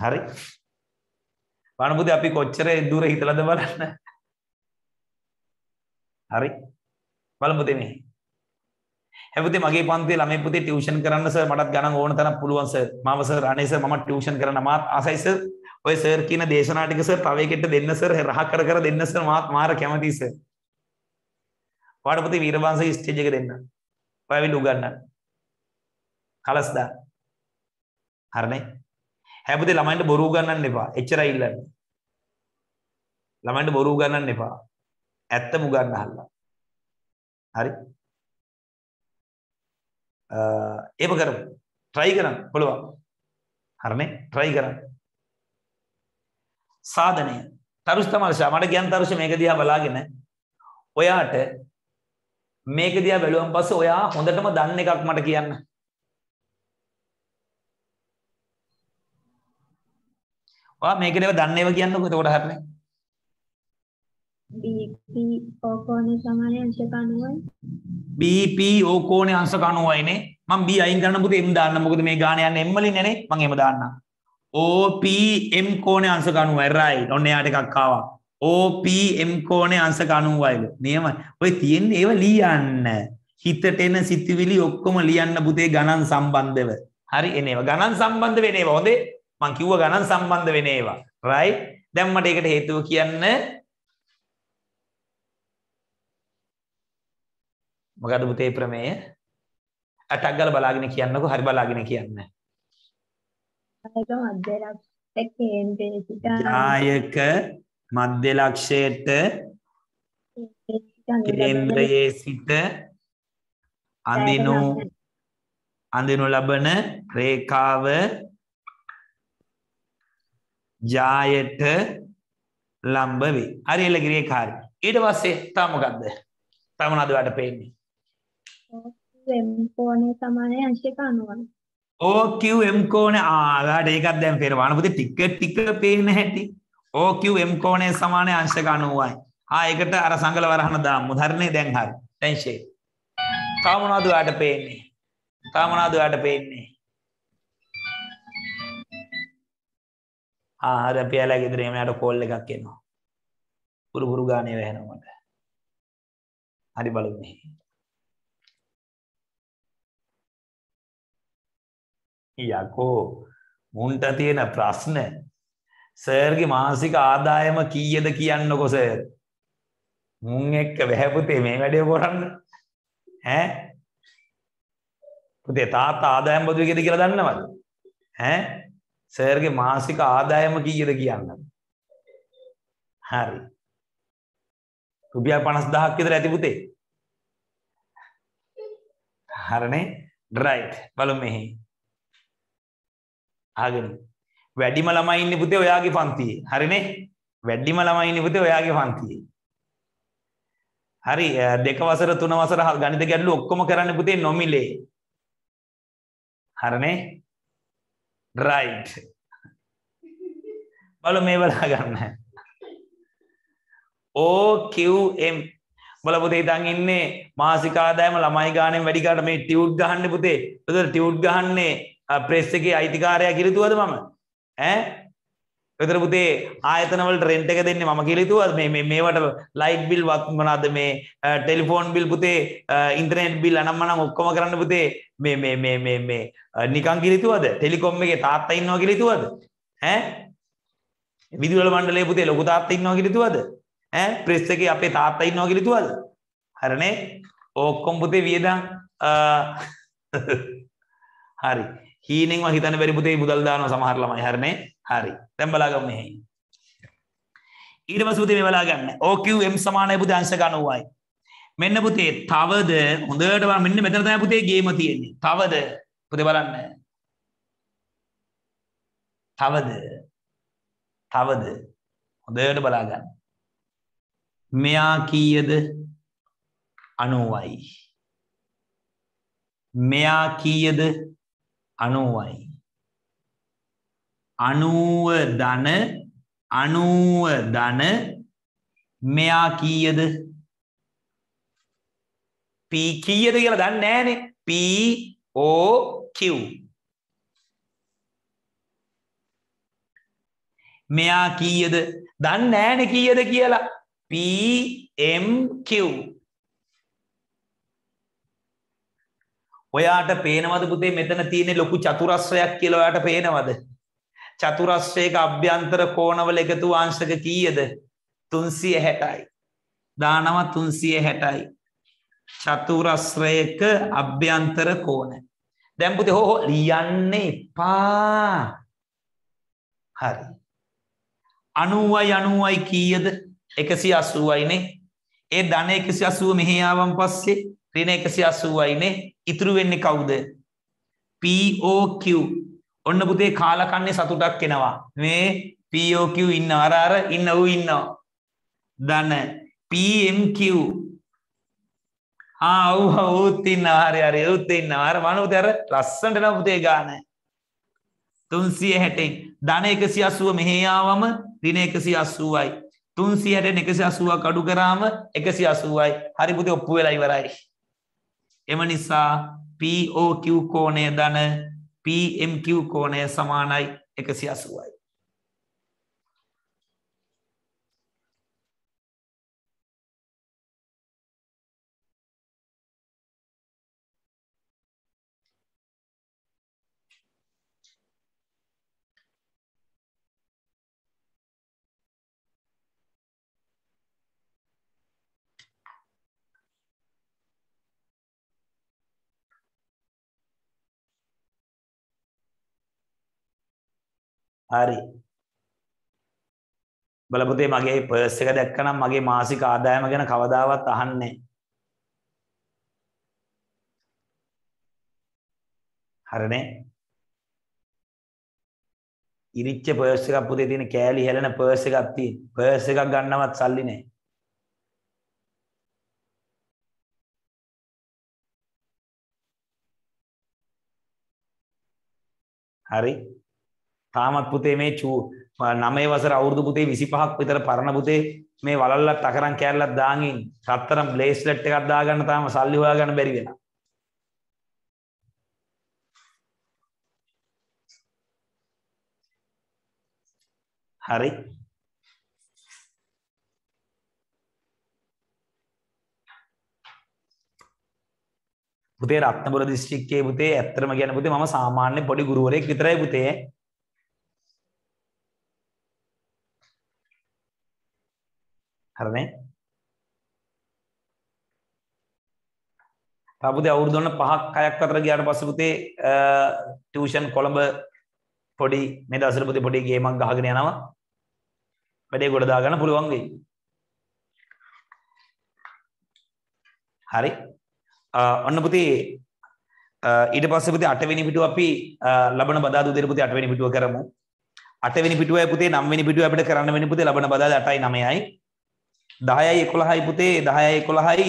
හරි. බලන්න පුතේ අපි කොච්චර දුර හිතලාද බලන්න. හරි. බලමු පුතේ මේ. හැබැයි මගේ පන්තියේ ළමයි පුතේ ටියුෂන් කරන්න සර් මටත් ගණන් ඕන තරම් පුළුවන් සර් මම සර් අනේ සර් මම ටියුෂන් කරන්න මාත් ආසයි සර් ඔය සර් කියන දේශනා ටික සර් තව එකෙක්ට දෙන්න සර් රහ කර කර දෙන්න සර් මාත් මාර කැමතියි සර් ඔයාලට පුතේ වීරවංශගේ ස්ටේජ් එක දෙන්න. ඔයාවිල උගන්නන්න කලස් දා. හරිනේ හැබැයි ළමයින්ට බොරු උගන්නන්න එපා. එච්චරයි ඉල්ලන්නේ. ළමයින්ට බොරු උගන්නන්න එපා. ඇත්තම උගන්න අහලා. හරි? ඒම කරමු. ට්‍රයි කරන්න. පුළුවන්. හරනේ? ට්‍රයි කරන්න. සාධනය. තරුස් තමර්ශා මට ගැන් තරුෂ මේක දිහා බලාගෙන ඔයාට මේක දිහා බැලුවම් පස්සේ ඔයා හොඳටම දන්න එකක් මට කියන්න. ඔයා මේක නේව දන්න ඒවා කියන්නකෝ එතකොට හරිනේ BP ඕකෝණේ සමානයි අංශක 90යි. BP ඕකෝණේ අංශක 90යිනේ. මම B අයින් කරන්න පුතේ M දාන්න. මොකද මේ ගාන යන්නේ M වලින් නේ. මම M දාන්නම්. OPM කෝණේ අංශක 90යි. right. ඔන්න එයාට එකක් ආවා. OPM කෝණේ අංශක 90යිලු. නියමයි. ඔය තියෙන්නේ ඒව ලියන්න. හිතට එන සිතුවිලි ඔක්කොම ලියන්න පුතේ ගණන් සම්බන්ධව. හරි එනේවා. ගණන් සම්බන්ධ වෙන ඒවා. හොඳේ. මං කිව්ව ගණන් සම්බන්ධ වෙන ඒවා. right. දැන් මට ඒකට හේතුව කියන්න මොකද පුතේ ප්‍රමේය අටක් ගාලා බලාගෙන කියන්නකෝ හරි බලාගෙන කියන්න ඒක මධ්‍යලක්ෂ කේන්ද්‍රයේ සිට ජායක මධ්‍ය ලක්ෂයට කේන්ද්‍රයේ සිට අඳිනු අඳිනු ලබන රේඛාව ජායට ලම්බ වේ. හරි එළගිරි රේඛාරි. ඊට පස්සේ තව මොකද්ද? තව මොනවද ඔයාලට පේන්නේ? කෝණේ සමානයි අංශක 90යි. OQM කෝණය ආලාට ඒකත් දැන් පේනවා පුතේ ටික ටික පේන හැටි OQM කෝණය සමානයි අංශක 90යි ආ ඒකට අර සංගල වරහන දාමු හරිනේ දැන් හරි දැන් ෂේ තාම මොනවද ඔයාලට පේන්නේ තාම මොනවද ඔයාලට පේන්නේ ආ හරි අපි යාලා ගෙදර එමයට කෝල් එකක් එනවා. පුරු පුරු ගානේ වැහෙනවා මට හරි බලමු මෙහි. යකෝ මුන්ට තියෙන ප්‍රශ්න. සර්ගේ මාසික ආදායම කීයද කියන්නකො සර්? මුන් එක්ක වැහැපුතේ මේ වැඩේ කරන්න. ඈ? පුතේ තාත්තා ආදායම් බදු කීයද කියලා දන්නවද? ඈ? සර්ගේ මාසික ආදායම කීයද කියන්න? හරි. රුපියල් 50000ක් විතර ඇති පුතේ. හරනේ. රයිට් බලමු මෙහි. ආගෙන වැඩිම ළමයි ඉන්නේ පුතේ ඔයාගේ පන්තියේ. හරිනේ? වැඩිම ළමයි ඉන්නේ පුතේ ඔයාගේ පන්තියේ. හරි. දෙක වසර තුන වසර ගණිත ගැටලු ඔක්කොම කරන්න පුතේ නොමිලේ. හරිනේ? රයිට් බලු මේ බලා ගන්න OQM බල පුතේ හිතන් ඉන්නේ මාසික ආදායම ළමයි ගානෙන් වැඩි කාට මේ ටියුට් ගහන්නේ පුතේ. ඒතර ටියුට් ගහන්නේ ප්‍රෙස් එකේ අයිතිකාරයා කිරිතුවද මම? ඈ? එතන පුතේ ආයතන වලට රෙන්ට් එක දෙන්නේ මම කියලා හිතුවද මේ මේ මේවට ලයිට් බිල් මොනවාද මේ ටෙලිෆෝන් බිල් පුතේ ඉන්ටර්නෙට් බිල් අනම්මනම් ඔක්කොම කරන්න පුතේ මේ මේ මේ මේ මේ නිකන් කියලා හිතුවද? ටෙලිකොම් එකේ තාත්තා ඉන්නවා කියලා හිතුවද? ඈ? විදුලි මණ්ඩලයේ පුතේ ලොකු තාත්තා ඉන්නවා කියලා හිතුවද? ඈ? ප්‍රෙස් එකේ අපේ තාත්තා ඉන්නවා කියලා හිතුවද? හරිනේ? ඔක්කොම පුතේ වියදම් හරි. හීනෙන්ම හිතන්න බැරි පුතේ මුදල් දානවා සමහර ළමයි. හරිනේ? හරි. දැන් බලාගමු මෙහි ඊට පස්සේ පුතේ මේ බලාගන්න. OQM සමානයි පුතේ අංශක 90යි මෙන්න පුතේ තවද හොඳට බලන්න. මෙන්න මෙතන තමයි පුතේ ගේම තියෙන්නේ. තවද? පුතේ බලන්න. තවද? තවද? හොඳට බලාගන්න. මෙයා කීයද? 90යි මෙයා කීයද? අනුවයි. අනුව ධන අනුව ධන මෙයා කීයද? P කීයද කියලා දන්නේ නෑනේ P O Q. මෙයා කීයද? දන්නේ නෑනේ කීයද කියලා. P M Q. ඔයාට පේනවද පුතේ මෙතන තියෙන ලොකු චතුරස්‍රයක් කියලා ඔයාට පේනවද? චතුරස්‍රයක අභ්‍යන්තර කෝණවල එකතු අංශක කීයද? 360යි. දානවා 360යි. චතුරස්‍රයක අභ්‍යන්තර කෝණ. දැන් පුතේ හො ලියන්න එපා. හරි. 90යි 90යි කීයද? 180යි නේ. ඒ ධන 180 මෙහි ආවන් පස්සේ ඍණ 180යි නේ. ඉතුරු වෙන්නේ කවුද? POQ. ඔන්න පුතේ කාලකන්නේ සතුටක් එනවා. මේ POQ ඉන්න අර අර ඉන්න ඌ ඉන්නවා. ධන PMQ. ආ ඌ ඌත් ඉන්නවා. හරි හරි ඌත් ඉන්නවා. අර මනුත් අර ලස්සනට නම් පුතේ ගාන. 360න් ධන 180 මෙහි ආවම ඍණ 180යි. 360න් 180ක් අඩු කරාම 180යි. හරි පුතේ ඔප්පු වෙලා ඉවරයි. එම නිසා POQ කෝණය ධන PMQ කෝණය සමානයි 180යි. හරි. බලපුතේ මගේ පර්ස් එක දැක්කනම් මගේ මාසික ආදායම ගැන කවදාවත් අහන්නේ. හරිනේ. ඉරිච්ච පර්ස් එකක් පුතේ තියෙන කෑලි හැලෙන පර්ස් එකක් තියෙන පර්ස් එකක් ගන්නවත් සල්ලි නැහැ හරි. තාමත් පුතේ මේ චූ නමේ වසර අවුරුදු පුතේ 25ක් විතර පරණ පුතේ මේ වලල්ලත් අකරන් කෑල්ලක් දාගින් රත්තරන් බ්ලේස්ලට් එකක් දාගන්න තාම සල්ලි හොයාගන්න බැරි වෙනවා. හරි. පුතේ රත්නපුර දිස්ත්‍රික්කයේ පුතේ ඇත්තටම කියන පුතේ මම සාමාන්‍ය පොඩි ගුරුවරයෙක් විතරයි පුතේ හරනේ තාපුතේ අවුරුදු වන්න පහක් හයක් අතර ගියාට පස්සේ පුතේ ටියුෂන් කොළඹ පොඩි මේ දවස්වල පුතේ පොඩි ගේමක් ගහගෙන යනවා. වැඩේ ගොඩ දාගන්න පුළුවන් වෙයි. හරි. ඔන්න පුතේ ඊට පස්සේ පුතේ 8 වෙනි පිටුව අපි ලබන බදාදු දෙන පුතේ 8 වෙනි පිටුව කරමු. 8 වෙනි පිටුවයි පුතේ 9 වෙනි පිටුව අපිට කරන්න වෙන්නේ පුතේ ලබන බදාද 8යි 9යි 10යි 11යි පුතේ 10යි 11යි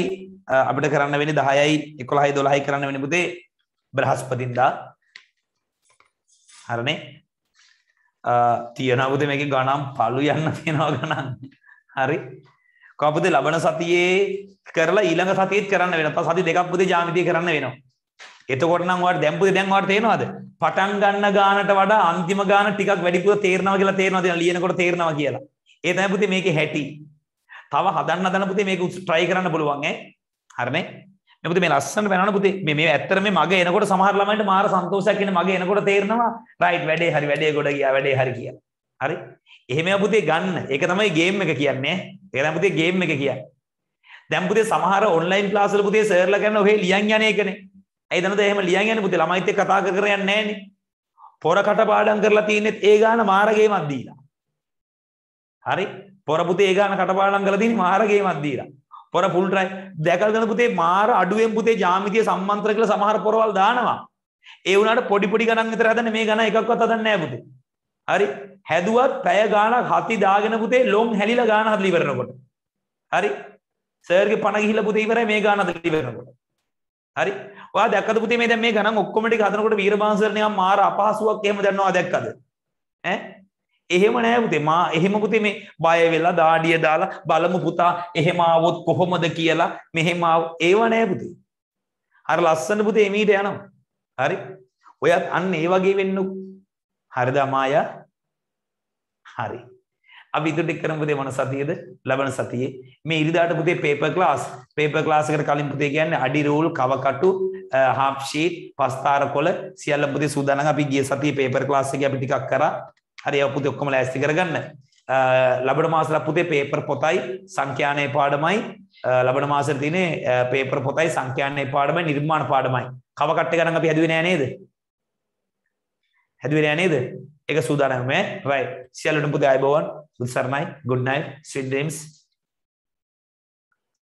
අපිට කරන්න වෙන්නේ 10යි 11යි 12යි කරන්න වෙන්නේ පුතේ බ්‍රහස්පතින්දා හරිනේ තියනවා පුතේ මේකේ ගණන් පළු යන්න තියෙනවා ගණන් හරි කොහොමද ලබන සතියේ කරලා ඊළඟ සතියේත් කරන්න වෙනවා සති දෙකක් පුතේ ජ්‍යාමිතිය කරන්න වෙනවා එතකොට නම් ඔයාලට දැන් පුතේ දැන් ඔයාලට තේරෙනවද? පටන් ගන්න ගානට වඩා අන්තිම ගාන ටිකක් වැඩිපුර තේරෙනවා කියලා තේරෙනවද? ලියනකොට තේරෙනවා කියලා. ඒ තමයි පුතේ මේකේ හැටි. තව හදන්න හදන්න පුතේ මේක try කරන්න පුළුවන් ඈ. හරිනේ? මේ පුතේ මේ ලස්සන වෙනවනේ පුතේ. මේ මේ ඇත්තට මේ මග එනකොට සමහර ළමයින්ට මාර සන්තෝෂයක් එන්නේ මග එනකොට තේරෙනවා රයිට් වැඩේ හරි වැඩේ ගොඩ ගියා වැඩේ හරි කියලා. හරි? එහෙම පුතේ ගන්න. ඒක තමයි ගේම් එක කියන්නේ. ඒක තමයි පුතේ ගේම් එක කියන්නේ. දැන් පුතේ සමහර ඔන්ලයින් ක්ලාස් වල පුතේ සර්ලා කරන ඔහේ ලියන් යන එකනේ. ඇයි දන්නද එහෙම ලියන් යන්නේ පුතේ ළමයිත් එක්ක කතා කර කර යන්නේ නැහනේ. පොර කටපාඩම් කරලා තියෙනෙත් ඒ ගාන මාර ගේමක් දීලා. හරි? පොර පුතේ ඒ ගාන කටපාඩම් කරලා තියෙන්නේ මාර ගේමක් දීලා. පොර ෆුල් ට්‍රයි දැකලා දෙන පුතේ මාර අඩුවෙන් පුතේ ජ්‍යාමිතිය සම්මන්ත්‍ර කියලා සමහර පොරවල් දානවා. ඒ වුණාට පොඩි පොඩි ගණන් විතර හදන්නේ මේ ගණන් එකක්වත් හදන්නේ නැහැ පුතේ. හරි? හැදුවත් පැය ගාණක් හති දාගෙන පුතේ ලොන් හැලිලා ගාන හදලා ඉවරනකොට. හරි? සර්ගේ පණ ගිහිල්ලා පුතේ ඉවරයි මේ ගාන හදලා ඉවරනකොට. හරි? ඔයා දැක්කද පුතේ මේ දැන් මේ ගණන් ඔක්කොම ටික හදනකොට වීරබාංශර් නිකන් මාර අපහසුයක් එහෙම දැනනවා දැක්කද? ඈ? එහෙම නෑ පුතේ මා එහෙම පුතේ මේ බය වෙලා දාඩිය දාලා බලමු පුතා එහෙම ආවොත් කොහොමද කියලා මෙහෙම ආව ඒව නෑ පුතේ. අර ලස්සන පුතේ එමීට යනවා. හරි? ඔයත් අන්න ඒ වගේ වෙන්න හරිද අමායා? හරි. අපි ඉදිරි ටික කරමු පුතේ මොන සතියේද? ලබන සතියේ. මේ ඉරිදාට පුතේ පේපර් ක්ලාස්. පේපර් ක්ලාස් එකට කලින් පුතේ කියන්නේ අඩි රූල්, කවකටු, හාෆ් ෂීට්, පස්තාර කොළ සියල්ල පුතේ සූදානම් අපි ගිය සතියේ පේපර් ක්ලාස් එකේ අපි ටිකක් කරා. හරි ඒවා පුතේ ඔක්කොම ලෑස්ති කරගන්න. ලබන මාසෙල පුතේ පේපර් පොතයි සංඛ්‍යානයේ පාඩමයි ලබන මාසෙට තියෙන්නේ පේපර් පොතයි සංඛ්‍යානයේ පාඩමයි නිර්මාණ පාඩමයි. කවකට්ට ගණන් අපි හැදුවේ නෑ නේද? හැදුවේ නෑ නේද? ඒක සූදානම් ඈ. right. සියල්ලටම පුතේ අයබෝවන්. සුත් සරණයි. good night. sweet dreams.